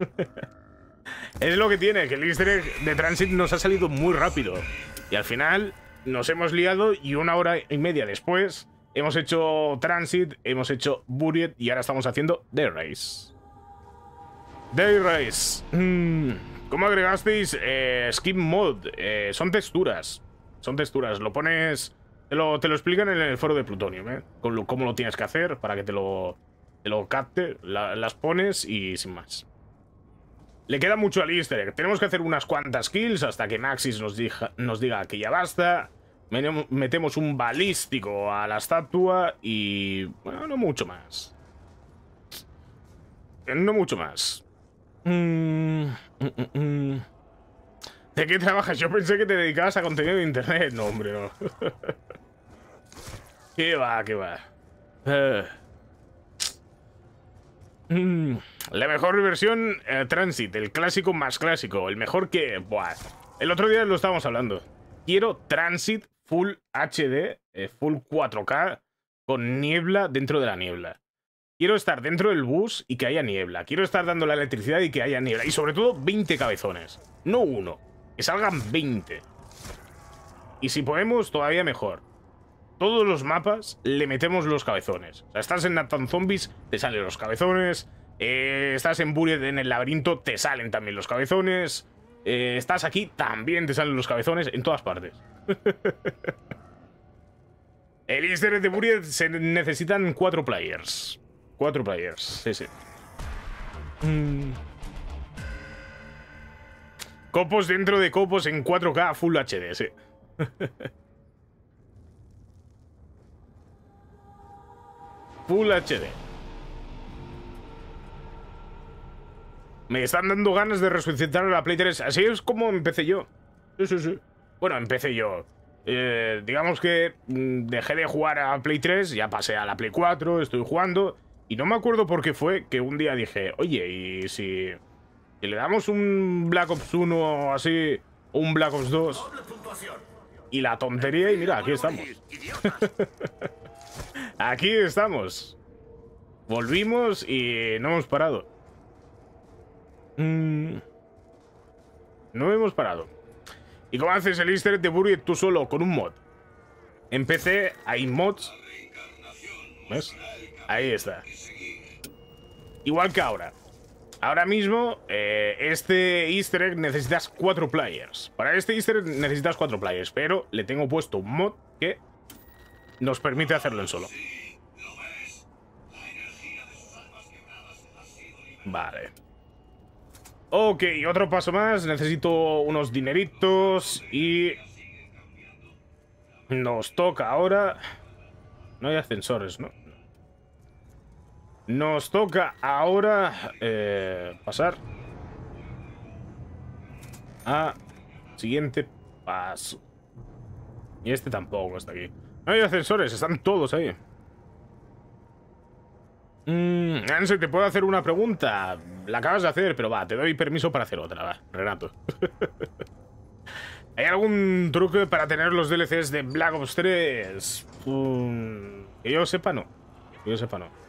es lo que tiene, que el easter egg de Transit nos ha salido muy rápido. Y al final nos hemos liado y una hora y media después hemos hecho Transit, hemos hecho Buried y ahora estamos haciendo The Race. Day Race. Mm, ¿Cómo agregasteis eh, Skin Mod? Eh, son texturas. Son texturas. Lo pones... Te lo, te lo explican en el foro de Plutonium, ¿eh? Con lo- cómo lo tienes que hacer para que te lo, te lo capte. La- las pones y sin más. Le queda mucho al easter. Tenemos que hacer unas cuantas kills hasta que Maxis nos, diga- nos diga que ya basta. Metemos un balístico a la estatua y... Bueno, no mucho más. No mucho más. Mm, mm, mm. ¿De qué trabajas? Yo pensé que te dedicabas a contenido de internet. No, hombre, no. ¿Qué va, qué va? Eh. La mejor versión eh, Transit, el clásico más clásico, el mejor que... El otro día lo estábamos hablando. Quiero Transit Full HD, eh, Full 4K, con niebla dentro de la niebla. Quiero estar dentro del bus y que haya niebla. Quiero estar dando la electricidad y que haya niebla. Y sobre todo 20 cabezones. No uno. Que salgan 20. Y si podemos, todavía mejor. Todos los mapas le metemos los cabezones. O sea, estás en Nathan Zombies, te salen los cabezones. Eh, estás en Buried en el laberinto, te salen también los cabezones. Eh, estás aquí, también te salen los cabezones. En todas partes. el easter de Buried se necesitan cuatro players. Cuatro players, sí, sí. Mm. Copos dentro de copos en 4K Full HD, sí. Full HD. Me están dando ganas de resucitar la Play 3. Así es como empecé yo. Sí, sí, sí. Bueno, empecé yo. Eh, digamos que mm, dejé de jugar a Play 3, ya pasé a la Play 4, estoy jugando. Y no me acuerdo por qué fue que un día dije, oye, ¿y si, si le damos un Black Ops 1 o así, o un Black Ops 2? Y la tontería, y mira, aquí estamos. Aquí estamos. Volvimos y no hemos parado. Mm. No hemos parado. ¿Y cómo haces el easter de Buried tú solo con un mod? En PC hay mods. ¿Ves? Ahí está. Igual que ahora. Ahora mismo, eh, este easter egg necesitas cuatro players. Para este easter egg necesitas cuatro players, pero le tengo puesto un mod que nos permite hacerlo en solo. Vale. Ok, otro paso más. Necesito unos dineritos y... Nos toca ahora... No hay ascensores, ¿no? Nos toca ahora eh, pasar a siguiente paso. Y este tampoco está aquí. No hay ascensores, están todos ahí. Mm, te puedo hacer una pregunta. La acabas de hacer, pero va, te doy permiso para hacer otra, va, Renato. ¿Hay algún truque para tener los DLCs de Black Ops 3? Mm, que yo sepa, no. Que yo sepa, no.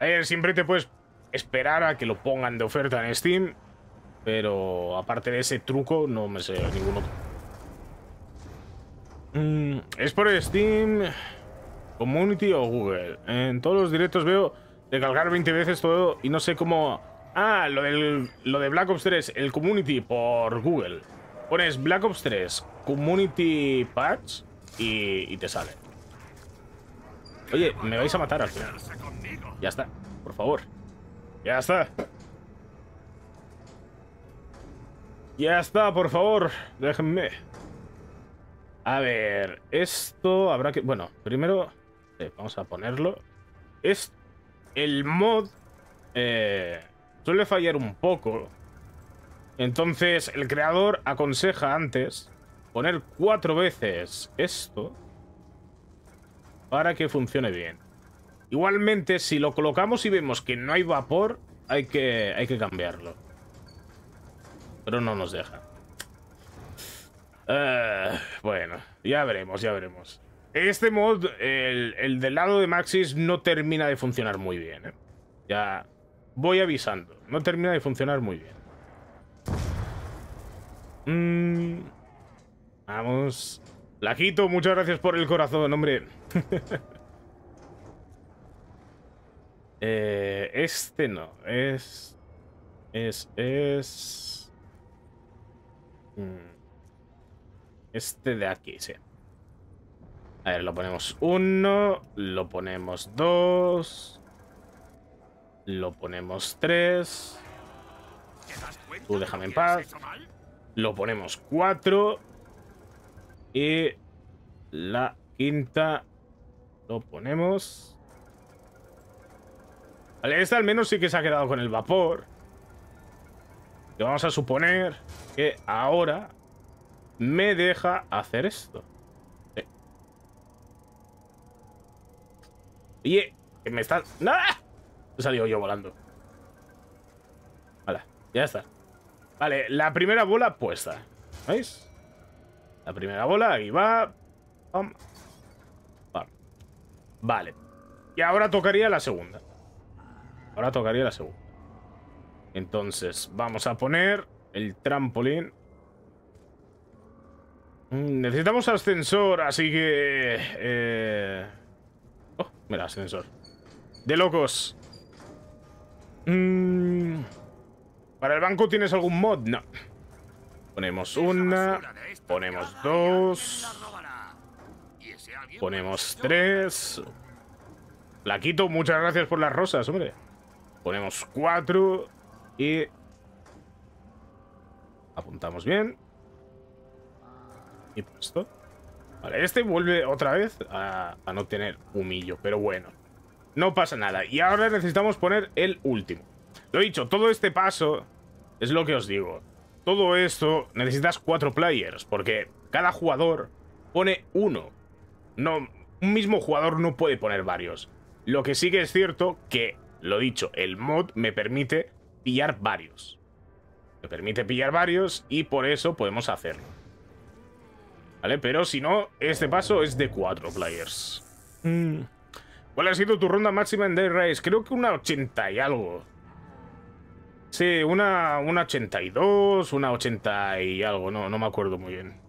Ver, siempre te puedes esperar a que lo pongan de oferta en Steam, pero aparte de ese truco, no me sé ningún otro. Mm, ¿Es por Steam, Community o Google? En todos los directos veo recalcar 20 veces todo y no sé cómo... Ah, lo, del, lo de Black Ops 3, el Community por Google. Pones Black Ops 3 Community Patch y te sale. Oye, me vais a matar al final. Ya está, por favor. Ya está. Ya está, por favor. Déjenme. A ver, esto habrá que... Bueno, primero eh, vamos a ponerlo. Es el mod eh, suele fallar un poco. Entonces el creador aconseja antes poner cuatro veces esto para que funcione bien. Igualmente, si lo colocamos y vemos que no hay vapor, hay que, hay que cambiarlo. Pero no nos deja. Eh, bueno, ya veremos, ya veremos. Este mod, el, el, del lado de Maxis, no termina de funcionar muy bien. ¿eh? Ya voy avisando. No termina de funcionar muy bien. Mm, vamos. Laquito, muchas gracias por el corazón, hombre. eh, este no, es... Es... Es... Mm, este de aquí, sí. A ver, lo ponemos uno, lo ponemos dos, lo ponemos tres. Tú déjame en paz. Lo ponemos cuatro. Y la quinta lo ponemos... Vale, esta al menos sí que se ha quedado con el vapor. Y vamos a suponer que ahora me deja hacer esto. Sí. Oye, que me está... ¡Nada! He salido yo volando. Vale, ya está. Vale, la primera bola puesta. ¿Veis? La primera bola, ahí va. Vale. Y ahora tocaría la segunda. Ahora tocaría la segunda. Entonces, vamos a poner el trampolín. Mm, necesitamos ascensor, así que... Eh... Oh, mira, ascensor. De locos. Mm... ¿Para el banco tienes algún mod? No. Ponemos una... Ponemos dos... Ponemos tres... Laquito, muchas gracias por las rosas, hombre. Ponemos cuatro... Y... Apuntamos bien. Y puesto. Vale, este vuelve otra vez a, a no tener humillo, pero bueno. No pasa nada. Y ahora necesitamos poner el último. Lo dicho, todo este paso es lo que os digo. Todo esto necesitas cuatro players, porque cada jugador pone uno. No, un mismo jugador no puede poner varios. Lo que sí que es cierto que, lo dicho, el mod me permite pillar varios. Me permite pillar varios y por eso podemos hacerlo. ¿Vale? Pero si no, este paso es de cuatro players. Mm. ¿Cuál ha sido tu ronda máxima en Day Race? Creo que una 80 y algo. Sí, una, una 82, una 80 y algo, no, no me acuerdo muy bien.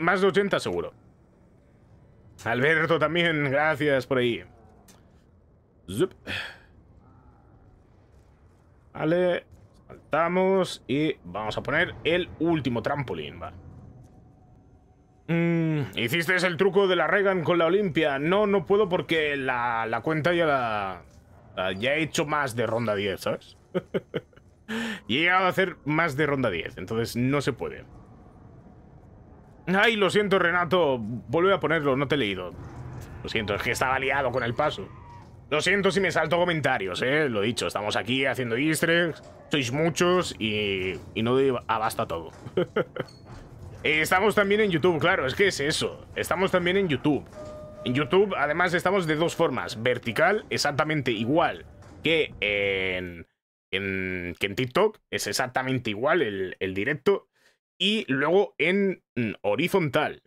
Más de 80 seguro. Alberto también, gracias por ahí. Zup. Vale, saltamos y vamos a poner el último trampolín, va. Mm, ¿Hiciste el truco de la Regan con la Olimpia? No, no puedo porque la, la cuenta ya la, ya he hecho más de ronda 10, ¿sabes? y he llegado a hacer más de ronda 10, entonces no se puede. Ay, lo siento, Renato. Vuelve a ponerlo, no te he leído. Lo siento, es que estaba liado con el paso. Lo siento si me salto comentarios, ¿eh? Lo dicho, estamos aquí haciendo easter sois muchos y, y no abasta todo. estamos también en YouTube, claro, es que es eso. Estamos también en YouTube. En YouTube, además, estamos de dos formas. Vertical, exactamente igual que en, en, que en TikTok. Es exactamente igual el, el directo. Y luego en mm, horizontal.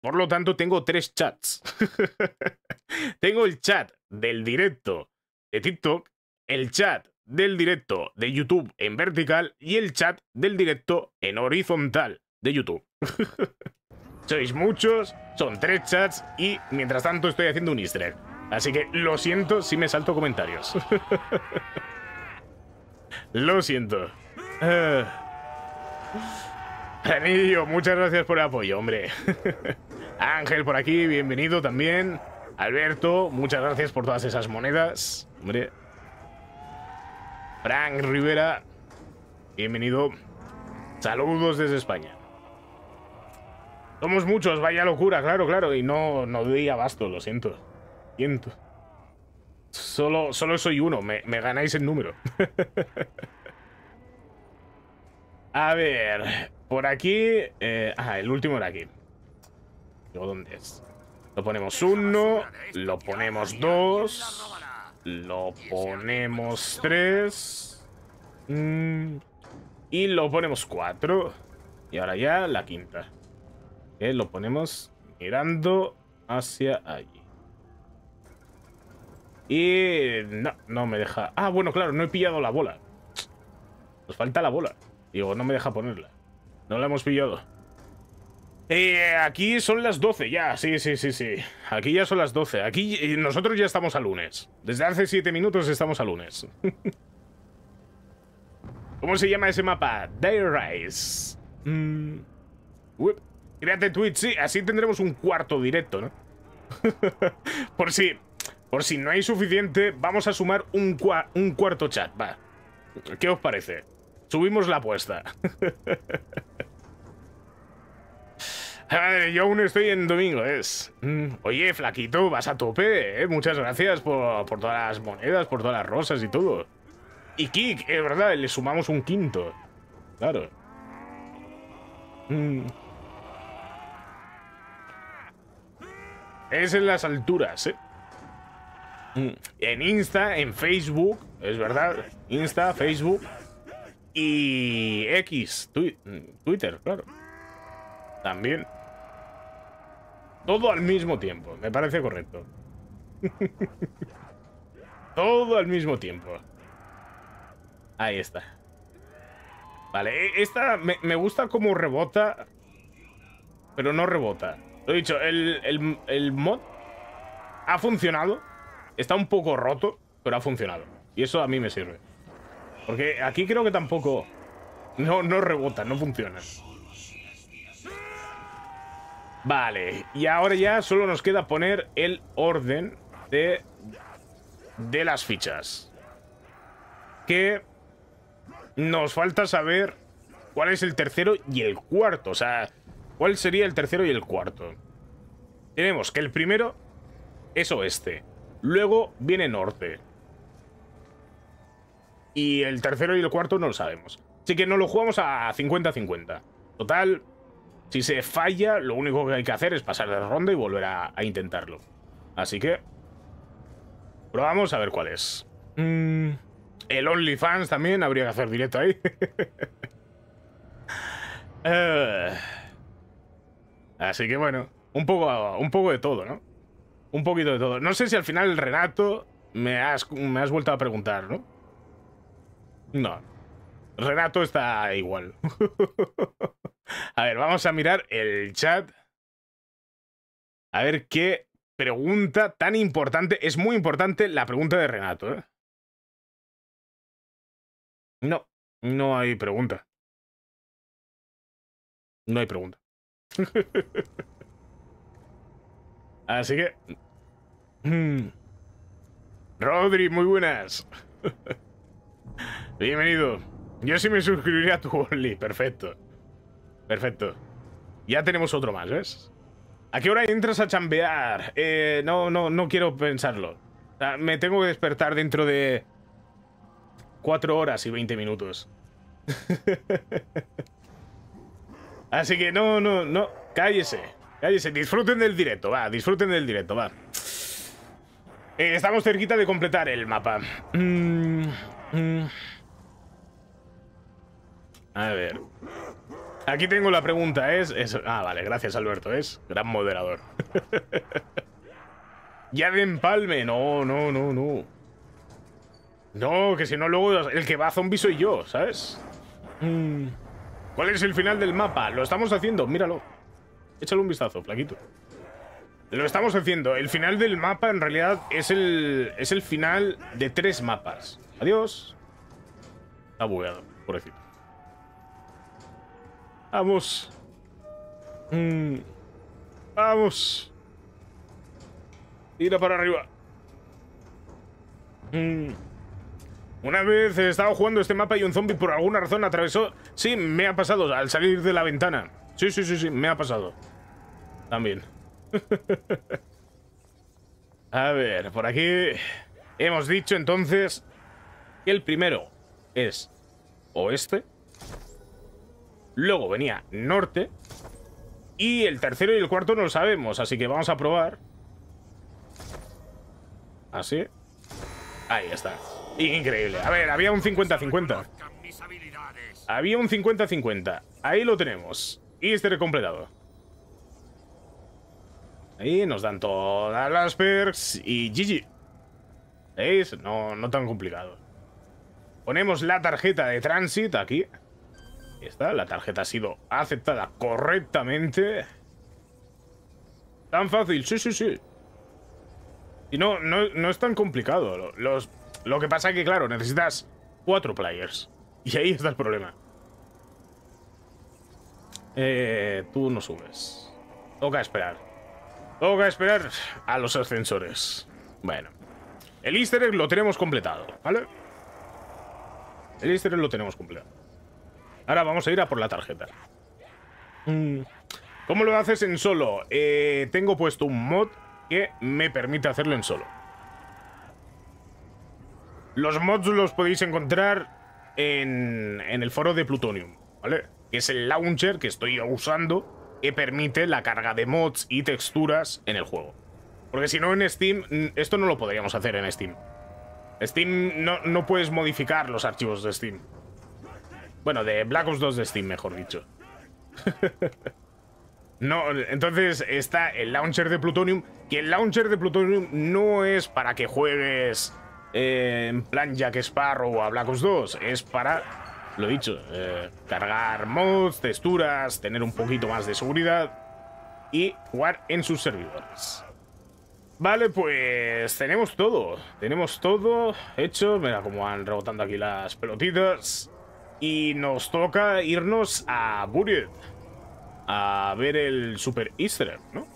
Por lo tanto, tengo tres chats. tengo el chat del directo de TikTok, el chat del directo de YouTube en vertical y el chat del directo en horizontal de YouTube. Sois muchos, son tres chats y mientras tanto estoy haciendo un easter egg. Así que lo siento si me salto comentarios. lo siento. Uh. muchas gracias por el apoyo, hombre. Ángel por aquí, bienvenido también. Alberto, muchas gracias por todas esas monedas. Hombre. Frank Rivera, bienvenido. Saludos desde España. Somos muchos, vaya locura, claro, claro. Y no, no doy abasto, lo siento. Siento. Solo, solo soy uno, me, ganáis el número. A ver, por aquí... Eh, ah, el último era aquí. ¿Dónde es? Lo ponemos uno, lo ponemos dos, lo ponemos tres mm, y lo ponemos cuatro. Y ahora ya la quinta. Lo ponemos mirando hacia allí. Y no, no me deja... Ah, bueno, claro, no he pillado la bola. Nos falta la bola. Digo, no me deja ponerla. No la hemos pillado. Eh, aquí son las 12 ya, sí, sí, sí, sí. Aquí ya son las 12. Aquí nosotros ya estamos a lunes. Desde hace 7 minutos estamos a lunes. ¿Cómo se llama ese mapa? Day Rise. Mm. Créate Twitch, sí, así tendremos un cuarto directo, ¿no? por si por si no hay suficiente, vamos a sumar un, cua- un cuarto chat, va. ¿Qué os parece? Subimos la apuesta. Yo aún estoy en domingo, es. Mm, Oye, flaquito, vas a tope, ¿eh? Muchas gracias por, por todas las monedas, por todas las rosas y todo. Y Kik, es verdad, le sumamos un quinto. Claro. Mm. Es en las alturas, ¿eh? Mm. En Insta, en Facebook, es verdad. Insta, Facebook. Y X, Twitter, claro. También. Todo al mismo tiempo, me parece correcto. Todo al mismo tiempo. Ahí está. Vale, e- esta me, me gusta como rebota, pero no rebota. Lo he dicho, el, el- el mod ha funcionado. Está un poco roto, pero ha funcionado. Y eso a mí me sirve. Porque aquí creo que tampoco... No, no rebota, no funciona. Vale, y ahora ya solo nos queda poner el orden de, de las fichas. Que nos falta saber cuál es el tercero y el cuarto. O sea, cuál sería el tercero y el cuarto. Tenemos que el primero es oeste. Luego viene norte. Y el tercero y el cuarto no lo sabemos. Así que nos lo jugamos a 50-50. Total, si se falla, lo único que hay que hacer es pasar de ronda y volver a, a intentarlo. Así que... Probamos a ver cuál es. Mm, el OnlyFans también habría que hacer directo ahí. Eh, así que bueno, un poco, un poco de todo, ¿no? Un poquito de todo. No sé si al final Renato me has, me has vuelto a preguntar, ¿no? No. Renato está igual. a ver, vamos a mirar el chat. A ver qué pregunta tan importante. Es muy importante la pregunta de Renato, ¿eh? No, no hay pregunta. No hay pregunta. Así que... Mm. Rodri, muy buenas. Bienvenido. Yo sí me suscribiría a tu Only. Perfecto. Perfecto. Ya tenemos otro más, ¿ves? ¿A qué hora entras a chambear? Eh, no, no, no quiero pensarlo. Sea, me tengo que despertar dentro de... 4 horas y 20 minutos. Así que no, no, no. Cállese. Cállese. Disfruten del directo, va. Disfruten del directo, va. Eh, estamos cerquita de completar el mapa. Mm, mm. A ver. Aquí tengo la pregunta, ¿es? es- Ah, vale, gracias Alberto, es gran moderador. ya de empalme, no, no, no, no. No, que si no luego el que va a zombie soy yo, ¿sabes? Mm. ¿Cuál es el final del mapa? Lo estamos haciendo, míralo. Échale un vistazo, flaquito. Lo estamos haciendo. El final del mapa en realidad es el, es el final de tres mapas. Adiós. Está bugueado, pobrecito. Vamos. Mm. Vamos. Tira para arriba. Mm. Una vez estaba jugando este mapa y un zombie por alguna razón atravesó... Sí, me ha pasado al salir de la ventana. Sí, sí, sí, sí, me ha pasado. También. A ver, por aquí hemos dicho entonces que el primero es oeste. Luego venía norte. Y el tercero y el cuarto no lo sabemos, así que vamos a probar. Así. Ahí está. Increíble. A ver, había un 50-50. Conozcan mis habilidades. Había un 50-50. Ahí lo tenemos. Y este completado. Ahí nos dan todas las perks y GG. ¿Veis? No, no tan complicado. Ponemos la tarjeta de transit aquí. Ahí está, la tarjeta ha sido aceptada correctamente. Tan fácil, sí, sí, sí. Y no, no, no es tan complicado. Lo- Los, lo que pasa es que, claro, necesitas cuatro players. Y ahí está el problema. Eh, tú no subes. Toca esperar. Toca esperar a los ascensores. Bueno. El easter egg lo tenemos completado, ¿vale? El easter egg lo tenemos completado. Ahora vamos a ir a por la tarjeta. Mm, ¿Cómo lo haces en solo? Eh, tengo puesto un mod que me permite hacerlo en solo. Los mods los podéis encontrar en, en el foro de Plutonium, ¿vale? Que es el launcher que estoy usando que permite la carga de mods y texturas en el juego. Porque si no en Steam, esto no lo podríamos hacer en Steam. Steam no, no puedes modificar los archivos de Steam. Bueno, de Black Ops 2 de Steam, mejor dicho. No, entonces está el launcher de Plutonium, que el launcher de Plutonium no es para que juegues en plan Jack Sparrow o a Black Ops 2, es para, lo dicho, eh, cargar mods, texturas, tener un poquito más de seguridad y jugar en sus servidores. Vale, pues tenemos todo, tenemos todo hecho, mira cómo van rebotando aquí las pelotitas y nos toca irnos a Buried a ver el Super Easter ¿no?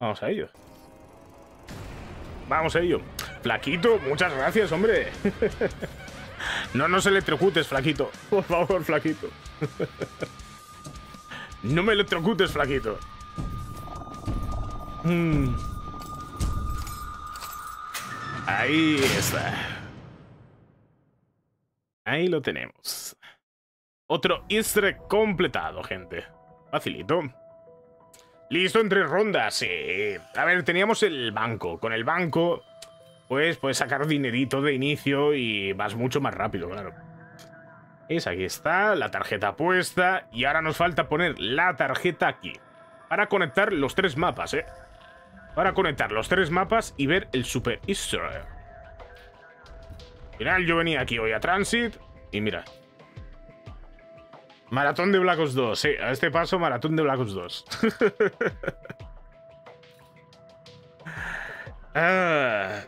Vamos a ello. Vamos a ello. Flaquito, muchas gracias, hombre. no nos electrocutes, Flaquito. Por favor, Flaquito. no me electrocutes, Flaquito. Mm. Ahí está. Ahí lo tenemos. Otro easter completado, gente. Facilito. Listo en tres rondas, sí. A ver, teníamos el banco. Con el banco, pues puedes sacar dinerito de inicio y vas mucho más rápido, claro. Es aquí está, la tarjeta puesta. Y ahora nos falta poner la tarjeta aquí. Para conectar los tres mapas, ¿eh? Para conectar los tres mapas y ver el Super Easter. Al final yo venía aquí hoy a Transit y mira, Maratón de Black Ops 2, sí, a este paso maratón de Black Ops 2. ah,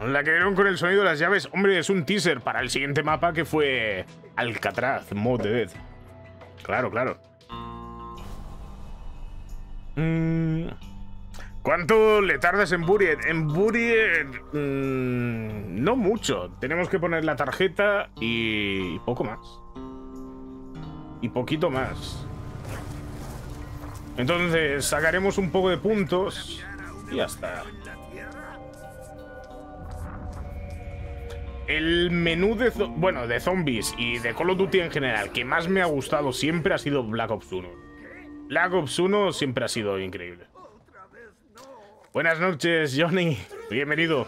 la que dieron con el sonido de las llaves, hombre, es un teaser para el siguiente mapa que fue Alcatraz, Modded. Claro, claro. Mm, ¿Cuánto le tardas en Buried? En Buried... mm, no mucho. Tenemos que poner la tarjeta y poco más y poquito más. Entonces sacaremos un poco de puntos y ya está. El menú de, bueno, de zombies y de Call of Duty en general que más me ha gustado siempre ha sido Black Ops 1. Black Ops 1 siempre ha sido increíble. Buenas noches, Johnny. Bienvenido.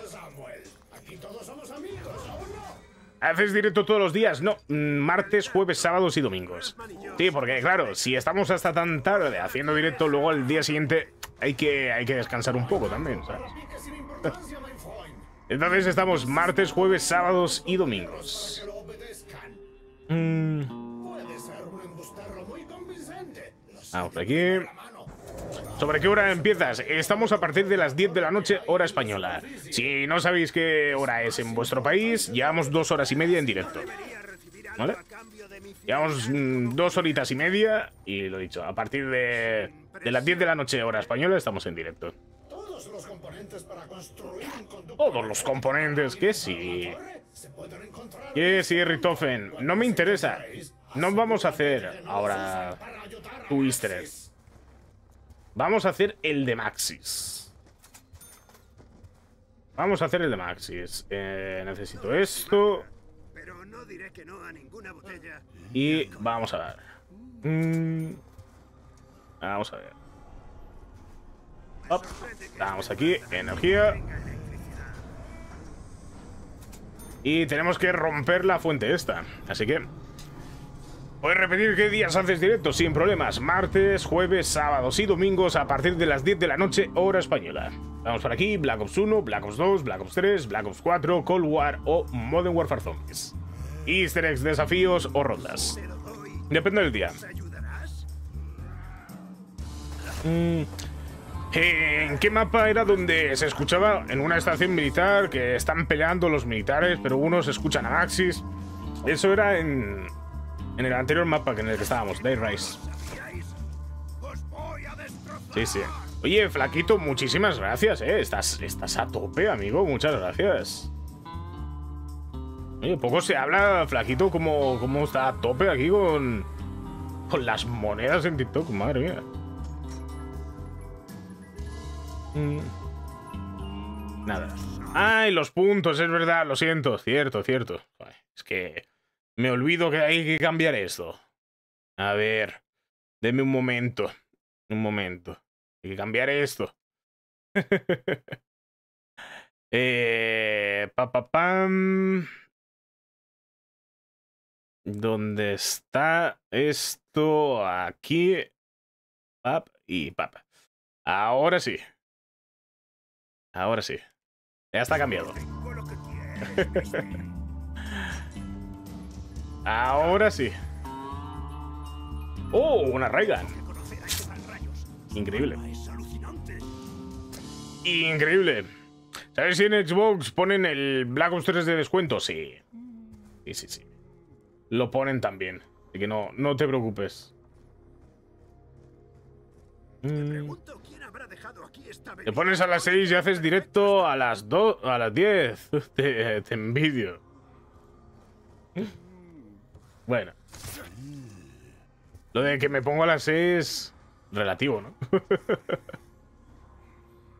¿Haces directo todos los días? No, mm, martes, jueves, sábados y domingos. Sí, porque claro, si estamos hasta tan tarde haciendo directo, luego el día siguiente hay que, hay que descansar un poco también, ¿sabes? Entonces estamos martes, jueves, sábados y domingos. Mm, vamos de aquí. ¿Sobre qué hora empiezas? Estamos a partir de las 10 de la noche, hora española. Si no sabéis qué hora es en vuestro país, llevamos dos horas y media en directo. ¿Vale? Llevamos mm, dos horitas y media y lo dicho, a partir de, de las 10 de la noche, hora española, estamos en directo. Todos los componentes para construir un Todos los componentes, que sí. Que sí, Richtofen. No me interesa. No vamos a hacer ahora tu easter egg. Vamos a hacer el de Maxis. Vamos a hacer el de Maxis. Eh, necesito esto. Pero no diré que no a ninguna botella. Y vamos a ver. Mm, Vamos a ver. Hop. Damos aquí, energía. Y tenemos que romper la fuente esta. Así que... Puedes repetir qué días haces directo sin problemas. Martes, jueves, sábados y domingos a partir de las 10 de la noche, hora española. Vamos por aquí, Black Ops 1, Black Ops 2, Black Ops 3, Black Ops 4, Cold War o Modern Warfare Zombies. Easter eggs, desafíos o rondas. Depende del día. Mm, ¿En qué mapa era donde se escuchaba en una estación militar que están peleando los militares, pero unos escuchan a Maxis? Eso era en, en el anterior mapa que en el que estábamos, Day Rise. ¡Os voy a destrozar! Sí, sí. Oye, Flaquito, muchísimas gracias, ¿eh? Estás, estás a tope, amigo. Muchas gracias. Oye, poco se habla, Flaquito, como, como está a tope aquí con, con las monedas en TikTok. Madre mía. Mm. Nada. ¡Ay, los puntos! Es verdad, lo siento. Cierto, cierto. Es que me olvido que hay que cambiar esto. A ver. Deme un momento. Un momento. Hay que cambiar esto. eh, pa. ¿Dónde está esto? Aquí. Pap y pap. Ahora sí. Ahora sí. Ya está cambiado. Ahora sí. ¡Oh! Una rayos. Increíble. Increíble. ¿Sabes si en Xbox ponen el Black Ops 3 de descuento? Sí. Sí, sí, sí. Lo ponen también. Así que no, no te preocupes. Mm. Te pones a las 6 y haces directo a las 2, a las 10. Te, te envidio. Bueno. Lo de que me pongo a las 6 relativo, ¿no?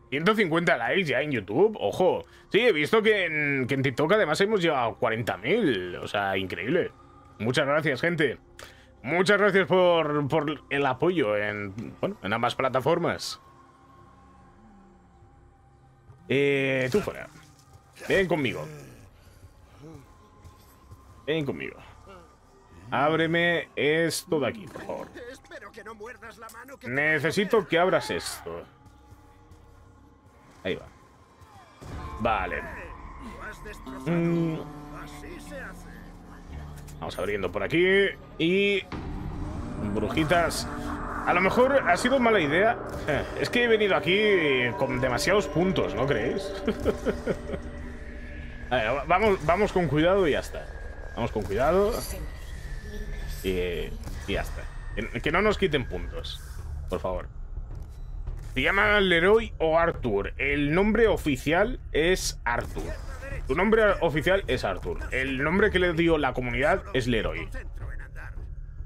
150 likes ya en YouTube, ojo. Sí, he visto que en, que en TikTok además hemos llegado a 40.000. O sea, increíble. Muchas gracias, gente. Muchas gracias por, por el apoyo en, bueno, en ambas plataformas. Eh, tú fuera. Ven conmigo. Ven conmigo. Ábreme esto de aquí, por favor. Necesito que abras esto. Ahí va. Vale. Mm, vamos abriendo por aquí. Y... Brujitas. A lo mejor ha sido mala idea. Es que he venido aquí con demasiados puntos, ¿no creéis? A ver, va- vamos, vamos con cuidado y ya está. Vamos con cuidado. Y, y ya está. Que, que no nos quiten puntos. Por favor. ¿Se llama Leroy o Arthur? El nombre oficial es Arthur. Tu nombre oficial es Arthur. El nombre que le dio la comunidad es Leroy.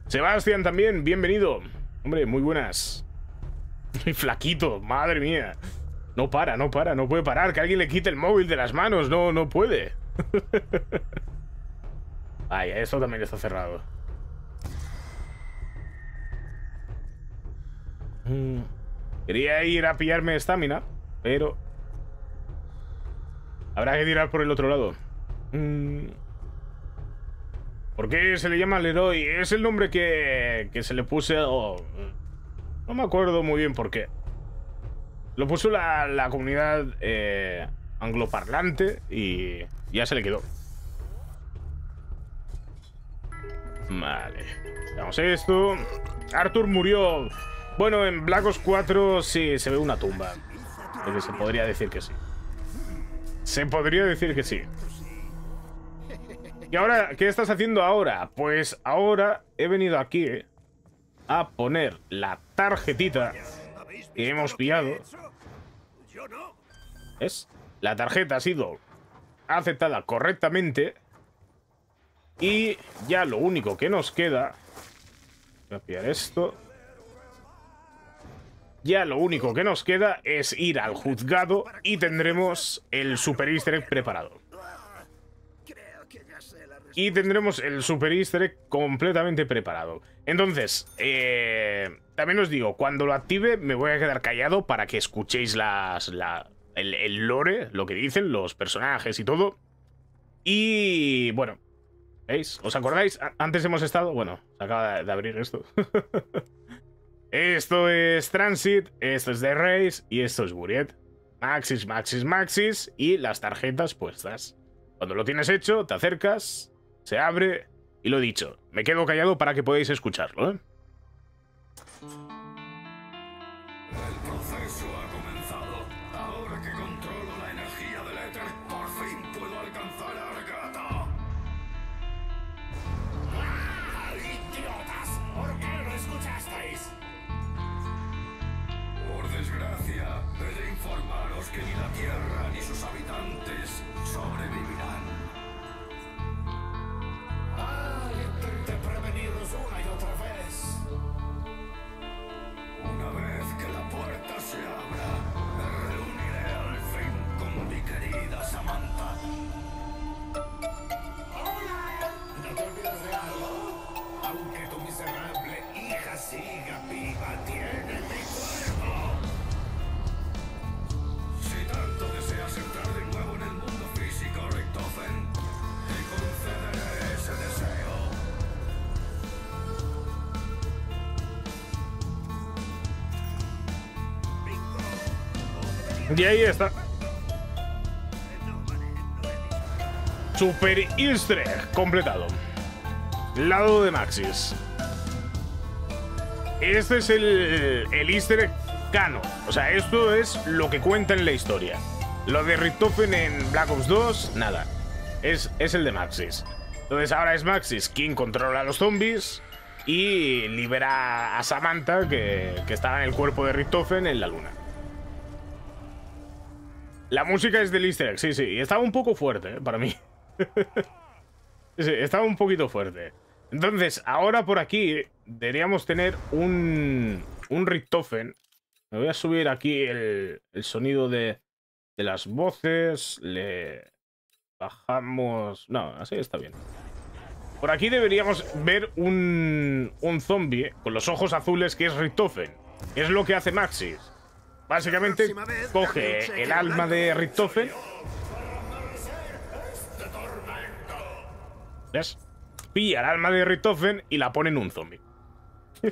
Sebastián también, bienvenido. Hombre, muy buenas. Muy flaquito, madre mía. No para, no para, no puede parar. Que alguien le quite el móvil de las manos. No, no puede. Ay, esto también está cerrado. Quería ir a pillarme estamina, pero... Habrá que tirar por el otro lado. Mm. ¿Por qué se le llama Leroy? Es el nombre que, que se le puse... no me acuerdo muy bien por qué. Lo puso la, la comunidad eh, angloparlante y ya se le quedó. Vale. Veamos esto. Arthur murió... Bueno, en Black Ops 4 sí se ve una tumba. Se podría decir que sí. Se podría decir que sí. ¿Y ahora qué estás haciendo ahora? Pues ahora he venido aquí a poner la tarjetita ¿Habéis que hemos pillado. he hecho? Yo no. ¿Es? La tarjeta ha sido aceptada correctamente. Y ya lo único que nos queda... Voy a pillar esto. Ya lo único que nos queda es ir al juzgado y tendremos el super easter egg preparado. Y tendremos el super easter egg completamente preparado. Entonces, eh, también os digo, cuando lo active me voy a quedar callado para que escuchéis las, la, el, el lore, lo que dicen, los personajes y todo. Y bueno, ¿veis? ¿Os acordáis? Antes hemos estado... Bueno, se acaba de abrir esto. esto es Transit, esto es The Race y esto es Buriet. Maxis, Maxis, Maxis y las tarjetas puestas. Cuando lo tienes hecho, te acercas, se abre y lo dicho, me quedo callado para que podáis escucharlo, ¿eh? Ahí está. Super Easter completado. Lado de Maxis. Este es el, el Easter egg canon. O sea, esto es lo que cuenta en la historia. Lo de Richtofen en Black Ops 2, nada. Es, es el de Maxis. Entonces ahora es Maxis quien controla a los zombies y libera a Samantha, que, que estaba en el cuerpo de Richtofen en la luna. La música es del easter sí, sí. Y estaba un poco fuerte, ¿eh? para mí. sí, sí, estaba un poquito fuerte. Entonces, ahora por aquí deberíamos tener un, un Richtofen. Me voy a subir aquí el, el sonido de, de las voces. Le bajamos... No, así está bien. Por aquí deberíamos ver un, un zombie con los ojos azules que es Richtofen. Es lo que hace Maxis. Básicamente coge el alma de Richtofen. ¿Ves? Pilla el alma de Richtofen y la pone en un zombie.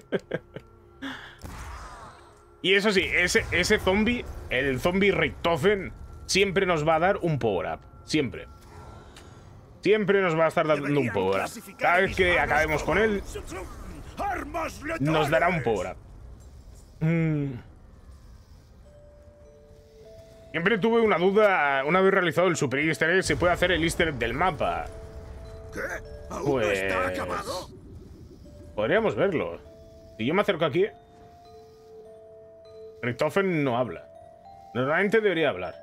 y eso sí, ese, ese zombie, el zombie Richtofen, siempre nos va a dar un power up. Siempre. Siempre nos va a estar dando un Deberían power up. clasificar Cada vez que acabemos con él, nos dará un letales. power up. Mm. Siempre tuve una duda, una vez realizado el Super Easter egg, se puede hacer el Easter egg del mapa. ¿Qué? ¿Aún no está Pues- acabado? Podríamos verlo. Si yo me acerco aquí... Richtofen no habla. Normalmente debería hablar.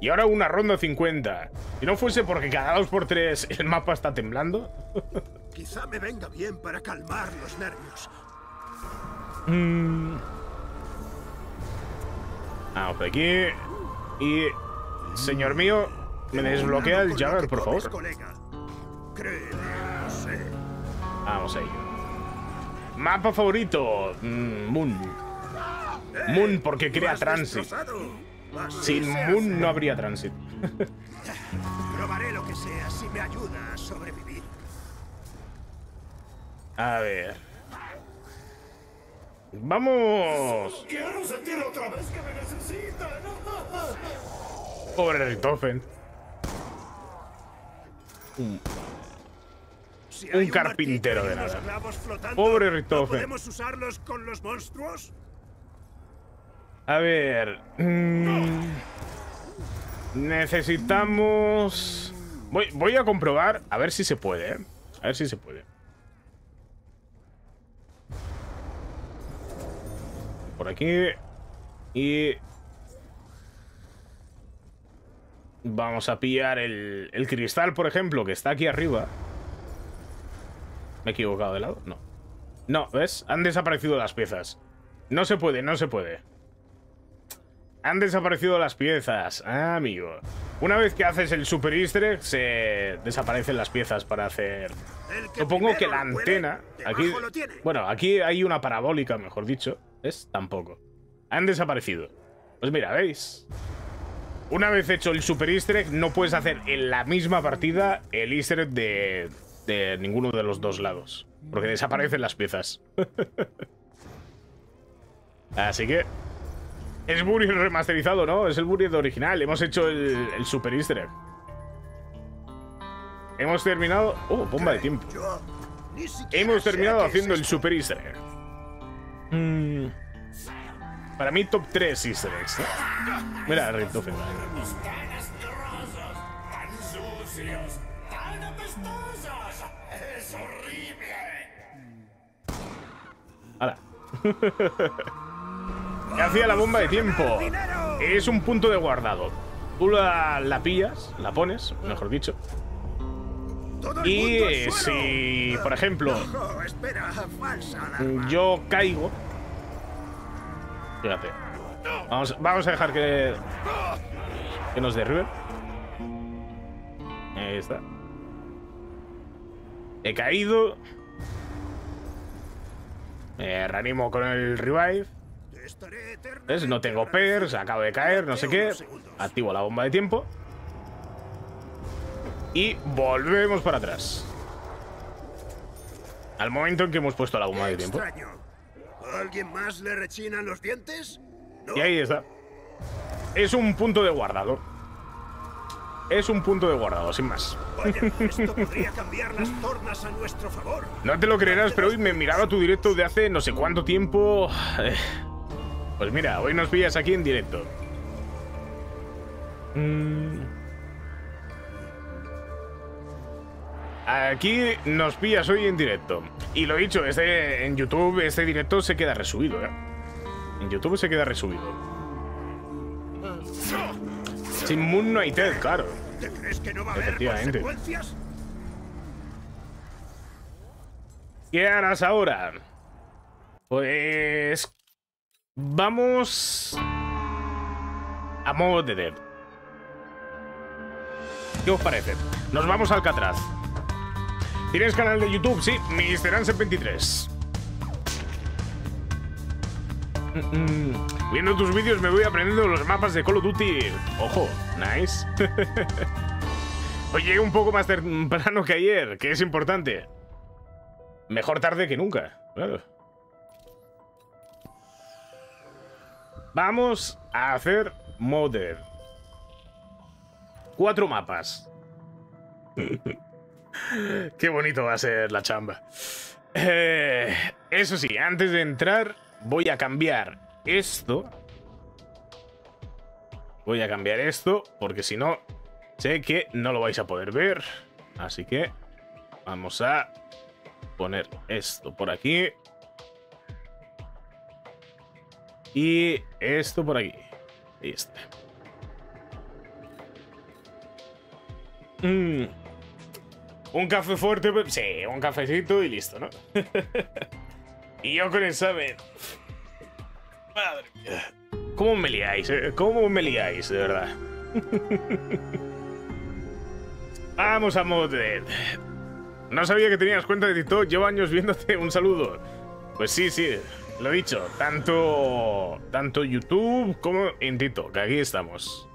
Y ahora una ronda 50. Si no fuese porque cada 2x3 el mapa está temblando. Quizá me venga bien para calmar los nervios. Mm. Vamos por aquí. Y... Señor mío, ¿me desbloquea el Jagger, por favor? Vamos a ello. Mapa favorito. mm, Moon. Moon porque crea Transit. Sin Moon no habría Transit. Probaré lo que sea si me ayuda a sobrevivir. A ver. Vamos. Quiero sentir otra vez que me necesitan. Pobre Richtofen. Si Un hay carpintero martillo y de nada. flotando, Pobre ¿no Richtofen. podemos usarlos con los monstruos? A ver. mm, necesitamos. Voy, voy a comprobar a ver si se puede, ¿eh? A ver si se puede. Por aquí. Y. Vamos a pillar el, el cristal, por ejemplo, que está aquí arriba. ¿Me he equivocado de lado? No. No, ¿ves? Han desaparecido las piezas. No se puede, no se puede. Han desaparecido las piezas. Ah, amigo. Una vez que haces el super easter egg, se desaparecen las piezas para hacer... Supongo que la antena... Aquí... Bueno, aquí hay una parabólica, mejor dicho. ¿Es? Tampoco. Han desaparecido. Pues mira, ¿veis? Una vez hecho el super easter egg, no puedes hacer en la misma partida el easter egg de, de ninguno de los dos lados. Porque desaparecen las piezas. Así que... Es Buried remasterizado, ¿no? Es el Buried original. Hemos hecho el, super easter egg. Hemos terminado... Oh, bomba de tiempo. Hemos terminado haciendo el super easter egg. Mm. Para mí, top 3 easter eggs. Mira, horrible. ¡Hala! ¿Qué hacía la bomba de tiempo? Es un punto de guardado. Tú la, la pillas, la pones, mejor dicho. Y eh, si, por ejemplo, yo caigo... Fíjate. Vamos, vamos a dejar que... Que nos derriben. Ahí está. He caído. Me reanimo con el revive. No tengo pers, acabo de caer, no sé qué. Activo la bomba de tiempo. Y volvemos para atrás. Al momento en que hemos puesto la bomba de tiempo. Extraño. ¿A ¿Alguien más le rechinan los dientes? Y ahí está. Es un punto de guardado. Es un punto de guardado, sin más. Esto podría cambiar las tornas a nuestro favor. No te lo creerás, pero hoy me miraba tu directo de hace no sé cuánto tiempo. Pues mira, hoy nos pillas aquí en directo. Mm. Aquí nos pillas hoy en directo. Y lo dicho, este, en YouTube este directo se queda resubido, ¿eh? En YouTube se queda resubido. Sin Moon no hay TED, claro. ¿Te crees que no va a haber consecuencias? ¿Qué harás ahora? Pues... Vamos... A modo de Dead. ¿Qué os parece? Nos vamos al Alcatraz. ¿Tienes canal de YouTube? Sí, MrAnse23. Mm, mm. Viendo tus vídeos me voy aprendiendo los mapas de Call of Duty. Ojo, nice. Hoy un poco más temprano que ayer, que es importante. Mejor tarde que nunca, claro. Vamos a hacer Modern. Cuatro mapas. Qué bonito va a ser la chamba. Eh, eso sí, antes de entrar voy a cambiar esto. Voy a cambiar esto porque si no, sé que no lo vais a poder ver. Así que vamos a poner esto por aquí. Y esto por aquí. Ahí está. Mm. Un café fuerte. Sí, un cafecito y listo, ¿no? y yo con examen. Madre mía. ¿Cómo me liáis? eh? ¿Cómo me liáis, de verdad? Vamos a Modred. No sabía que tenías cuenta de TikTok. Llevo años viéndote. Un saludo. Pues sí, sí. Lo dicho. Tanto, tanto YouTube como en TikTok. Aquí estamos.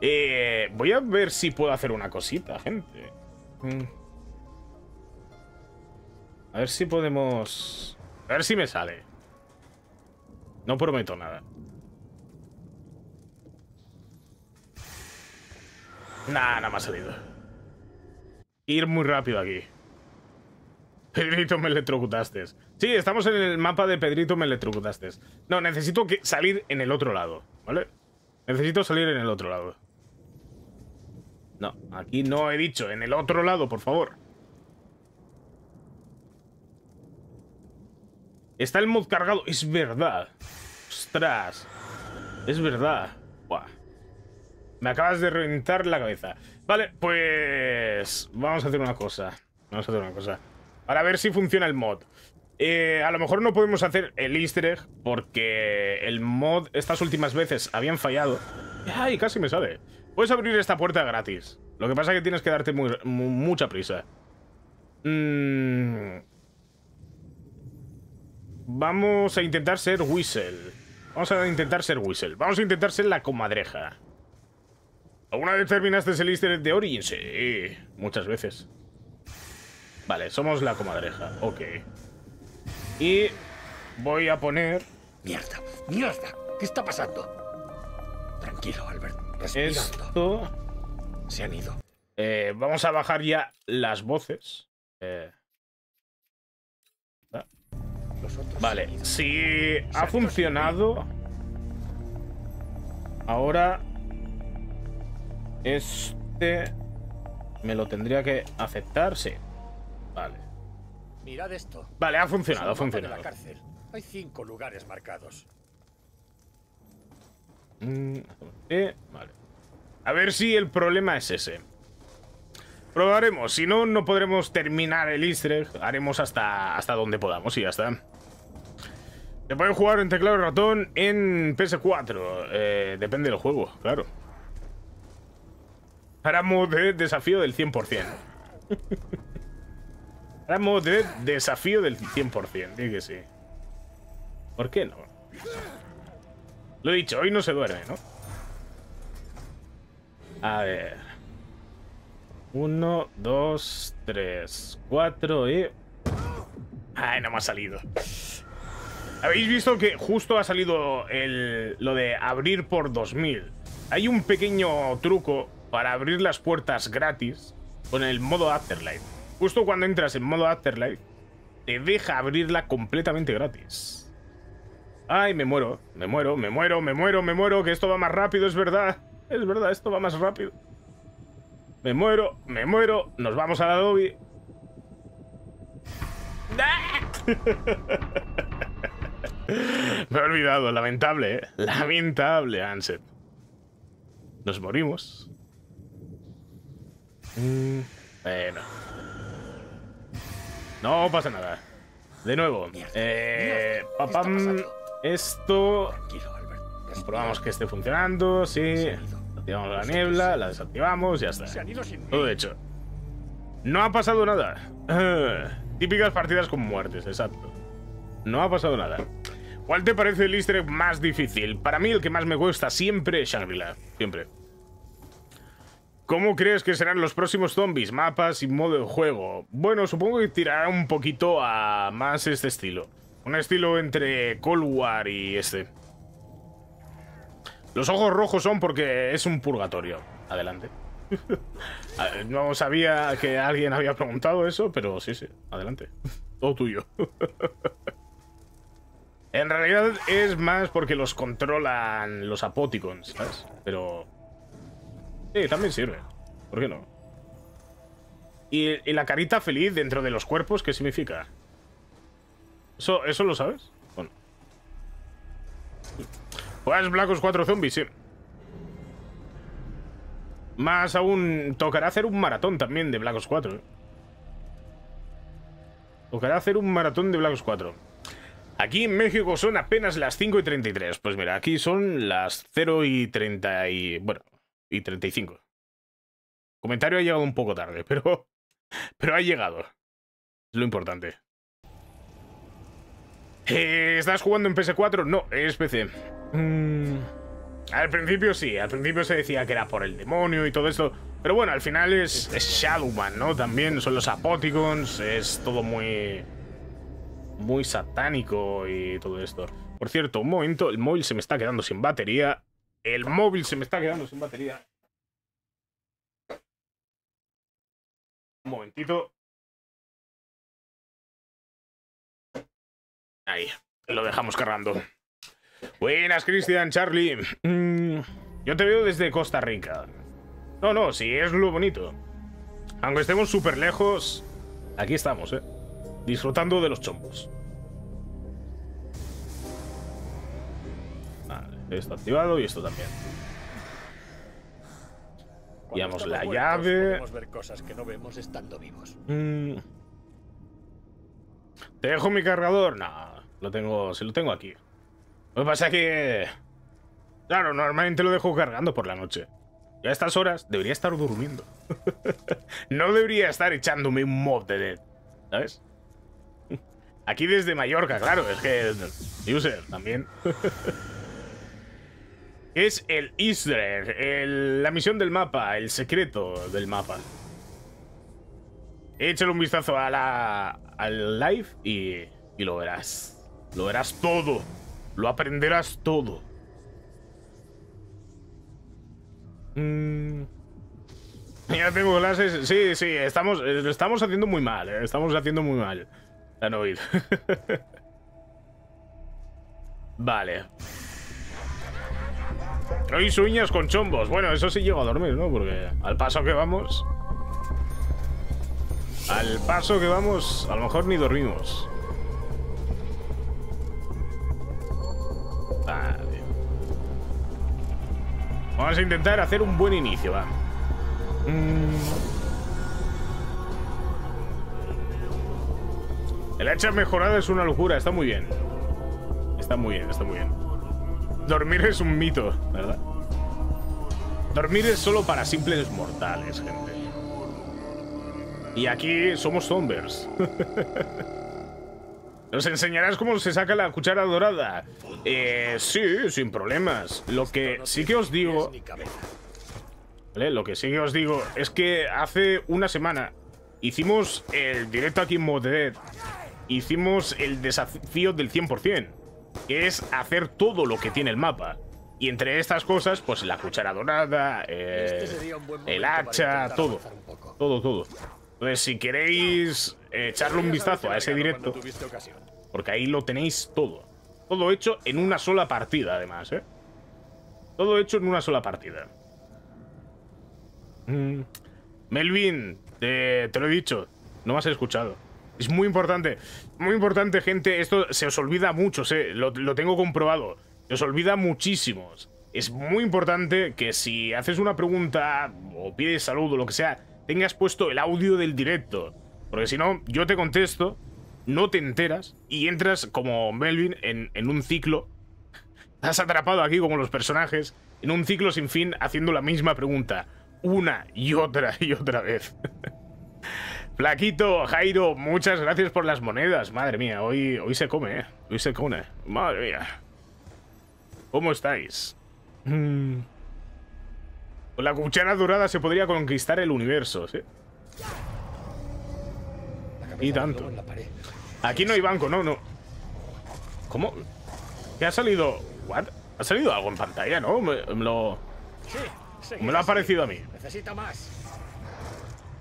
Eh, voy a ver si puedo hacer una cosita, gente. Mm. A ver si podemos... A ver si me sale. No prometo nada. Nah, nada me ha salido. Ir muy rápido aquí. Pedrito, me electrocutaste. Sí, estamos en el mapa de Pedrito, me electrocutaste. No, necesito salir en el otro lado, ¿vale? Necesito salir en el otro lado. No, aquí no he dicho, en el otro lado, por favor. Está el mod cargado, es verdad. Ostras. Es verdad. Buah. Me acabas de reventar la cabeza. Vale, pues... Vamos a hacer una cosa. Vamos a hacer una cosa. Para ver si funciona el mod. Eh, a lo mejor no podemos hacer el easter egg porque el mod estas últimas veces habían fallado. ¡Ay, casi me sale! Puedes abrir esta puerta gratis. Lo que pasa es que tienes que darte mucha prisa. Mm. Vamos a intentar ser Whistle. Vamos a intentar ser Whistle. Vamos a intentar ser la comadreja. ¿Alguna vez terminaste el easter egg de Origin? Sí, muchas veces. Vale, somos la comadreja. Ok. Y voy a poner Mierda, mierda. ¿Qué está pasando? Tranquilo, Albert. Respirando. esto. Se han ido. Eh, vamos a bajar ya las voces. Eh, han vale, si ha funcionado. Ahora. Este. Me lo tendría que aceptar, sí. Vale. Mirad esto. Vale, ha funcionado, ha funcionado. la cárcel. Hay cinco lugares marcados. Mm, eh, vale. A ver si el problema es ese. Probaremos. Si no, no podremos terminar el easter egg. Haremos hasta, hasta donde podamos y ya está. Se puede jugar en teclado y ratón en PS4. Eh, depende del juego, claro. Haremos de desafío del 100%. Haremos de desafío del 100%. Di que sí. ¿Por qué no? Lo he dicho, hoy no se duerme, ¿no? A ver. Uno, dos, tres, cuatro y... Ay, no me ha salido. Habéis visto que justo ha salido el, lo de abrir por 2000. Hay un pequeño truco para abrir las puertas gratis con el modo Afterlife. Justo cuando entras en modo Afterlife, te deja abrirla completamente gratis. Ay, me muero, me muero, me muero, me muero, me muero, que esto va más rápido, es verdad. Es verdad, esto va más rápido. Me muero, me muero, nos vamos a la lobby. me he olvidado, lamentable, ¿eh? Lamentable, Anset. Nos morimos. Mm, bueno. No pasa nada. De nuevo. Eh, mierda, ¿qué papam, esto. Comprobamos que esté funcionando, sí. Activamos la niebla, la desactivamos, ya está. Todo hecho. No ha pasado nada. Típicas partidas con muertes, exacto. No ha pasado nada. ¿Cuál te parece el easter egg más difícil? Para mí el que más me cuesta siempre es Shangri-La. Siempre. ¿Cómo crees que serán los próximos zombies, mapas y modo de juego? Bueno, supongo que tirará un poquito a más este estilo. Un estilo entre Cold War y este. Los ojos rojos son porque es un purgatorio. Adelante. A ver, no sabía que alguien había preguntado eso, pero sí, sí. Adelante. Todo tuyo. en realidad es más porque los controlan los apoticons, ¿sabes? Pero... Sí, también sirve. ¿Por qué no? ¿Y, y la carita feliz dentro de los cuerpos qué significa? ¿Eso, eso lo sabes? Bueno. Pues Black Ops 4 Zombies, sí. Más aún, tocará hacer un maratón también de Black Ops 4. ¿eh? Tocará hacer un maratón de Black Ops 4. Aquí en México son apenas las 5 y 33. Pues mira, aquí son las 0 y 30 y... Bueno, y 35. Comentario ha llegado un poco tarde, pero... Pero ha llegado. Es lo importante. Eh, ¿Estás jugando en PS4? No, es PC. Mm, al principio sí, al principio se decía que era por el demonio y todo esto. Pero bueno, al final es, es Shadowman, ¿no? También son los Apoticons, es todo muy. muy satánico y todo esto. Por cierto, un momento, el móvil se me está quedando sin batería. El móvil se me está quedando sin batería. Un momentito. Ahí, lo dejamos cargando. Buenas, Cristian, Charlie. Mm, yo te veo desde Costa Rica. No, no, sí, es lo bonito. Aunque estemos súper lejos, aquí estamos, ¿eh? Disfrutando de los chombos. Esto activado y esto también. Pillamos la muertos, llave. Podemos ver cosas que no vemos estando vivos. Mm. ¿Te dejo mi cargador? No, lo tengo, se lo tengo aquí. Lo que pasa es que... Claro, normalmente lo dejo cargando por la noche. Y a estas horas debería estar durmiendo. no debería estar echándome un mob de Dead, ¿sabes? Aquí desde Mallorca, claro, es que... User, también. es el easter la misión del mapa, el secreto del mapa. Échale un vistazo a la, al live y, y lo verás. Lo verás todo. Lo aprenderás todo. Mm. Ya tengo clases. Sí, sí, estamos, lo estamos haciendo muy mal. eh, Estamos haciendo muy mal. La oído. vale. Hoy sueñas con chombos. Bueno, eso sí llego a dormir, ¿no? Porque al paso que vamos... Al paso que vamos, a lo mejor ni dormimos. Vale. Vamos a intentar hacer un buen inicio, va. Mm. El hacha mejorada es una locura, está muy bien. Está muy bien, está muy bien. Dormir es un mito, ¿verdad? Dormir es solo para simples mortales, gente. Y aquí somos zombies. ¿Nos enseñarás cómo se saca la cuchara dorada? Eh, sí, sin problemas. Lo que sí que os digo... Lo que sí que os digo es que hace una semana hicimos el directo aquí en Modded. Hicimos el desafío del 100%, que es hacer todo lo que tiene el mapa. Y entre estas cosas, pues la cuchara dorada, eh, Este el hacha, todo. Todo, todo. Entonces, si queréis eh, echarle un vistazo a ese directo, porque ahí lo tenéis todo. Todo hecho en una sola partida, además, ¿eh? Todo hecho en una sola partida. Mm. Melvin, te, te lo he dicho, no me has escuchado. Es muy importante, muy importante, gente. Esto se os olvida mucho, lo, lo tengo comprobado. Se os olvida muchísimos. Es muy importante que si haces una pregunta o pides saludo, lo que sea, tengas puesto el audio del directo. Porque si no, yo te contesto, no te enteras y entras como Melvin en, en un ciclo. Estás atrapado aquí como los personajes, en un ciclo sin fin haciendo la misma pregunta. Una y otra y otra vez. Flaquito, Jairo, muchas gracias por las monedas. Madre mía, hoy, hoy se come, ¿eh? Hoy se come. Madre mía. ¿Cómo estáis? Mm. Con la cuchara dorada se podría conquistar el universo, ¿sí? Y tanto. Aquí no hay banco, no, no. ¿Cómo? ¿Qué ha salido? ¿What? ¿Ha salido algo en pantalla, no? Me, me lo... Me lo ha parecido a mí. Necesita más.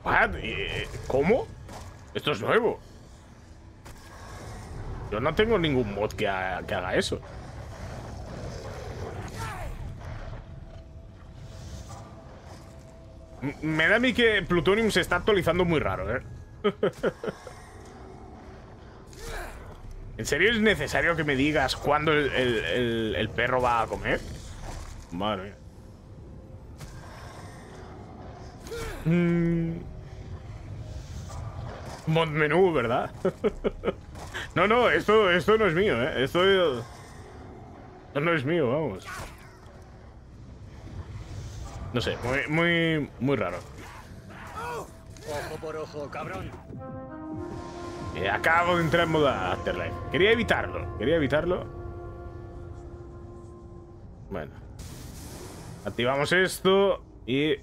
¿What? Eh, ¿Cómo? Esto es nuevo. Yo no tengo ningún mod que, ha- que haga eso. Me da a mí que Plutonium se está actualizando muy raro, ¿eh? ¿En serio es necesario que me digas cuándo el- el perro va a comer? Madre mía. Mm. Mod menú, ¿verdad? no, no, esto, esto no es mío, ¿eh? Esto, esto no es mío, vamos. No sé, muy, muy, muy raro. Ojo por ojo, cabrón. Eh, acabo de entrar en modo Afterlife. Quería evitarlo, quería evitarlo. Bueno. Activamos esto y...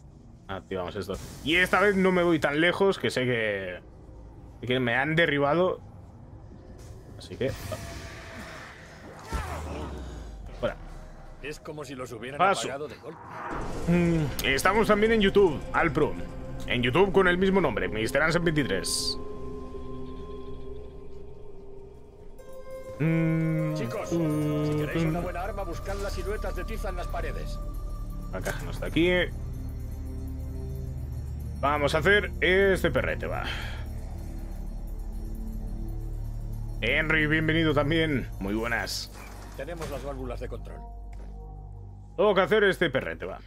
Activamos esto. Y esta vez no me voy tan lejos que sé que... Que me han derribado. Así que... Fuera. Es como si los hubieran Paso. apagado de golpe. Mm, Estamos también en YouTube, Alpro. En YouTube con el mismo nombre, Mr. Ansem 23. Mm, Chicos, si queréis una buena arma, buscad las siluetas de tiza en las paredes. La caja no está aquí. Vamos a hacer este perrete, va. Henry, bienvenido también. Muy buenas. Tenemos las válvulas de control. Tengo que hacer este perrete, va.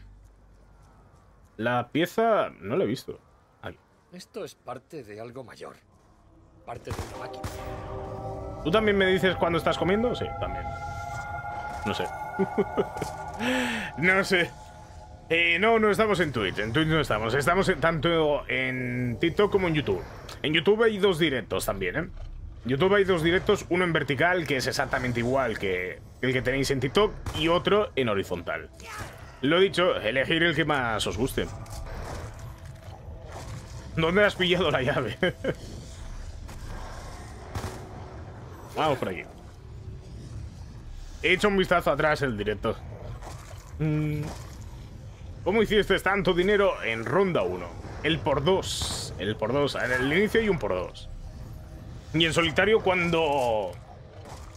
La pieza no la he visto. Aquí. Esto es parte de algo mayor. Parte de una máquina. ¿Tú también me dices cuando estás comiendo? Sí, también. No sé. no sé. Eh, no, no estamos en Twitch. En Twitch no estamos. Estamos en- tanto en TikTok como en YouTube. En YouTube hay dos directos también, ¿eh? YouTube hay dos directos, uno en vertical, que es exactamente igual que el que tenéis en TikTok, y otro en horizontal. Lo dicho, elegir el que más os guste. ¿Dónde has pillado la llave? Vamos por aquí. He hecho un vistazo atrás el directo. Mm. ¿Cómo hiciste tanto dinero en ronda 1? El por 2. El por 2. En el inicio hay un por 2. Y en solitario cuando...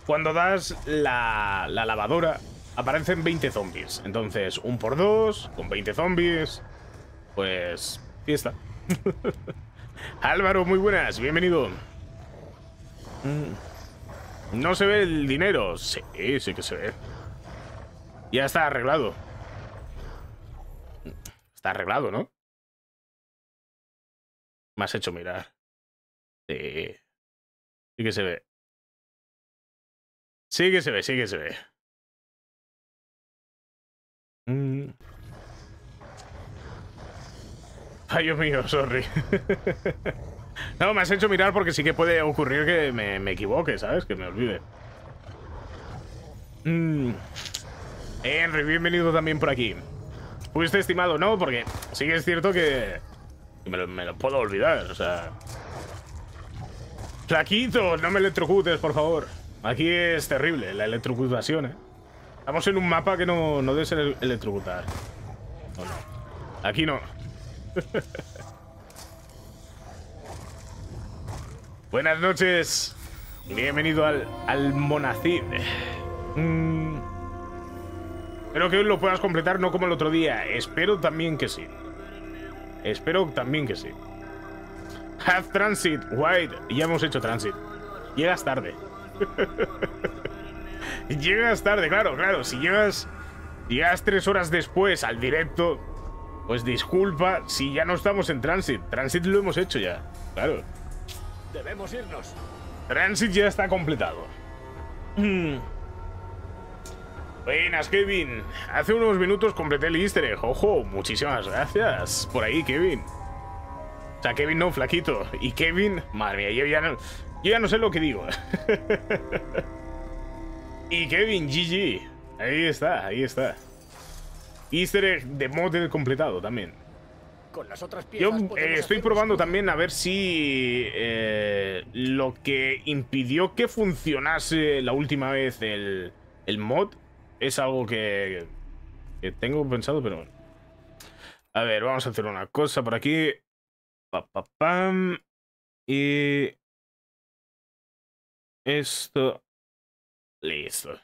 Cuando das la, la lavadora aparecen 20 zombies. Entonces, un por 2 con 20 zombies. Pues... Fiesta. Álvaro, muy buenas. Bienvenido. Mm. No se ve el dinero. Sí, sí que se ve. Ya está arreglado. Está arreglado, ¿no? Me has hecho mirar. Sí. Sí que se ve. Sí que se ve, sí que se ve. Mm. Fallo mío, sorry. no, me has hecho mirar porque sí que puede ocurrir que me, me equivoque, ¿sabes? Que me olvide. Mm. Henry, bienvenido también por aquí. Fuiste estimado, no, porque sí que es cierto que que me lo, me lo puedo olvidar, o sea... Flaquito, no me electrocutes, por favor. Aquí es terrible la electrocutación, ¿eh? Estamos en un mapa que no, no debe ser electrocutar. Aquí no. Buenas noches. Bienvenido al, al Monacid. Mm. Espero que hoy lo puedas completar, no como el otro día. Espero también que sí. Espero también que sí. Have Transit, White. Ya hemos hecho Transit. Llegas tarde. llegas tarde, claro, claro. Si llegas, llegas tres horas después al directo, pues disculpa si ya no estamos en Transit. Transit lo hemos hecho ya. Claro. Debemos irnos. Transit ya está completado. Mm. Buenas, Kevin. Hace unos minutos completé el easter egg. Ojo, muchísimas gracias. Por ahí, Kevin. O sea, Kevin no, flaquito. Y Kevin, madre mía, yo ya no, yo ya no sé lo que digo. y Kevin, GG. Ahí está, ahí está. Easter egg de model completado también. Con las otras Yo piezas eh, podemos estoy probando también a ver si eh, lo que impidió que funcionase la última vez el, el mod es algo que, que tengo pensado, pero bueno. A ver, vamos a hacer una cosa por aquí. Pa, pa, pam. Y... Esto... Listo.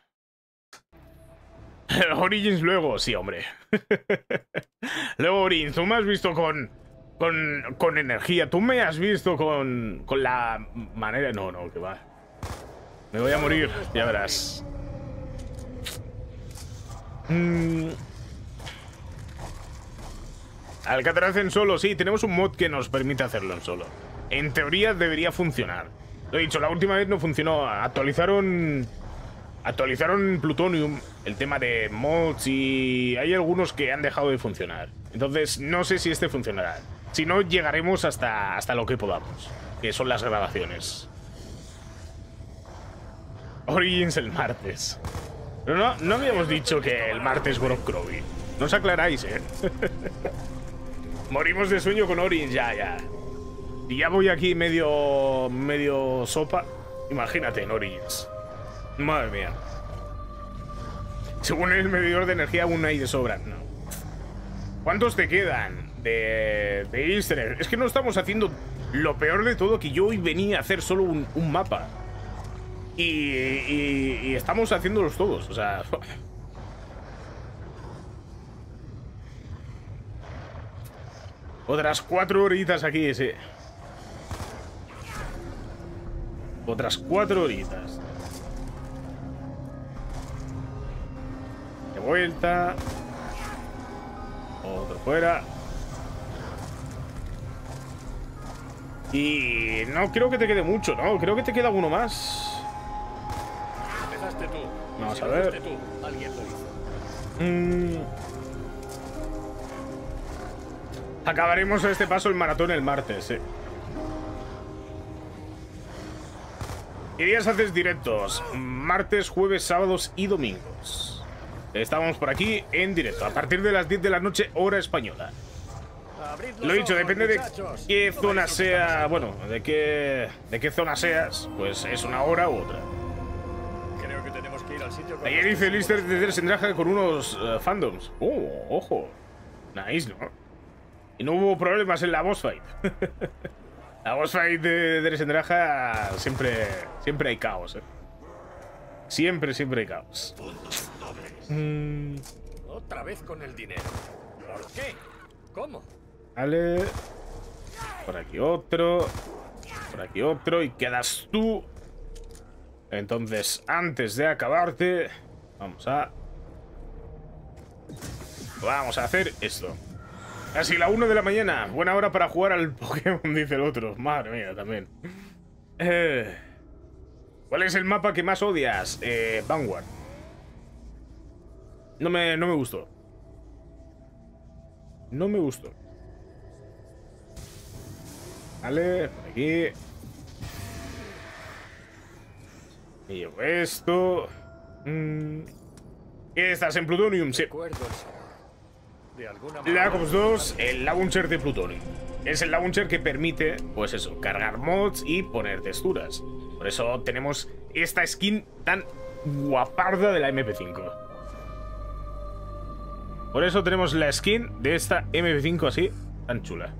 Origins luego, sí, hombre. luego Origins, tú me has visto con, con, con energía, tú me has visto con, con la manera... No, no, que va. Me voy a morir, ya verás. Mm. Alcatraz en solo, sí, tenemos un mod que nos permite hacerlo en solo. En teoría debería funcionar. Lo he dicho, la última vez no funcionó. Actualizaron actualizaron Plutonium, el tema de mods y hay algunos que han dejado de funcionar. Entonces, no sé si este funcionará. Si no, llegaremos hasta, hasta lo que podamos, que son las grabaciones. Origins el martes. No, no habíamos dicho que el martes Groff Crowy. No os aclaráis, eh. Morimos de sueño con Origins, ya, ya. Y ya voy aquí medio. medio sopa. Imagínate en Origins. Madre mía. Según el medidor de energía, aún hay de sobra. No. ¿Cuántos te quedan de, de easter? Es que no estamos haciendo lo peor de todo, que yo hoy venía a hacer solo un, un mapa. Y, y- y estamos haciéndolos todos, o sea... Otras cuatro horitas aquí, sí. Otras cuatro horitas. De vuelta. Otro fuera. Y no creo que te quede mucho, ¿no? Creo que te queda uno más. Vamos Si a lo ver. tú, alguien lo hizo. Mm. Acabaremos a este paso el maratón el martes, sí. ¿Qué días haces directos? Martes, jueves, sábados y domingos. Estamos por aquí en directo, a partir de las 10 de la noche, hora española. Lo he dicho, depende de qué zona sea, bueno, de qué, de qué zona seas, pues es una hora u otra. Creo que tenemos que ir al sitio Ayer hice testigos. de Dressendraja con unos eh, fandoms. Oh, ojo. Nice, ¿no? Y no hubo problemas en la boss fight. la boss fight de Dressendraja siempre, siempre hay caos, ¿eh? Siempre, siempre hay caos. Mm, Otra vez con el dinero. ¿Por qué? ¿Cómo? vale. Por aquí otro. Por aquí otro. Y quedas tú. Entonces, antes de acabarte, vamos a... Vamos a hacer esto. Casi la 1 de la mañana. Buena hora para jugar al Pokémon, dice el otro. Madre mía, también. Eh, ¿Cuál es el mapa que más odias? Eh, Vanguard. No me, no me gustó. No me gustó. Vale, por aquí. Llevo esto. Mm. ¿Qué estás en Plutonium? Sí el sabor. De alguna Black Ops 2, el launcher de Plutonium. Es el launcher que permite, pues eso, cargar mods y poner texturas. Por eso tenemos esta skin tan guaparda de la MP5. Por eso tenemos la skin de esta MP5 así, tan chula.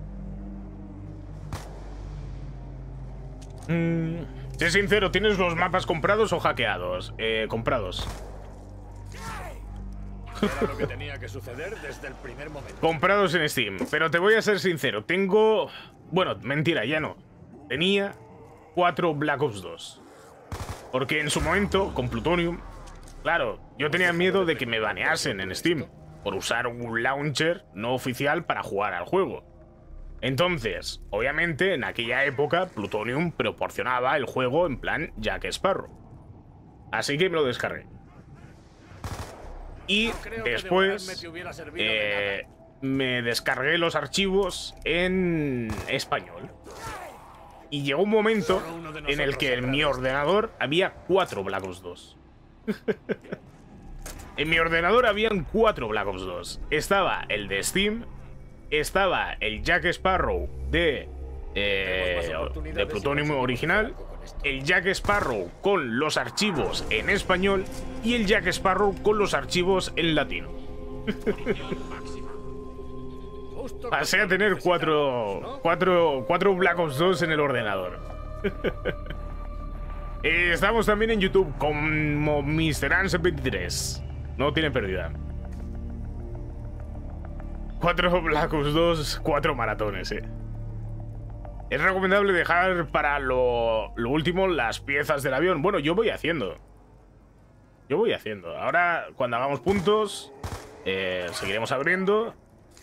Mm, sé sincero, ¿tienes los mapas comprados o hackeados? Eh, comprados. Tenía que suceder desde el primer momento. Comprados en Steam. Pero te voy a ser sincero, tengo... Bueno, mentira, ya no. Tenía cuatro Black Ops 2. Porque en su momento, con Plutonium, claro, yo tenía miedo de que me baneasen en Steam por usar un launcher no oficial para jugar al juego. Entonces, obviamente, en aquella época, Plutonium proporcionaba el juego en plan Jack Sparrow. Así que me lo descargué. Y después de eh, me descargué los archivos en español. Y llegó un momento en el que en mi ordenador había cuatro Black Ops 2. en mi ordenador habían cuatro Black Ops 2. Estaba el de Steam, estaba el Jack Sparrow de, eh, de Plutonium original. El Jack Sparrow con los archivos en español y el Jack Sparrow con los archivos en latino. Pasé a tener cuatro, cuatro, cuatro Black Ops 2 en el ordenador. Estamos también en YouTube como Mr. Answer 23. No tiene pérdida. Cuatro Black Ops 2, cuatro maratones, eh. Es recomendable dejar para lo, lo último las piezas del avión. Bueno, yo voy haciendo. Yo voy haciendo. Ahora, cuando hagamos puntos, eh, seguiremos abriendo.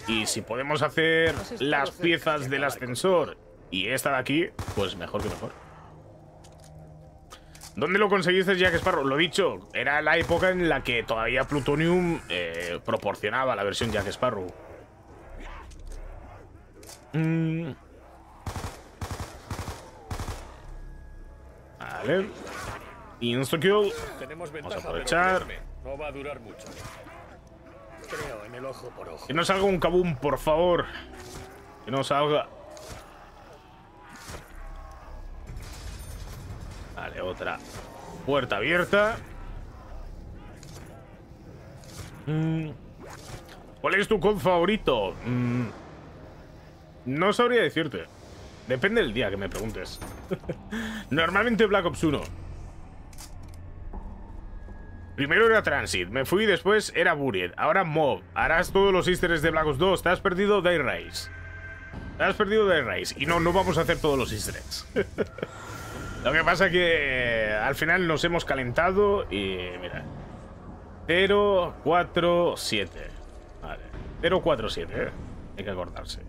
Y si podemos hacer estado las piezas de del ascensor y esta de aquí, pues mejor que mejor. ¿Dónde lo conseguiste, Jack Sparrow? Lo dicho, era la época en la que todavía Plutonium eh, proporcionaba la versión Jack Sparrow. Mm. Vale. Insta-kill. Vamos a aprovechar. créeme, no va a durar mucho. Creo en el ojo por ojo. Que no salga un kabum, por favor. Que no salga. Vale, otra. Puerta abierta. Mm. ¿Cuál es tu code favorito? Mm. No sabría decirte. Depende del día que me preguntes. Normalmente Black Ops 1. Primero era Transit, me fui después era Buried, ahora Mob. Harás todos los easter de Black Ops 2, te has perdido Day Rise. Te has perdido Day Rise. Y no, no vamos a hacer todos los easter eggs. Lo que pasa que eh, al final nos hemos calentado y mira. 0, 4, 7. Vale. 0, 4, 7, ¿eh? Hay que acordarse.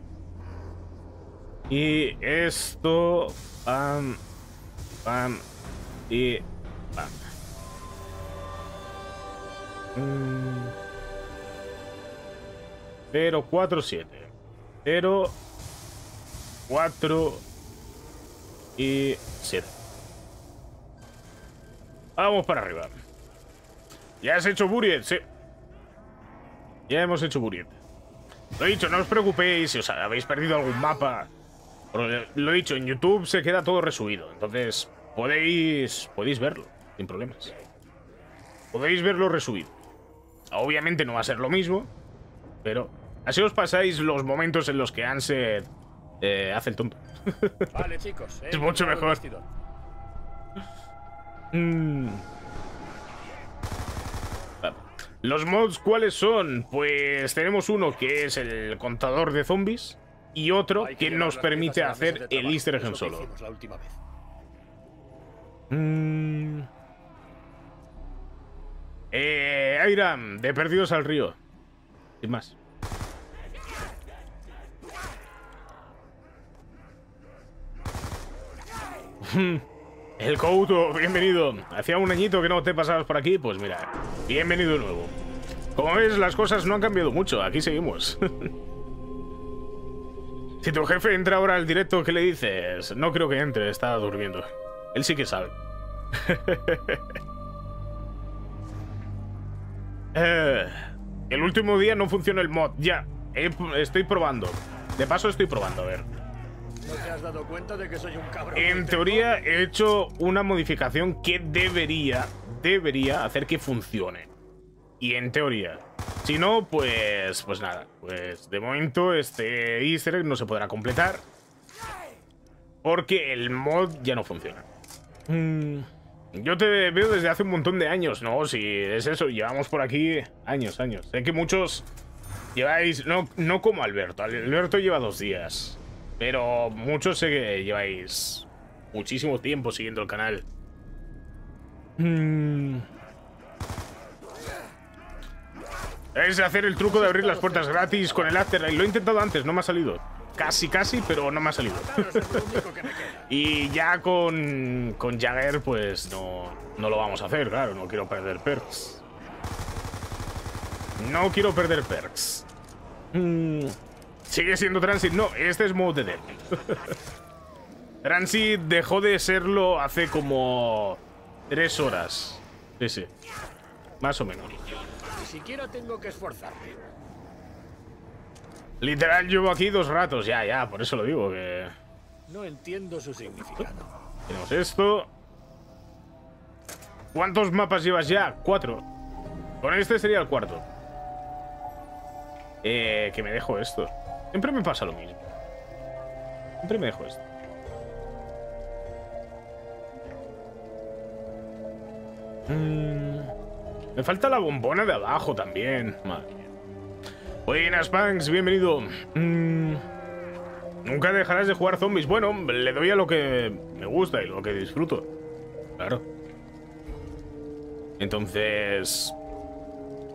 Y esto... Pam, pam y pam. Mm. 0, 4, 7. 0, 4 y 7. Vamos para arriba. Ya has hecho Buriet, sí. Ya hemos hecho Buriet. Lo dicho, no os preocupéis si os habéis perdido algún mapa. Lo he dicho, en YouTube se queda todo resubido. Entonces, podéis, podéis verlo, sin problemas. Podéis verlo resubido. Obviamente no va a ser lo mismo, pero así os pasáis los momentos en los que Ansel eh, hace el tonto. Vale, chicos. he Es mucho mejor. Mm. Los mods, ¿cuáles son? Pues tenemos uno que es el contador de zombies y otro que nos permite hacer el easter egg en solo. la última vez. Mm. Eh, Airam, de Perdidos al Río. Sin más. El Couto, bienvenido. Hacía un añito que no te pasabas por aquí, pues mira, bienvenido de nuevo. Como ves, las cosas no han cambiado mucho, aquí seguimos. si tu jefe entra ahora al directo, ¿qué le dices? No creo que entre, está durmiendo. Él sí que sabe. Eh, el último día no funciona el mod, ya. estoy probando. De paso estoy probando, a ver. ¿No te has dado cuenta de que soy un cabrón? En de teoría he hecho una modificación que debería, debería hacer que funcione. Y en teoría. Si no, pues, pues nada. Pues de momento este easter egg no se podrá completar. Porque el mod ya no funciona. Mm, yo te veo desde hace un montón de años, ¿no? Si es eso, llevamos por aquí años, años. Sé que muchos lleváis, no, no como Alberto. Alberto lleva dos días. Pero muchos sé que lleváis muchísimo tiempo siguiendo el canal. Mm. Es hacer el truco de abrir las puertas gratis con el Afterlight. Lo he intentado antes, no me ha salido. Casi, casi, pero no me ha salido. Y ya con, con Jagger, pues no, no lo vamos a hacer, claro. No quiero perder perks. No quiero perder perks. Mm, Sigue siendo Transit. No, este es Mode Dead. Transit dejó de serlo hace como tres horas. Sí, sí. Más o menos. Siquiera tengo que esforzarme. Literal, llevo aquí dos ratos. Ya, ya, por eso lo digo. Que No entiendo su significado. tenemos esto. ¿Cuántos mapas llevas ya? Cuatro. Con este sería el cuarto. Eh, que me dejo esto. Siempre me pasa lo mismo. Siempre me dejo esto. Mm, me falta la bombona de abajo también. Madre mía. Buenas, Punks, bienvenido. Mm, nunca dejarás de jugar zombies. Bueno, le doy a lo que me gusta y lo que disfruto. Claro. Entonces...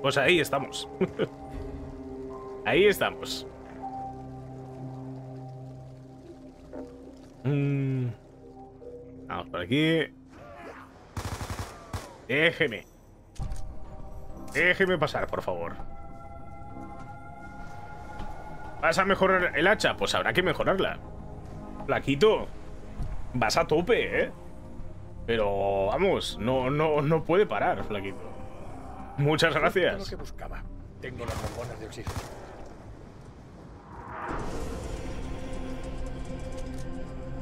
Pues ahí estamos. ahí estamos. Mm, Vamos por aquí. Déjeme. Déjeme pasar, por favor. ¿Vas a mejorar el hacha? Pues habrá que mejorarla. Flaquito. Vas a tope, ¿eh? Pero vamos, no, no, no puede parar, Flaquito. Muchas Lo gracias. que buscaba. Tengo las bombonas de oxígeno.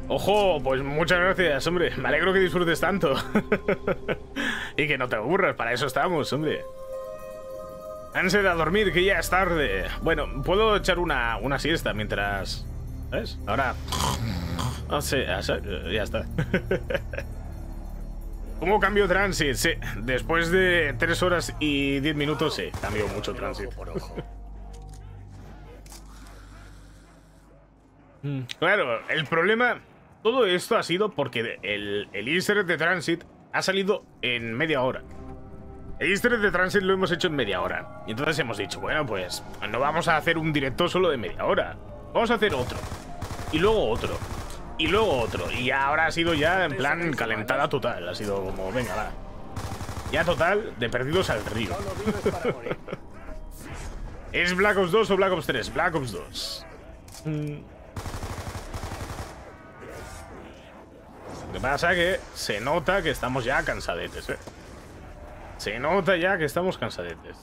Ojo, pues muchas gracias, hombre. Me alegro que disfrutes tanto. y que no te aburras, para eso estamos, hombre. Ansel a dormir, que ya es tarde. Bueno, puedo echar una, una siesta mientras... ¿Ves? Ahora... No sé, ya está. ¿Cómo cambió Transit? Sí, después de 3 horas y 10 minutos, sí, cambió mucho Transit. Ojo. Claro, el problema. Todo esto ha sido porque el, el de Transit ha salido en media hora. El de Transit lo hemos hecho en media hora. Y entonces hemos dicho, bueno, pues no vamos a hacer un directo solo de media hora. Vamos a hacer otro. Y luego otro. Y luego otro. Y ahora ha sido ya en plan calentada total. Ha sido como, venga, va. Ya total, de perdidos al río. ¿Es Black Ops 2 o Black Ops 3? Black Ops 2. Mm. Lo que pasa que se nota que estamos ya cansadetes, ¿eh? Se nota ya que estamos cansadetes.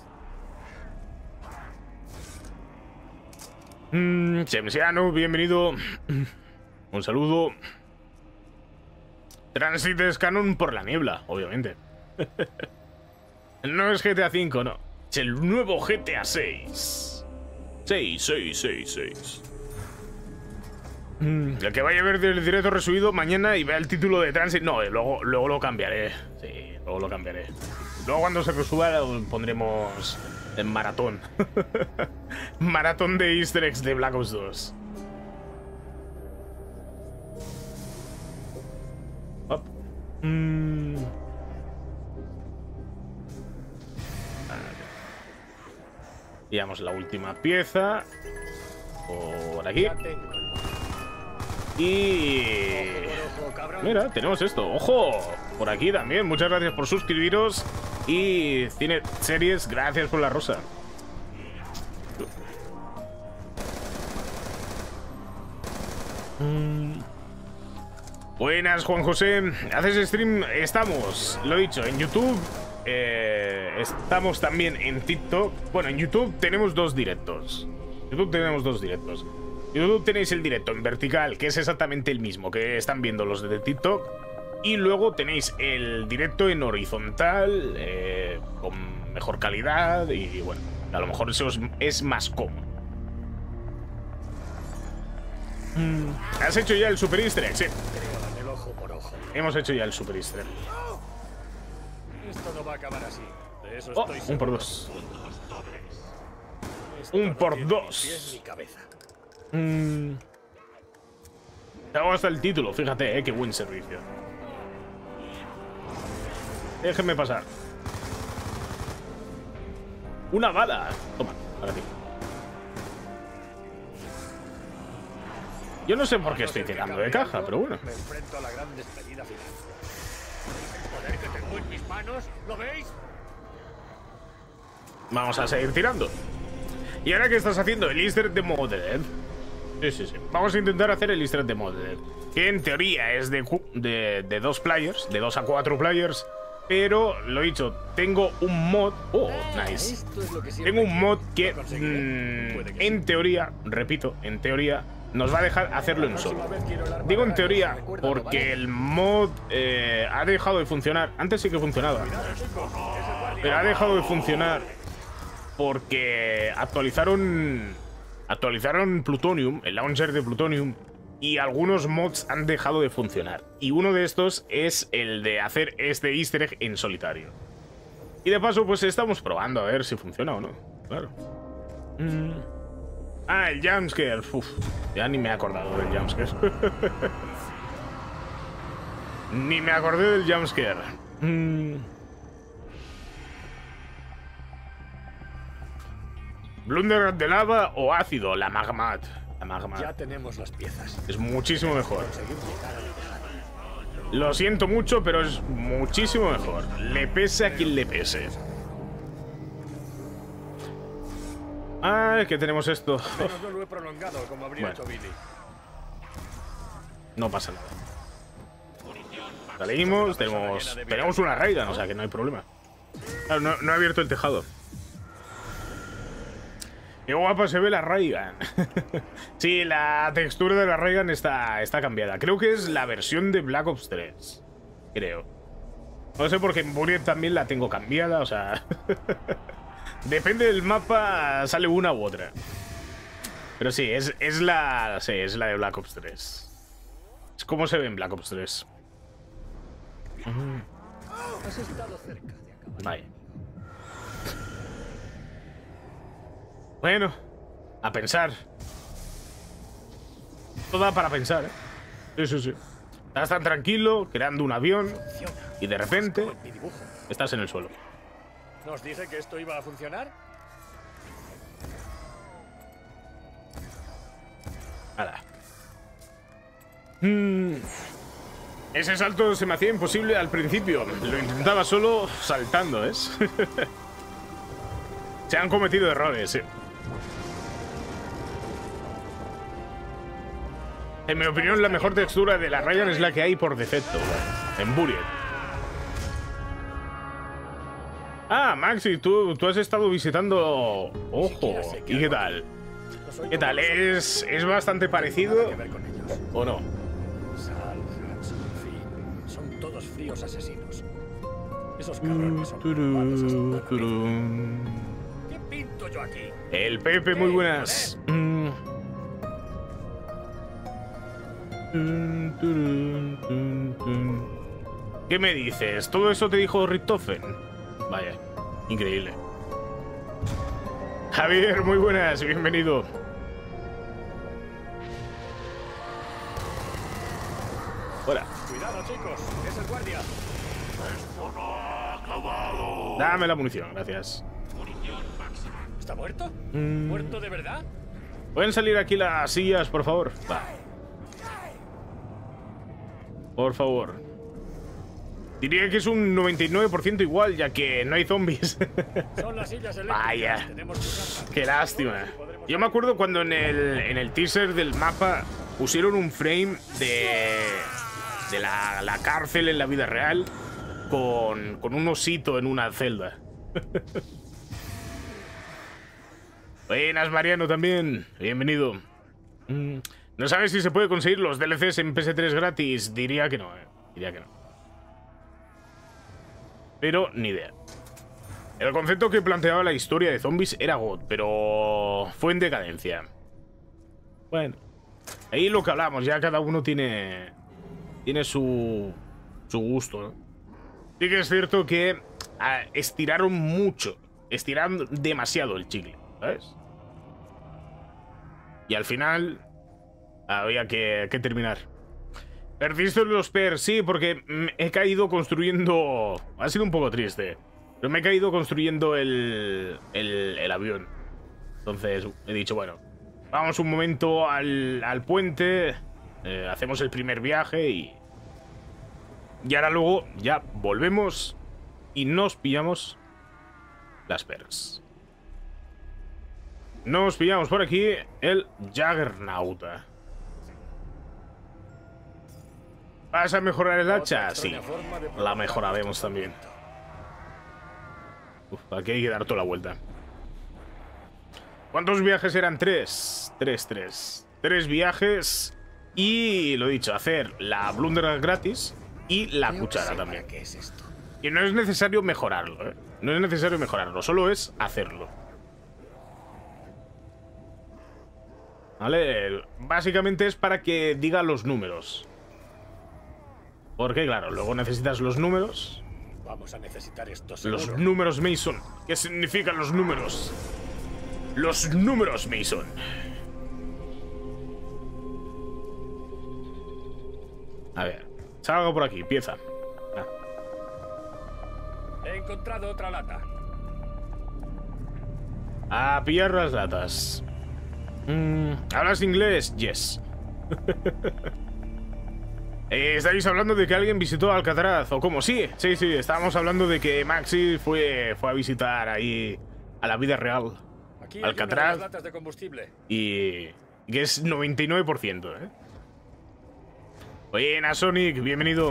Mm, Chemsiano, bienvenido. Un saludo. Transites Canon por la niebla, obviamente. No es GTA V, no. Es el nuevo GTA 6. 6, 6, 6, 6. Mm, El que vaya a ver el directo resubido mañana y vea el título de Transit. No, eh, luego, luego lo cambiaré. Sí, luego lo cambiaré. Luego cuando se resuba pondremos en maratón. maratón de easter eggs de Black Ops 2. Hop. Mm. Pillamos la última pieza. Por aquí. Y... Mira, tenemos esto. ¡Ojo! Por aquí también. Muchas gracias por suscribiros. Y Cine Series, gracias por la rosa. Buenas, Juan José. ¿Haces stream? Estamos, lo he dicho, en YouTube. eh, estamos también en TikTok. Bueno, en YouTube tenemos dos directos. YouTube tenemos dos directos. YouTube tenéis el directo en vertical, que es exactamente el mismo que están viendo los de TikTok. Y luego tenéis el directo en horizontal, eh, con mejor calidad y bueno, a lo mejor eso es, es más cómodo. Mm, ¿Has hecho ya el Super Easter egg? Sí, Creo en el ojo por ojo. hemos hecho ya el Super Easter egg. Esto no va a acabar así. De eso Oh, estoy un por dos. Esto un no por dos. ni pies ni cabeza. Mm. Hago hasta el título, fíjate, eh, qué buen servicio. Déjenme pasar. Una bala. Toma, para ti. Yo no sé por qué estoy tirando de caja, pero bueno. Me enfrento a la gran despedida final. El poder que tengo en mis manos, ¿lo veis? Vamos a seguir tirando. ¿Y ahora qué estás haciendo? El easter de Modded. Sí, sí, sí. Vamos a intentar hacer el egg de Modded. Que en teoría es de, de, de dos players, de dos a cuatro players. Pero, lo dicho, tengo un mod... Oh, nice. Siempre Tengo un mod quise. que, ¿Lo conseguiré? mm, que en teoría, repito, en teoría, nos va a dejar hacerlo en solo. Digo en teoría porque el mod eh, ha dejado de funcionar. Antes sí que funcionaba. Pero ha dejado de funcionar porque actualizaron actualizaron Plutonium, el launcher de Plutonium, y algunos mods han dejado de funcionar. Y uno de estos es el de hacer este easter egg en solitario. Y de paso, pues estamos probando a ver si funciona o no. Claro. Mm. Ah, el jumpscare. Uf, ya ni me he acordado del jumpscare. ni me acordé del jumpscare. Mm. Blunder de lava o ácido, la magmat. La magma. Ya tenemos las piezas. Es muchísimo mejor. Lo siento mucho, pero es muchísimo mejor. Le pese a quien le pese. Ah, que tenemos esto. No lo he prolongado como habría Bueno. hecho. No pasa nada. Salimos, tenemos, tenemos una Raigan, o sea que no hay problema. Claro, no, no he abierto el tejado. Qué guapa se ve la Raigan. sí, la textura de la Raigan está, está cambiada. Creo que es la versión de Black Ops 3. Creo. No sé porque en Buried también la tengo cambiada, o sea... Depende del mapa, sale una u otra. Pero sí, es, es la. Sí, es la de Black Ops 3. Es como se ve en Black Ops 3. Has estado cerca de acabar. Vaya. Bueno, a pensar. Todo para pensar, ¿eh? Sí, sí, sí. Estás tan tranquilo, creando un avión, y de repente estás en el suelo. ¿Nos dice que esto iba a funcionar? Hala. Mm. Ese salto se me hacía imposible al principio. Lo intentaba solo saltando, ¿es? se han cometido errores, sí. En mi opinión, la mejor textura de la Ryan es la que hay por defecto, en Buried. Ah, Maxi, tú, tú has estado visitando... Ojo, ¿y qué tal? ¿Qué tal? ¿Es, es bastante parecido o no? Son todos fríos asesinos. Esos cabrones son yo aquí? El Pepe, muy buenas. Mm. ¿Qué me dices? ¿Todo eso te dijo Richtofen? Vaya, increíble. Javier, muy buenas, bienvenido. Hola, Cuidado, chicos. Es el guardia. dame la munición, gracias. ¿Está muerto? Mm. ¿Muerto de verdad? ¿Pueden salir aquí las sillas, por favor? Va. Por favor. Diría que es un 99% igual, ya que no hay zombies. Son las sillas. Vaya. Qué lástima. Yo me acuerdo cuando en el, en el teaser del mapa pusieron un frame de, de la, la cárcel en la vida real con, con un osito en una celda. Buenas, Mariano, también. Bienvenido. Mm, ¿No sabes si se puede conseguir los DLCs en PS3 gratis? Diría que no, eh. Diría que no. Pero ni idea. El concepto que planteaba la historia de zombies era God, pero fue en decadencia. Bueno, ahí lo que hablamos, ya cada uno tiene tiene su su gusto. ¿no? Sí que es cierto que ah, estiraron mucho, estiraron demasiado el chicle, ¿sabes? Y al final había que, terminar. Perdiste los per, sí, porque he caído construyendo... Ha sido un poco triste. Pero me he caído construyendo el, el, avión. Entonces he dicho, bueno, vamos un momento al, al puente, eh, hacemos el primer viaje y... Y ahora luego ya volvemos y nos pillamos las pers. Nos pillamos por aquí el Jaggernauta. ¿Vas a mejorar el hacha? Sí, la mejoraremos también. Uf, aquí hay que dar toda la vuelta. ¿Cuántos viajes eran? Tres. Tres, tres. Tres viajes. Y lo dicho, hacer la blunder gratis y la cuchara también. Y no es necesario mejorarlo, ¿eh? No es necesario mejorarlo, solo es hacerlo. ¿Vale? Básicamente es para que diga los números. Porque, claro, luego necesitas los números. Vamos a necesitar esto Los números Mason. ¿Qué significan los números? Los números Mason. A ver, salgo por aquí, pieza. Ah, He encontrado otra lata. A pillar las latas. Mm, ¿Hablas inglés? Yes. Eh, ¿Estáis hablando de que alguien visitó Alcatraz? ¿O cómo? Sí, sí, sí. Estábamos hablando de que Maxi fue, fue a visitar ahí a la vida real. Aquí Alcatraz. latas de combustible. Y que es 99%, ¿eh? Oye, Sonic, bienvenido.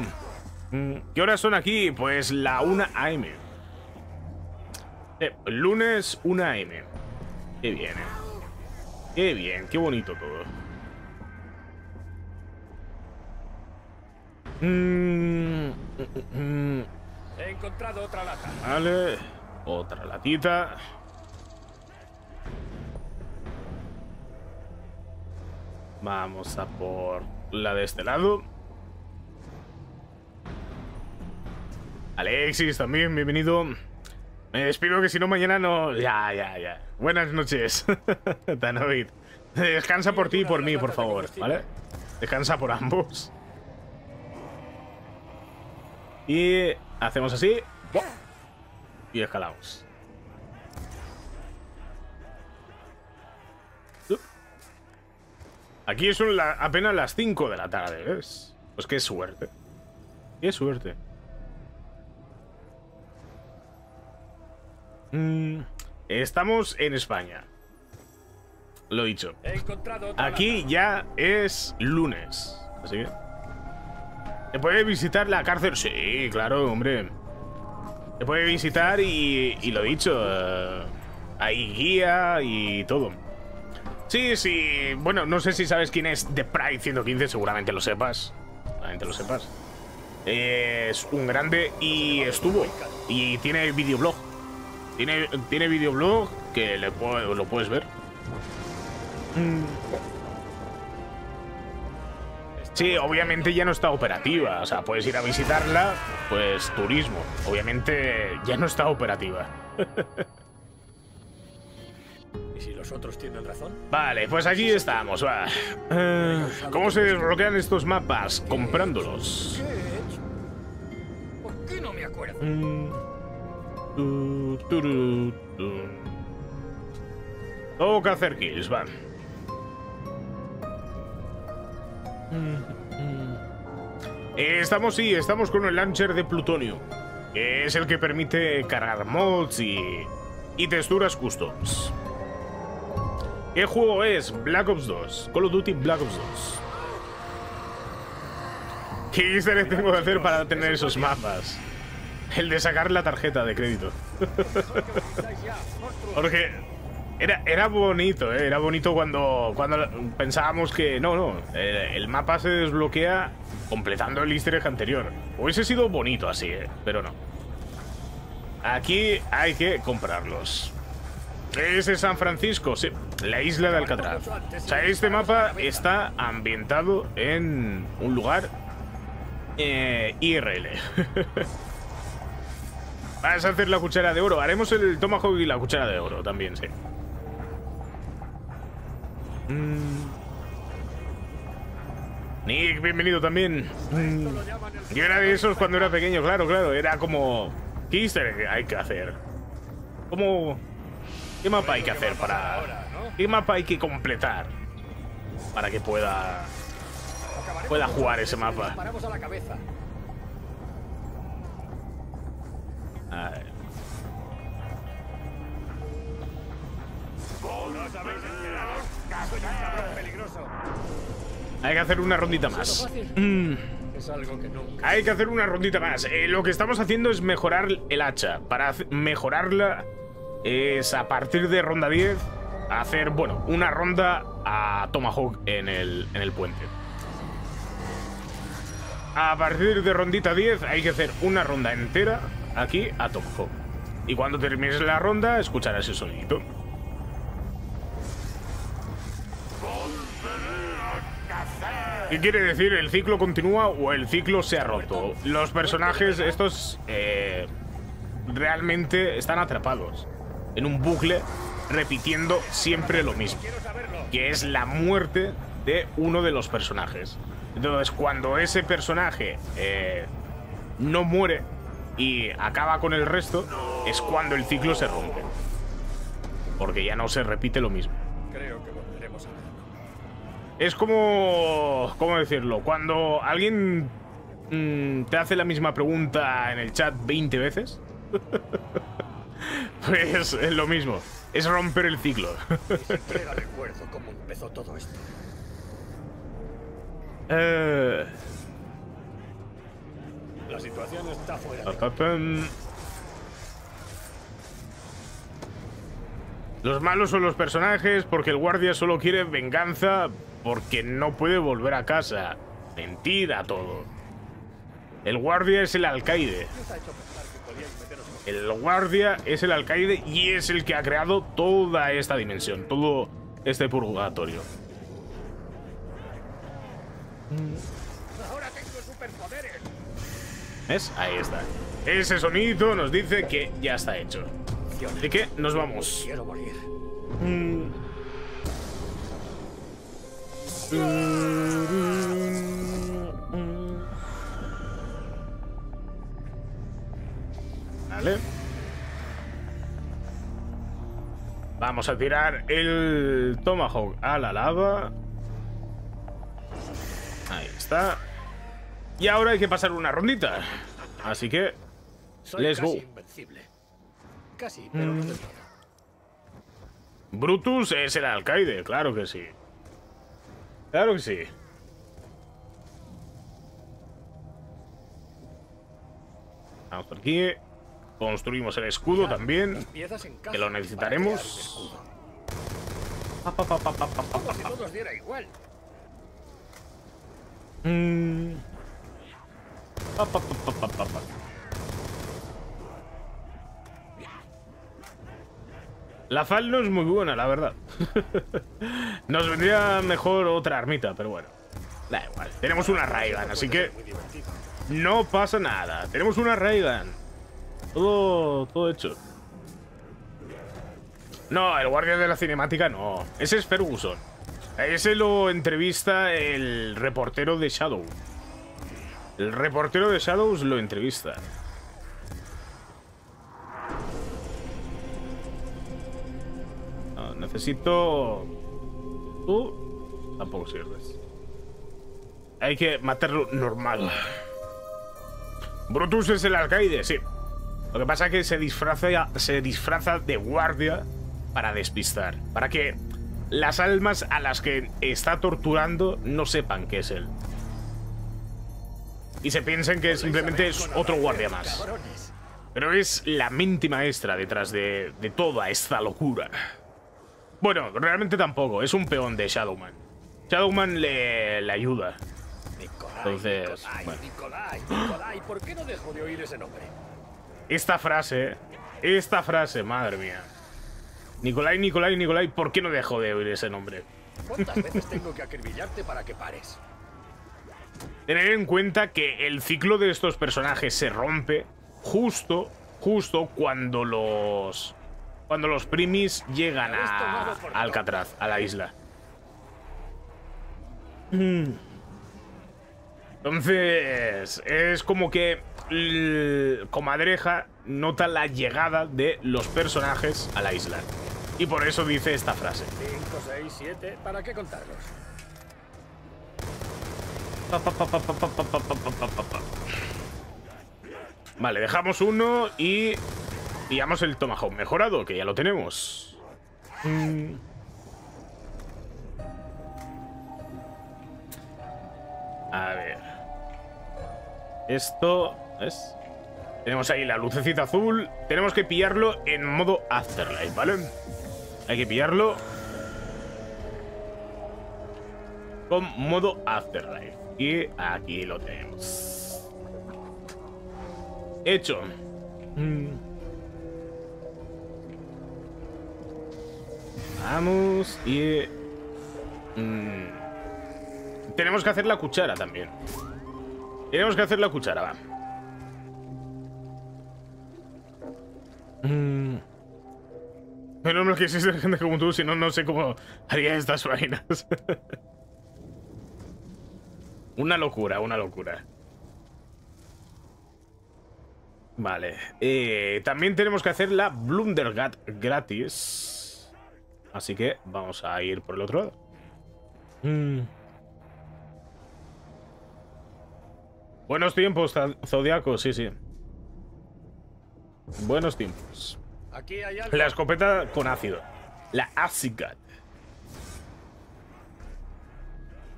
Mm, ¿Qué horas son aquí? Pues la 1 AM. Eh, lunes 1 AM. Qué bien, ¿eh? Qué bien, qué bonito todo. Mm, mm, mm, He encontrado otra lata. Vale, otra latita. Vamos a por la de este lado. Alexis también, bienvenido. Me despido que si no mañana no... Ya, ya, ya. Buenas noches, Tanoid. Descansa por ti y por mí, por favor, ¿vale? Descansa por ambos. Y hacemos así. Y escalamos. Aquí son apenas las 5 de la tarde, ¿ves? Pues qué suerte. Qué suerte. Mm, estamos en España. Lo dicho. Aquí ya es lunes. Así que. ¿Se puede visitar la cárcel? Sí, claro, hombre. Se puede visitar y, y lo dicho. eh, hay guía y todo. Sí, sí. Bueno, no sé si sabes quién es The Pride 115, seguramente lo sepas. Seguramente lo sepas. Es un grande y estuvo. Y tiene videoblog. Tiene, tiene videoblog que le lo puedes ver. Sí, obviamente ya no está operativa. O sea, puedes ir a visitarla, pues turismo. Obviamente ya no está operativa. ¿Y si los otros tienen razón? Vale, pues aquí estamos, va. Eh, ¿Cómo se desbloquean estos mapas? Comprándolos. ¿Qué he hecho? ¿Por qué no me acuerdo? Tu, turu, tu. Toca hacer kills, va. Eh, Estamos, sí, estamos con el launcher de plutonio, que es el que permite cargar mods y, y texturas customs. ¿Qué juego es? Black Ops 2. Call of Duty Black Ops 2. ¿Qué egg tengo que hacer para tener esos mapas? El de sacar la tarjeta de crédito. Porque era, era bonito, ¿eh? era bonito cuando, cuando pensábamos que no, no, el mapa se desbloquea completando el easter egg anterior. Hubiese sido bonito así, ¿eh? pero no. Aquí hay que comprarlos. Es San Francisco, sí, la isla de Alcatraz. O sea, este mapa está ambientado en un lugar eh, IRL. Vas a hacer la cuchara de oro. Haremos el tomahawk y la cuchara de oro también, sí. Mm. Nick, bienvenido también. Mm. Yo era de esos cuando era pequeño, claro, claro. Era como... ¿Qué easter hay que hacer? ¿Cómo... ¿Qué mapa hay que hacer para... ¿Qué mapa hay que completar? Para que pueda... Pueda jugar ese mapa. Peligroso. Hay que hacer una rondita más. Mm. Es algo que nunca... Hay que hacer una rondita más. Eh, lo que estamos haciendo es mejorar el hacha. Para mejorarla es a partir de ronda 10 hacer, bueno, una ronda a Tomahawk en el, en el puente. A partir de rondita 10 hay que hacer una ronda entera aquí a Tomahawk. Y cuando termines la ronda escucharás ese sonido. ¿Qué quiere decir? ¿El ciclo continúa o el ciclo se ha roto? Los personajes, estos, eh, realmente están atrapados en un bucle repitiendo siempre lo mismo, que es la muerte de uno de los personajes. Entonces, cuando ese personaje eh, no muere y acaba con el resto, es cuando el ciclo se rompe. Porque ya no se repite lo mismo. Creo que volveremos a. Es como. ¿Cómo decirlo? Cuando alguien mm, te hace la misma pregunta en el chat 20 veces. pues es lo mismo. Es romper el ciclo. Ni siquiera recuerdo cómo empezó todo esto. Eh, La situación está fuera de... pa, pa, pam. Los malos son los personajes porque el guardia solo quiere venganza porque no puede volver a casa. Mentira todo. El guardia es el alcaide. El guardia es el alcaide y es el que ha creado toda esta dimensión, todo este purgatorio. Superpoderes. ¿Ves? Ahí está. Ese sonido nos dice que ya está hecho. Así que nos vamos. Quiero morir. Vale. Vamos a tirar el Tomahawk a la lava. Ahí está. Y ahora hay que pasar una rondita. Así que... Soy Let's casi go. invencible. Casi, pero no del todo. Brutus es el alcaide, claro que sí. Claro que sí. Vamos por aquí. Construimos el escudo también. Que lo necesitaremos. Pa, pa, pa, pa, pa, pa, pa. Como si todos diera igual. Mm. La fal no es muy buena, la verdad. Nos vendría mejor otra armita, pero bueno. Da igual. Tenemos una Raigan, así que no pasa nada. Tenemos una Raigan. Todo, todo hecho. No, el guardia de la cinemática no. Ese es Ferguson. Ese lo entrevista el reportero de Shadow. El reportero de Shadows lo entrevista. Necesito... Tú tampoco sirves. Hay que matarlo normal. Brutus es el alcaide, sí. Lo que pasa es que se disfraza, se disfraza de guardia para despistar. Para que las almas a las que está torturando no sepan que es él. Y se piensen que simplemente es otro guardia más. Pero es la mente maestra detrás de, de toda esta locura. Bueno, realmente tampoco. Es un peón de Shadowman. Shadowman le, le ayuda. Entonces, bueno. ¿por qué no dejo de oír ese nombre? Esta frase, esta frase, madre mía. Nicolai, Nicolai, Nicolai, ¿por qué no dejo de oír ese nombre? ¿Cuántas veces tengo que acribillarte para que pares? Tener en cuenta que el ciclo de estos personajes se rompe justo, justo cuando los... Cuando los primis llegan a, a Alcatraz, a la isla. Entonces, es como que l- Comadreja nota la llegada de los personajes a la isla. Y por eso dice esta frase. 5, 6, 7, ¿para qué contarlos? Vale, dejamos uno y pillamos el Tomahawk mejorado, que ya lo tenemos. Mm. A ver. Esto es... Tenemos ahí la lucecita azul. Tenemos que pillarlo en modo Afterlife, ¿vale? Hay que pillarlo con modo Afterlife. Y aquí lo tenemos. Hecho. Mm. Vamos y... mm, Tenemos que hacer la cuchara también. Tenemos que hacer la cuchara, va. Mm. Menos mal que existe gente como tú, si no, no sé cómo haría estas vainas. Una locura, una locura. Vale. eh, también tenemos que hacer la Blundergat gratis. Así que vamos a ir por el otro lado. Mm. Buenos tiempos, Zodiaco, sí, sí. Buenos tiempos. Aquí hay algo. La escopeta con ácido. La Azigat.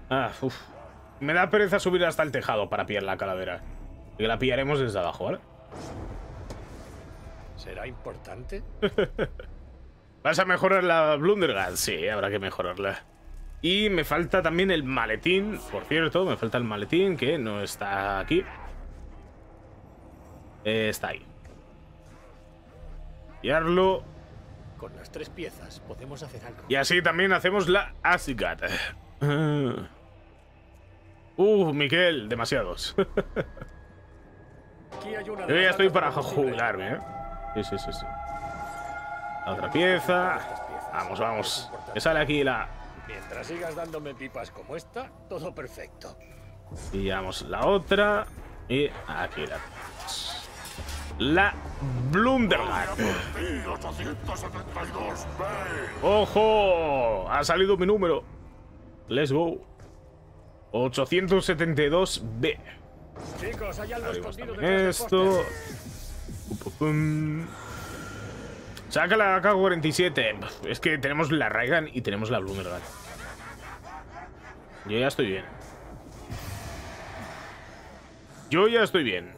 Ah, uf. Me da pereza subir hasta el tejado para pillar la calavera. Y la pillaremos desde abajo, ¿vale? ¿Será importante? ¿Vas a mejorar la Blundergat? Sí, habrá que mejorarla. Y me falta también el maletín. Por cierto, me falta el maletín que no está aquí. Eh, está ahí. Pillarlo. Con las tres piezas podemos hacer algo. Y así también hacemos la Asigat. Uh, Miquel, demasiados. Yo ya estoy para jugarme, ¿eh? Sí, sí, sí, sí. La otra pieza. Vamos, vamos. Que sale aquí la... Mientras sigas dándome pipas como esta, todo perfecto. Pillamos la otra. Y aquí la. La Blundergat. Y 872B. ¡Ojo! Ha salido mi número. Let's go. 872B. Chicos, hay algo escondido esto. Saca la AK-47. Es que tenemos la Raigan y tenemos la Bloomergan. Yo ya estoy bien. Yo ya estoy bien.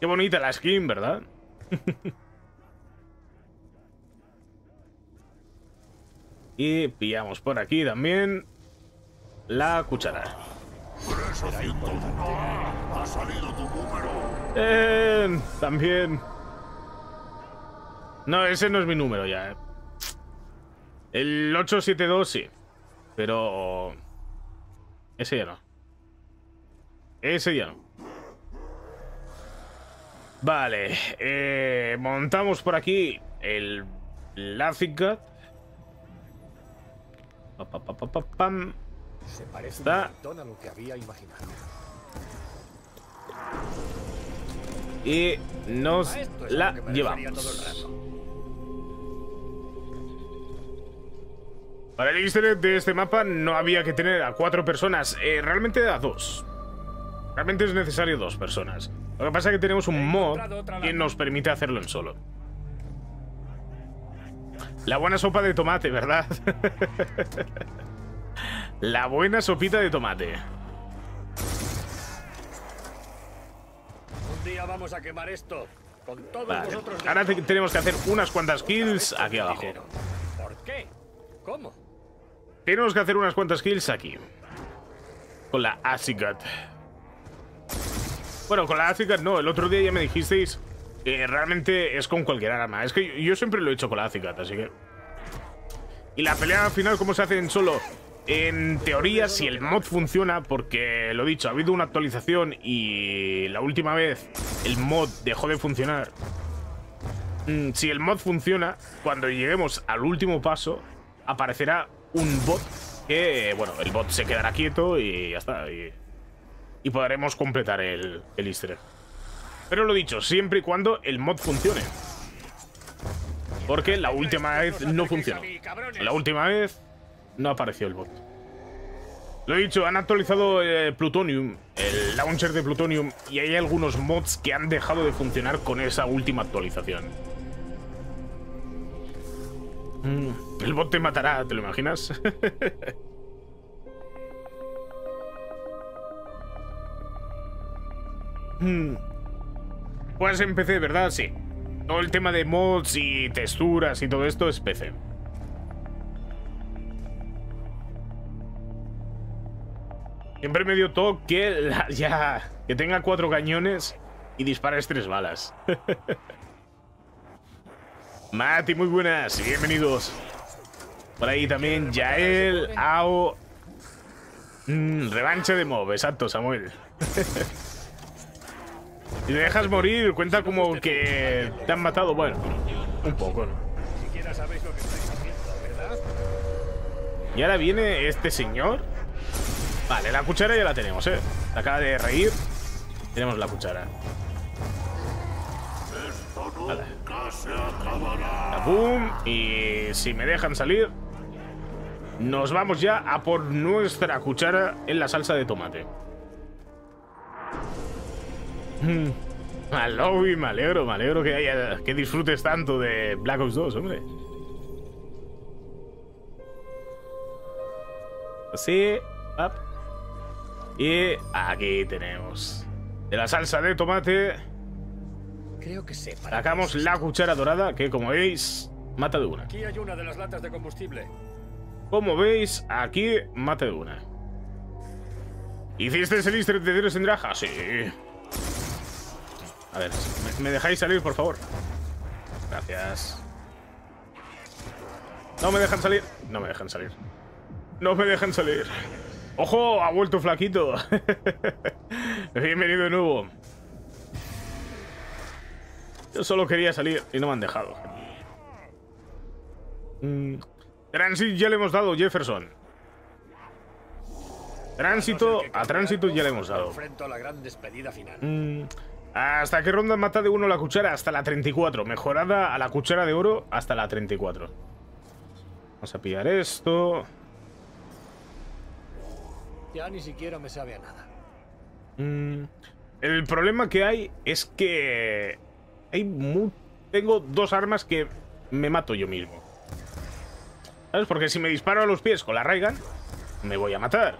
Qué bonita la skin, ¿verdad? y pillamos por aquí también la cuchara. 301 ha salido tu número. Eh, también. No, ese no es mi número ya. eh. El 872 sí. Pero... Ese ya no. Ese ya no. Vale. eh, montamos por aquí el Lazicat. Pa, pa, pa, pa, pa, pam. Se parece Está. un montón a lo que había imaginado. Y nos es la llevamos. Para el easter de este mapa no había que tener a cuatro personas, eh, realmente a dos. Realmente es necesario dos personas. Lo que pasa es que tenemos un mod que nos permite hacerlo en solo. La buena sopa de tomate, ¿verdad? La buena sopita de tomate. Un día vamos a quemar esto. Con todos Vale. vosotros. Ahora te- tenemos que hacer unas cuantas kills aquí abajo. ¿Por qué? ¿Cómo? Tenemos que hacer unas cuantas kills aquí. Con la Asigat. Bueno, con la Asigat no. El otro día ya me dijisteis que realmente es con cualquier arma. Es que yo, siempre lo he hecho con la Asigat, así que... Y la pelea final, ¿cómo se hace en solo? En teoría, si el mod funciona, porque lo dicho, ha habido una actualización y la última vez el mod dejó de funcionar. Mm, Si el mod funciona, cuando lleguemos al último paso, aparecerá un bot que, bueno, el bot se quedará quieto y ya está. Y, y podremos completar el, el easter egg. Pero lo dicho, siempre y cuando el mod funcione. Porque la última vez no funcionó. La última vez no apareció el bot. Lo dicho, han actualizado eh, Plutonium, el launcher de Plutonium, y hay algunos mods que han dejado de funcionar con esa última actualización. Mm, el bot te matará, ¿te lo imaginas? Mm. Pues en PC, ¿verdad? Sí. Todo el tema de mods y texturas y todo esto es PC. Siempre me dio toque que ya que tenga cuatro cañones y dispares tres balas. Mati, muy buenas, y bienvenidos. Por ahí también Yael, Ao. Mm, revancha de mob, exacto, Samuel. si te dejas morir, cuenta como que te han matado. Bueno, un poco, ¿no? Y ahora viene este señor. Vale, la cuchara ya la tenemos, ¿eh? Se acaba de reír. Tenemos la cuchara. Vale. La boom. Y si me dejan salir, nos vamos ya a por nuestra cuchara en la salsa de tomate. Mm. Aloy, me alegro, me alegro que, haya, que disfrutes tanto de Black Ops 2, hombre. Así, up. Y aquí tenemos. De la salsa de tomate, Creo que sé. para sacamos la cuchara dorada, que como veis, mata de una. Aquí hay una de las latas de combustible. Como veis, aquí mata de una. ¿Hiciste el easter de Dios en Draja? Sí. A ver, ¿me, dejáis salir, por favor? Gracias. No me dejan salir. No me dejan salir. No me dejan salir. ¡Ojo! Ha vuelto flaquito. Bienvenido de nuevo. Yo solo quería salir y no me han dejado. Mm, Transit ya le hemos dado, Jefferson. Tránsito, a tránsito ya le hemos dado. Mm, ¿Hasta qué ronda mata de uno la cuchara? Hasta la 34. Mejorada a la cuchara de oro hasta la 34. Vamos a pillar esto. Ya ni siquiera me sabe a nada. Mm, el problema que hay es que hay mu- tengo dos armas que me mato yo mismo. ¿Sabes? Porque si me disparo a los pies con la Raigan, me voy a matar.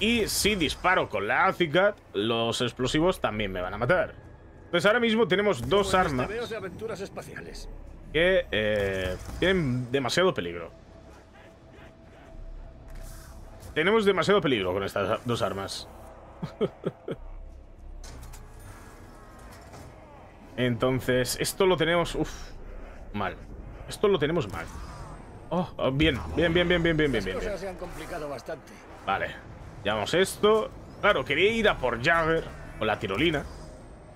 Y si disparo con la Azicat, los explosivos también me van a matar. Entonces ahora mismo tenemos dos armas tebeos de aventuras espaciales. que eh, tienen demasiado peligro. Tenemos demasiado peligro con estas dos armas. Entonces, esto lo tenemos... Uf, mal. Esto lo tenemos mal. Oh, oh, bien, bien, bien, bien, bien, bien, bien, se han complicado bastante. Vale. Llevamos esto. Claro, quería ir a por Jagger o la tirolina.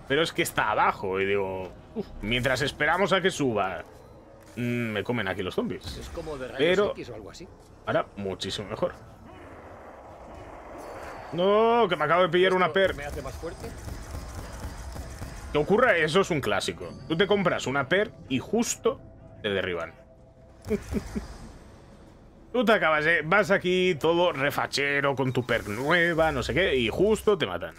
Pero es que está abajo y digo... uf, mientras esperamos a que suba... mm, me comen aquí los zombies. Es como de Pero- X o algo así. Ahora, muchísimo mejor. No, que me acabo de pillar una ¿Esto per. ¿Me hace más fuerte? Que ocurra, eso es un clásico. Tú te compras una per y justo te derriban. Tú te acabas de... Vas aquí todo refachero con tu per nueva, no sé qué, y justo te matan.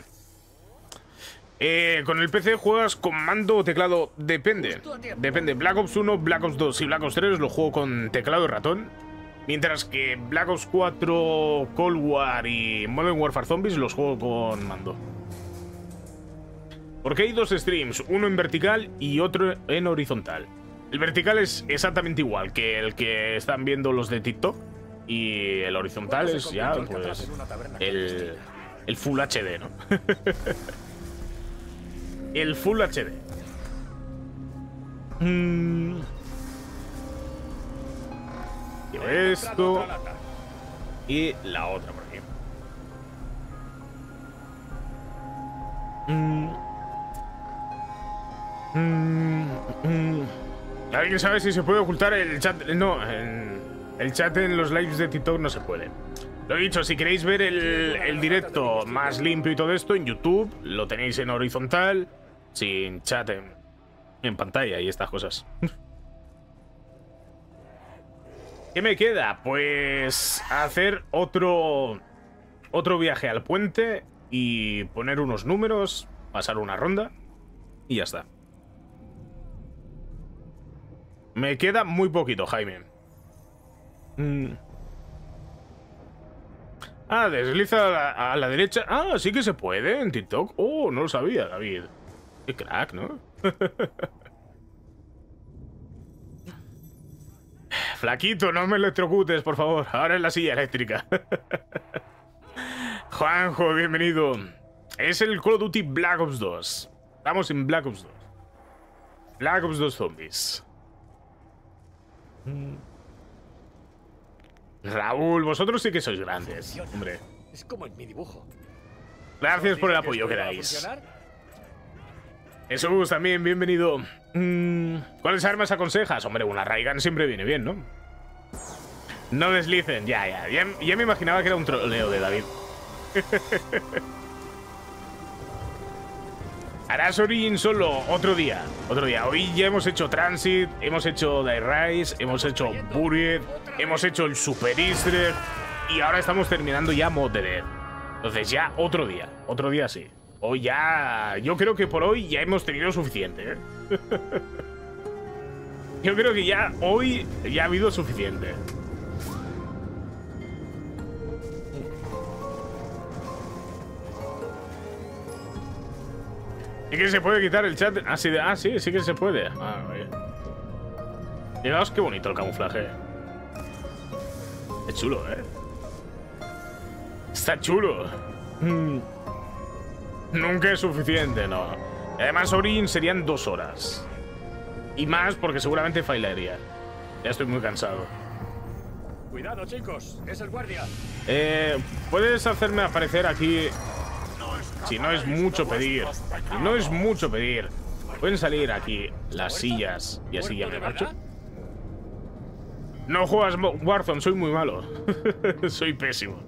Eh, con el PC juegas con mando o teclado, depende. Depende. Black Ops 1, Black Ops 2 y Black Ops 3 lo juego con teclado y ratón. Mientras que Black Ops 4, Cold War y Modern Warfare Zombies los juego con mando. Porque hay dos streams, uno en vertical y otro en horizontal. El vertical es exactamente igual que el que están viendo los de TikTok. Y el horizontal ¿Cuándo es ya, pues, el, el Full HD, ¿no? el Full HD. Mm. Esto y la otra por aquí. Mm. Mm. ¿Alguien sabe si se puede ocultar el chat? No, en- el chat en los lives de TikTok no se puede. Lo he dicho, si queréis ver el, el directo más limpio y todo esto en YouTube, lo tenéis en horizontal, sin chat en, en pantalla y estas cosas. ¿Qué me queda? Pues hacer otro otro viaje al puente y poner unos números, pasar una ronda y ya está. Me queda muy poquito, Jaime. Mm. Ah, desliza a la, a la derecha. Ah, sí que se puede en TikTok. Oh, no lo sabía, David. Qué crack, ¿no? Flaquito, no me electrocutes, por favor. Ahora en la silla eléctrica. Juanjo, bienvenido. Es el Call of Duty Black Ops 2. Estamos en Black Ops 2. Black Ops 2 Zombies. Mm. Raúl, vosotros sí que sois grandes, hombre. Es como en mi dibujo. Gracias por el ¿Dice apoyo que dais. Jesús, también, bienvenido. Mm, ¿Cuáles armas aconsejas? Hombre, una Raigan siempre viene bien, ¿no? No deslicen, ya, ya, ya. me imaginaba que era un troleo de David. Harás Origin solo otro día. Otro día. Hoy ya hemos hecho Transit, hemos hecho Die Rise, hemos hecho Buried, hemos hecho el Super Easter y ahora estamos terminando ya Mod Dead. Entonces ya otro día. Otro día sí. Hoy ya... Yo creo que por hoy ya hemos tenido suficiente. ¿eh? Yo creo que ya hoy ya ha habido suficiente. ¿Y que se puede quitar el chat? Ah, sí, ah, sí, sí que se puede. Ah. Fijaos qué bonito el camuflaje. Es chulo, ¿eh? Está chulo. Mm. Nunca es suficiente, no. Además, Origin serían dos horas. Y más porque seguramente failaría. Ya estoy muy cansado. Cuidado, chicos. Es el guardia. Eh, ¿Puedes hacerme aparecer aquí? Si no es mucho pedir. Si no es mucho pedir. Pueden salir aquí las sillas y así ya me ¿Muerto de marcho. No juegas Warzone, soy muy malo. soy pésimo.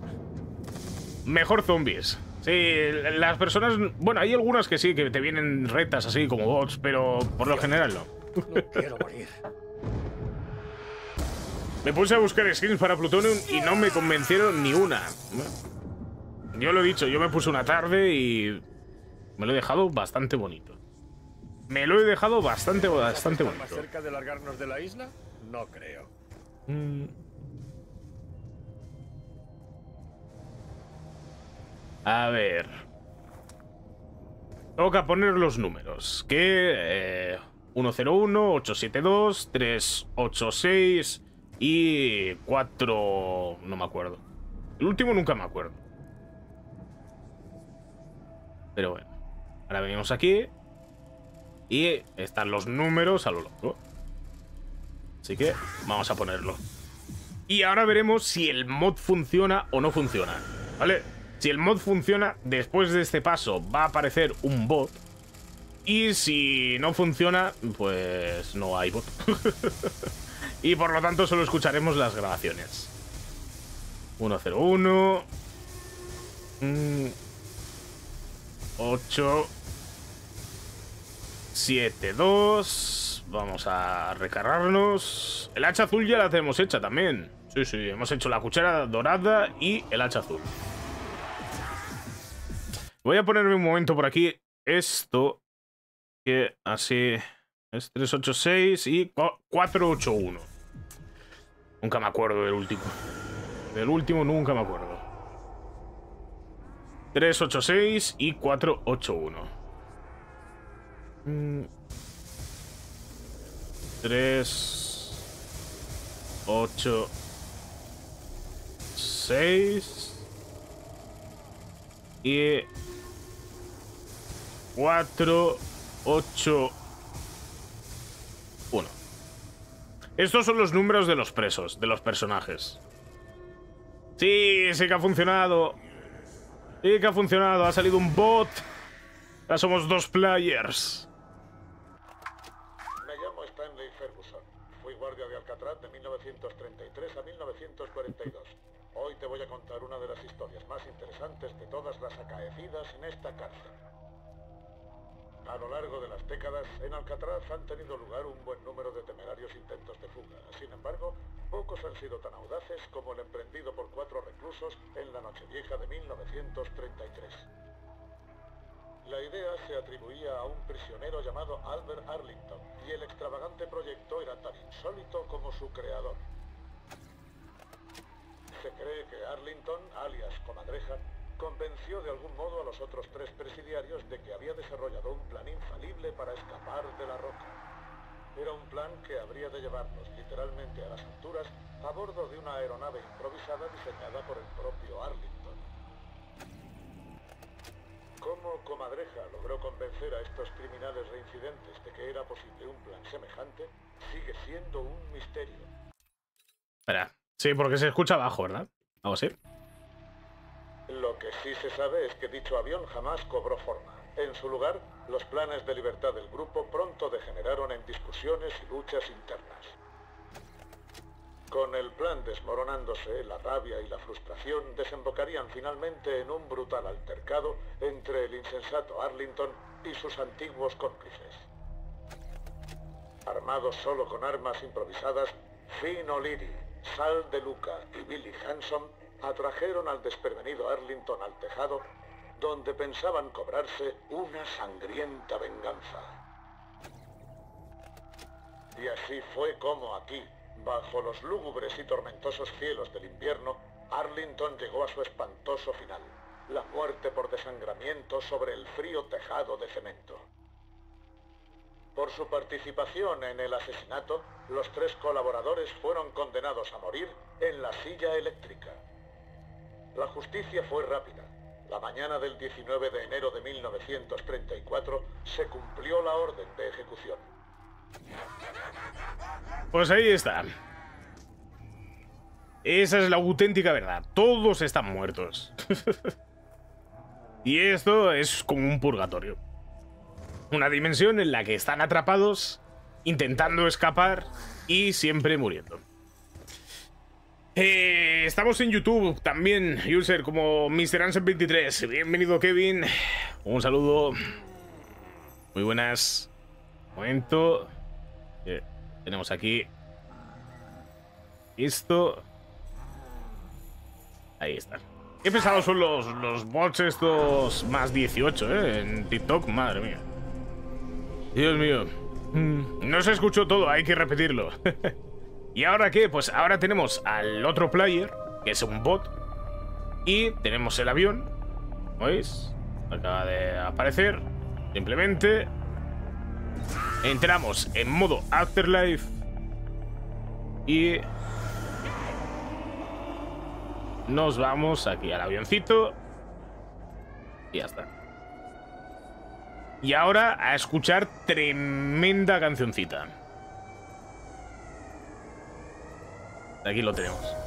Mejor zombies. Sí, las personas... Bueno, hay algunas que sí, que te vienen rectas así como bots, pero por lo general no. No quiero morir. Me puse a buscar skins para Plutonium y no me convencieron ni una. yo lo he dicho, yo me puse una tarde y me lo he dejado bastante bonito. Me lo he dejado bastante, bastante ¿Más bonito. cerca de largarnos de la isla? No creo. Mm. A ver. Toca poner los números. Que eh, 101, 872, 386 y 4... No me acuerdo. El último nunca me acuerdo. Pero bueno. Ahora venimos aquí. Y están los números a lo loco. Así que vamos a ponerlo. Y ahora veremos si el mod funciona o no funciona. ¿Vale? Si el mod funciona, después de este paso va a aparecer un bot. Y si no funciona, pues no hay bot. y por lo tanto solo escucharemos las grabaciones. 101. 8. 7, 2. Vamos a recargarnos. El hacha azul ya la tenemos hecha también. Sí, sí, hemos hecho la cuchara dorada y el hacha azul. Voy a ponerme un momento por aquí esto. Que así es 386 y 481. Nunca me acuerdo del último. Del último nunca me acuerdo. 386 y 481. 3 8 6 y 4 8 1 Estos son los números de los presos, de los personajes. Sí, sí que ha funcionado. Sí que ha funcionado, ha salido un bot. Ya somos dos players. Me llamo Stanley Ferguson. Fui guardia de Alcatraz de 1933 a 1942. Hoy te voy a contar una de las historias más interesantes de todas las acaecidas en esta cárcel. A lo largo de las décadas, en Alcatraz han tenido lugar un buen número de temerarios intentos de fuga. Sin embargo, pocos han sido tan audaces como el emprendido por cuatro reclusos en la Nochevieja de 1933. La idea se atribuía a un prisionero llamado Albert Arlington, y el extravagante proyecto era tan insólito como su creador. Se cree que Arlington, alias Comadreja, convenció de algún modo a los otros tres presidiarios de que había desarrollado un plan infalible para escapar de la roca. Era un plan que habría de llevarnos literalmente a las alturas a bordo de una aeronave improvisada diseñada por el propio Arlington. ¿Cómo Comadreja logró convencer a estos criminales reincidentes de que era posible un plan semejante? Sigue siendo un misterio. Espera. Sí, porque se escucha abajo, ¿verdad? Algo así. Lo que sí se sabe es que dicho avión jamás cobró forma. En su lugar, los planes de libertad del grupo pronto degeneraron en discusiones y luchas internas. Con el plan desmoronándose, la rabia y la frustración desembocarían finalmente en un brutal altercado entre el insensato Arlington y sus antiguos cómplices. Armados solo con armas improvisadas, Finn O'Leary, Sal de Luca y Billy Hanson atrajeron al desprevenido Arlington al tejado, donde pensaban cobrarse una sangrienta venganza. Y así fue como aquí, bajo los lúgubres y tormentosos cielos del invierno, Arlington llegó a su espantoso final, la muerte por desangramiento sobre el frío tejado de cemento. Por su participación en el asesinato, los tres colaboradores fueron condenados a morir en la silla eléctrica. La justicia fue rápida. La mañana del 19 de enero de 1934 se cumplió la orden de ejecución. Pues ahí está. Esa es la auténtica verdad. Todos están muertos. y esto es como un purgatorio. Una dimensión en la que están atrapados, intentando escapar y siempre muriendo. Eh, estamos en YouTube también, user como MrAnsen23. Bienvenido, Kevin. Un saludo. Muy buenas. Momento. Eh, tenemos aquí. Esto. Ahí está. Qué pesados son los, los bots estos más 18, ¿eh? En TikTok, madre mía. Dios mío. Mm, No se escuchó todo, hay que repetirlo. ¿Y ahora qué? Pues ahora tenemos al otro player, que es un bot. Y tenemos el avión. ¿Veis? Acaba de aparecer. Simplemente entramos en modo Afterlife. Y nos vamos aquí al avioncito. Y ya está. Y ahora a escuchar tremenda cancioncita. Aquí lo tenemos.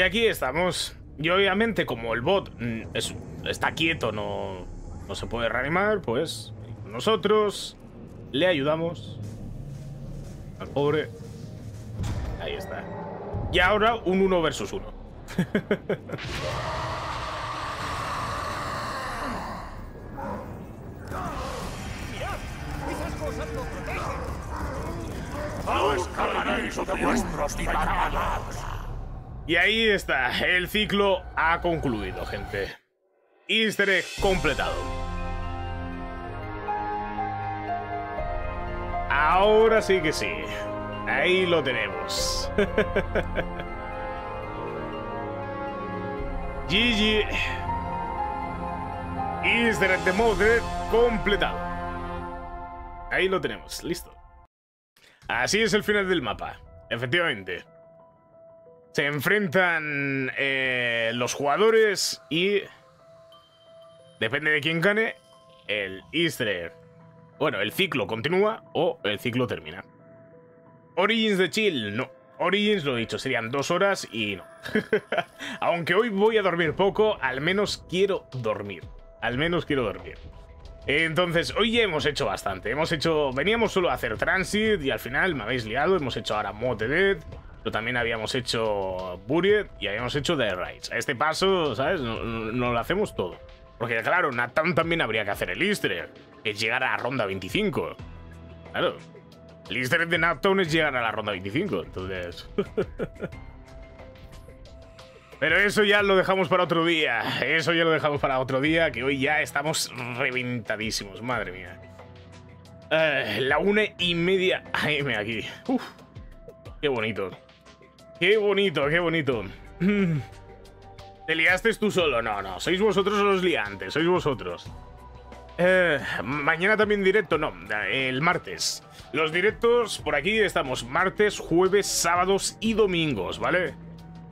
Y aquí estamos. Y obviamente, como el bot mm, es- está quieto, no, no se puede reanimar, pues nosotros le ayudamos al pobre. Ahí está. Y ahora un 1 versus 1. Y ahí está, el ciclo ha concluido, gente. Easter egg completado. Ahora sí que sí. Ahí lo tenemos. GG. Easter egg de Mode completado. Ahí lo tenemos, listo. Así es el final del mapa, efectivamente. Se enfrentan eh, los jugadores y... Depende de quién gane, el easter. Bueno, el ciclo continúa o el ciclo termina. Origins de Chill, no. Origins, lo dicho, serían dos horas y no. Aunque hoy voy a dormir poco, al menos quiero dormir. Al menos quiero dormir. Entonces, hoy ya hemos hecho bastante. Hemos hecho. Veníamos solo a hacer Transit y al final me habéis liado. Hemos hecho ahora Mote Dead. Pero también habíamos hecho Buried y habíamos hecho The Rides. A este paso, ¿sabes? No, no- lo hacemos todo. Porque, claro, Nathan también habría que hacer el easter que es llegar a la ronda 25. Claro. El easter de Naptown es llegar a la ronda 25, entonces. Pero eso ya lo dejamos para otro día. Eso ya lo dejamos para otro día, que hoy ya estamos reventadísimos, madre mía. Eh, la una y media AM aquí. Uf, qué bonito. Qué bonito, qué bonito. ¿Te liaste tú solo? No, no. Sois vosotros los liantes, sois vosotros. Eh, mañana también directo, no, el martes. Los directos por aquí estamos martes, jueves, sábados y domingos, ¿vale?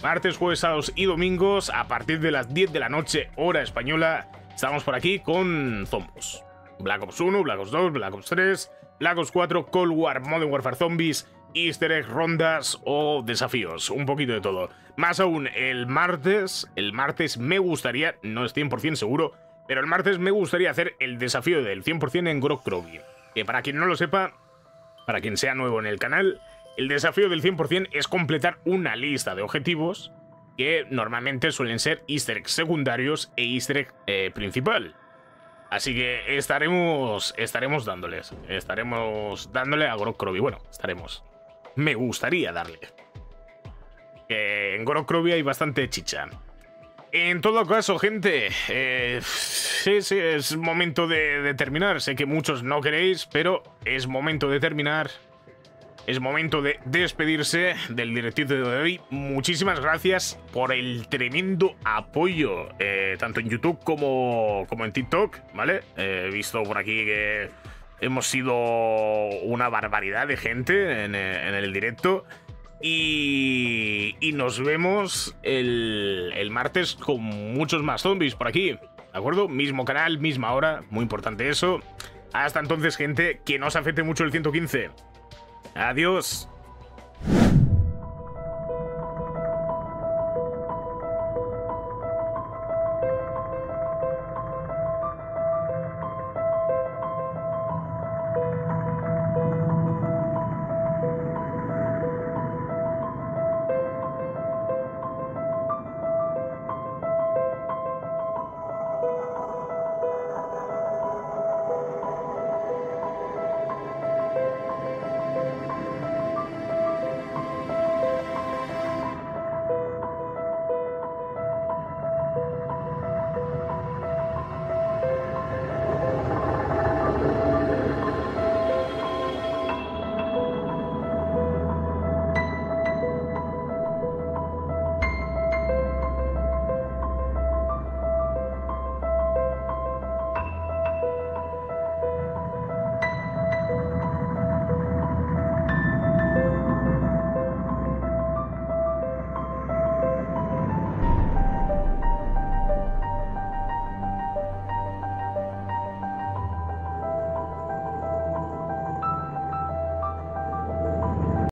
Martes, jueves, sábados y domingos a partir de las 10 de la noche, hora española. Estamos por aquí con Zombos. Black Ops 1, Black Ops 2, Black Ops 3, Black Ops 4, Cold War, Modern Warfare Zombies, Easter egg, rondas o desafíos. Un poquito de todo. Más aún, el martes, el martes me gustaría, no es 100% seguro, pero el martes me gustaría hacer el desafío del 100% en Grok. Que para quien no lo sepa, para quien sea nuevo en el canal, el desafío del 100% es completar una lista de objetivos que normalmente suelen ser easter eggs secundarios e easter egg eh, principal. Así que estaremos, estaremos dándoles, estaremos dándole a Grok. Bueno, estaremos. Me gustaría darle. Que en Grok Krovi hay bastante chicha. En todo caso, gente, eh, sí, es momento de, terminar. Sé que muchos no queréis, pero es momento de terminar. Es momento de despedirse del directivo de hoy. Muchísimas gracias por el tremendo apoyo, eh, tanto en YouTube como, como en TikTok, ¿vale? Eh, he visto por aquí que hemos sido una barbaridad de gente en, eh, en el directo. Y, y nos vemos el, el martes con muchos más zombies por aquí. ¿De acuerdo? Mismo canal, misma hora. Muy importante eso. Hasta entonces, gente, que no os afecte mucho el 115. Adiós.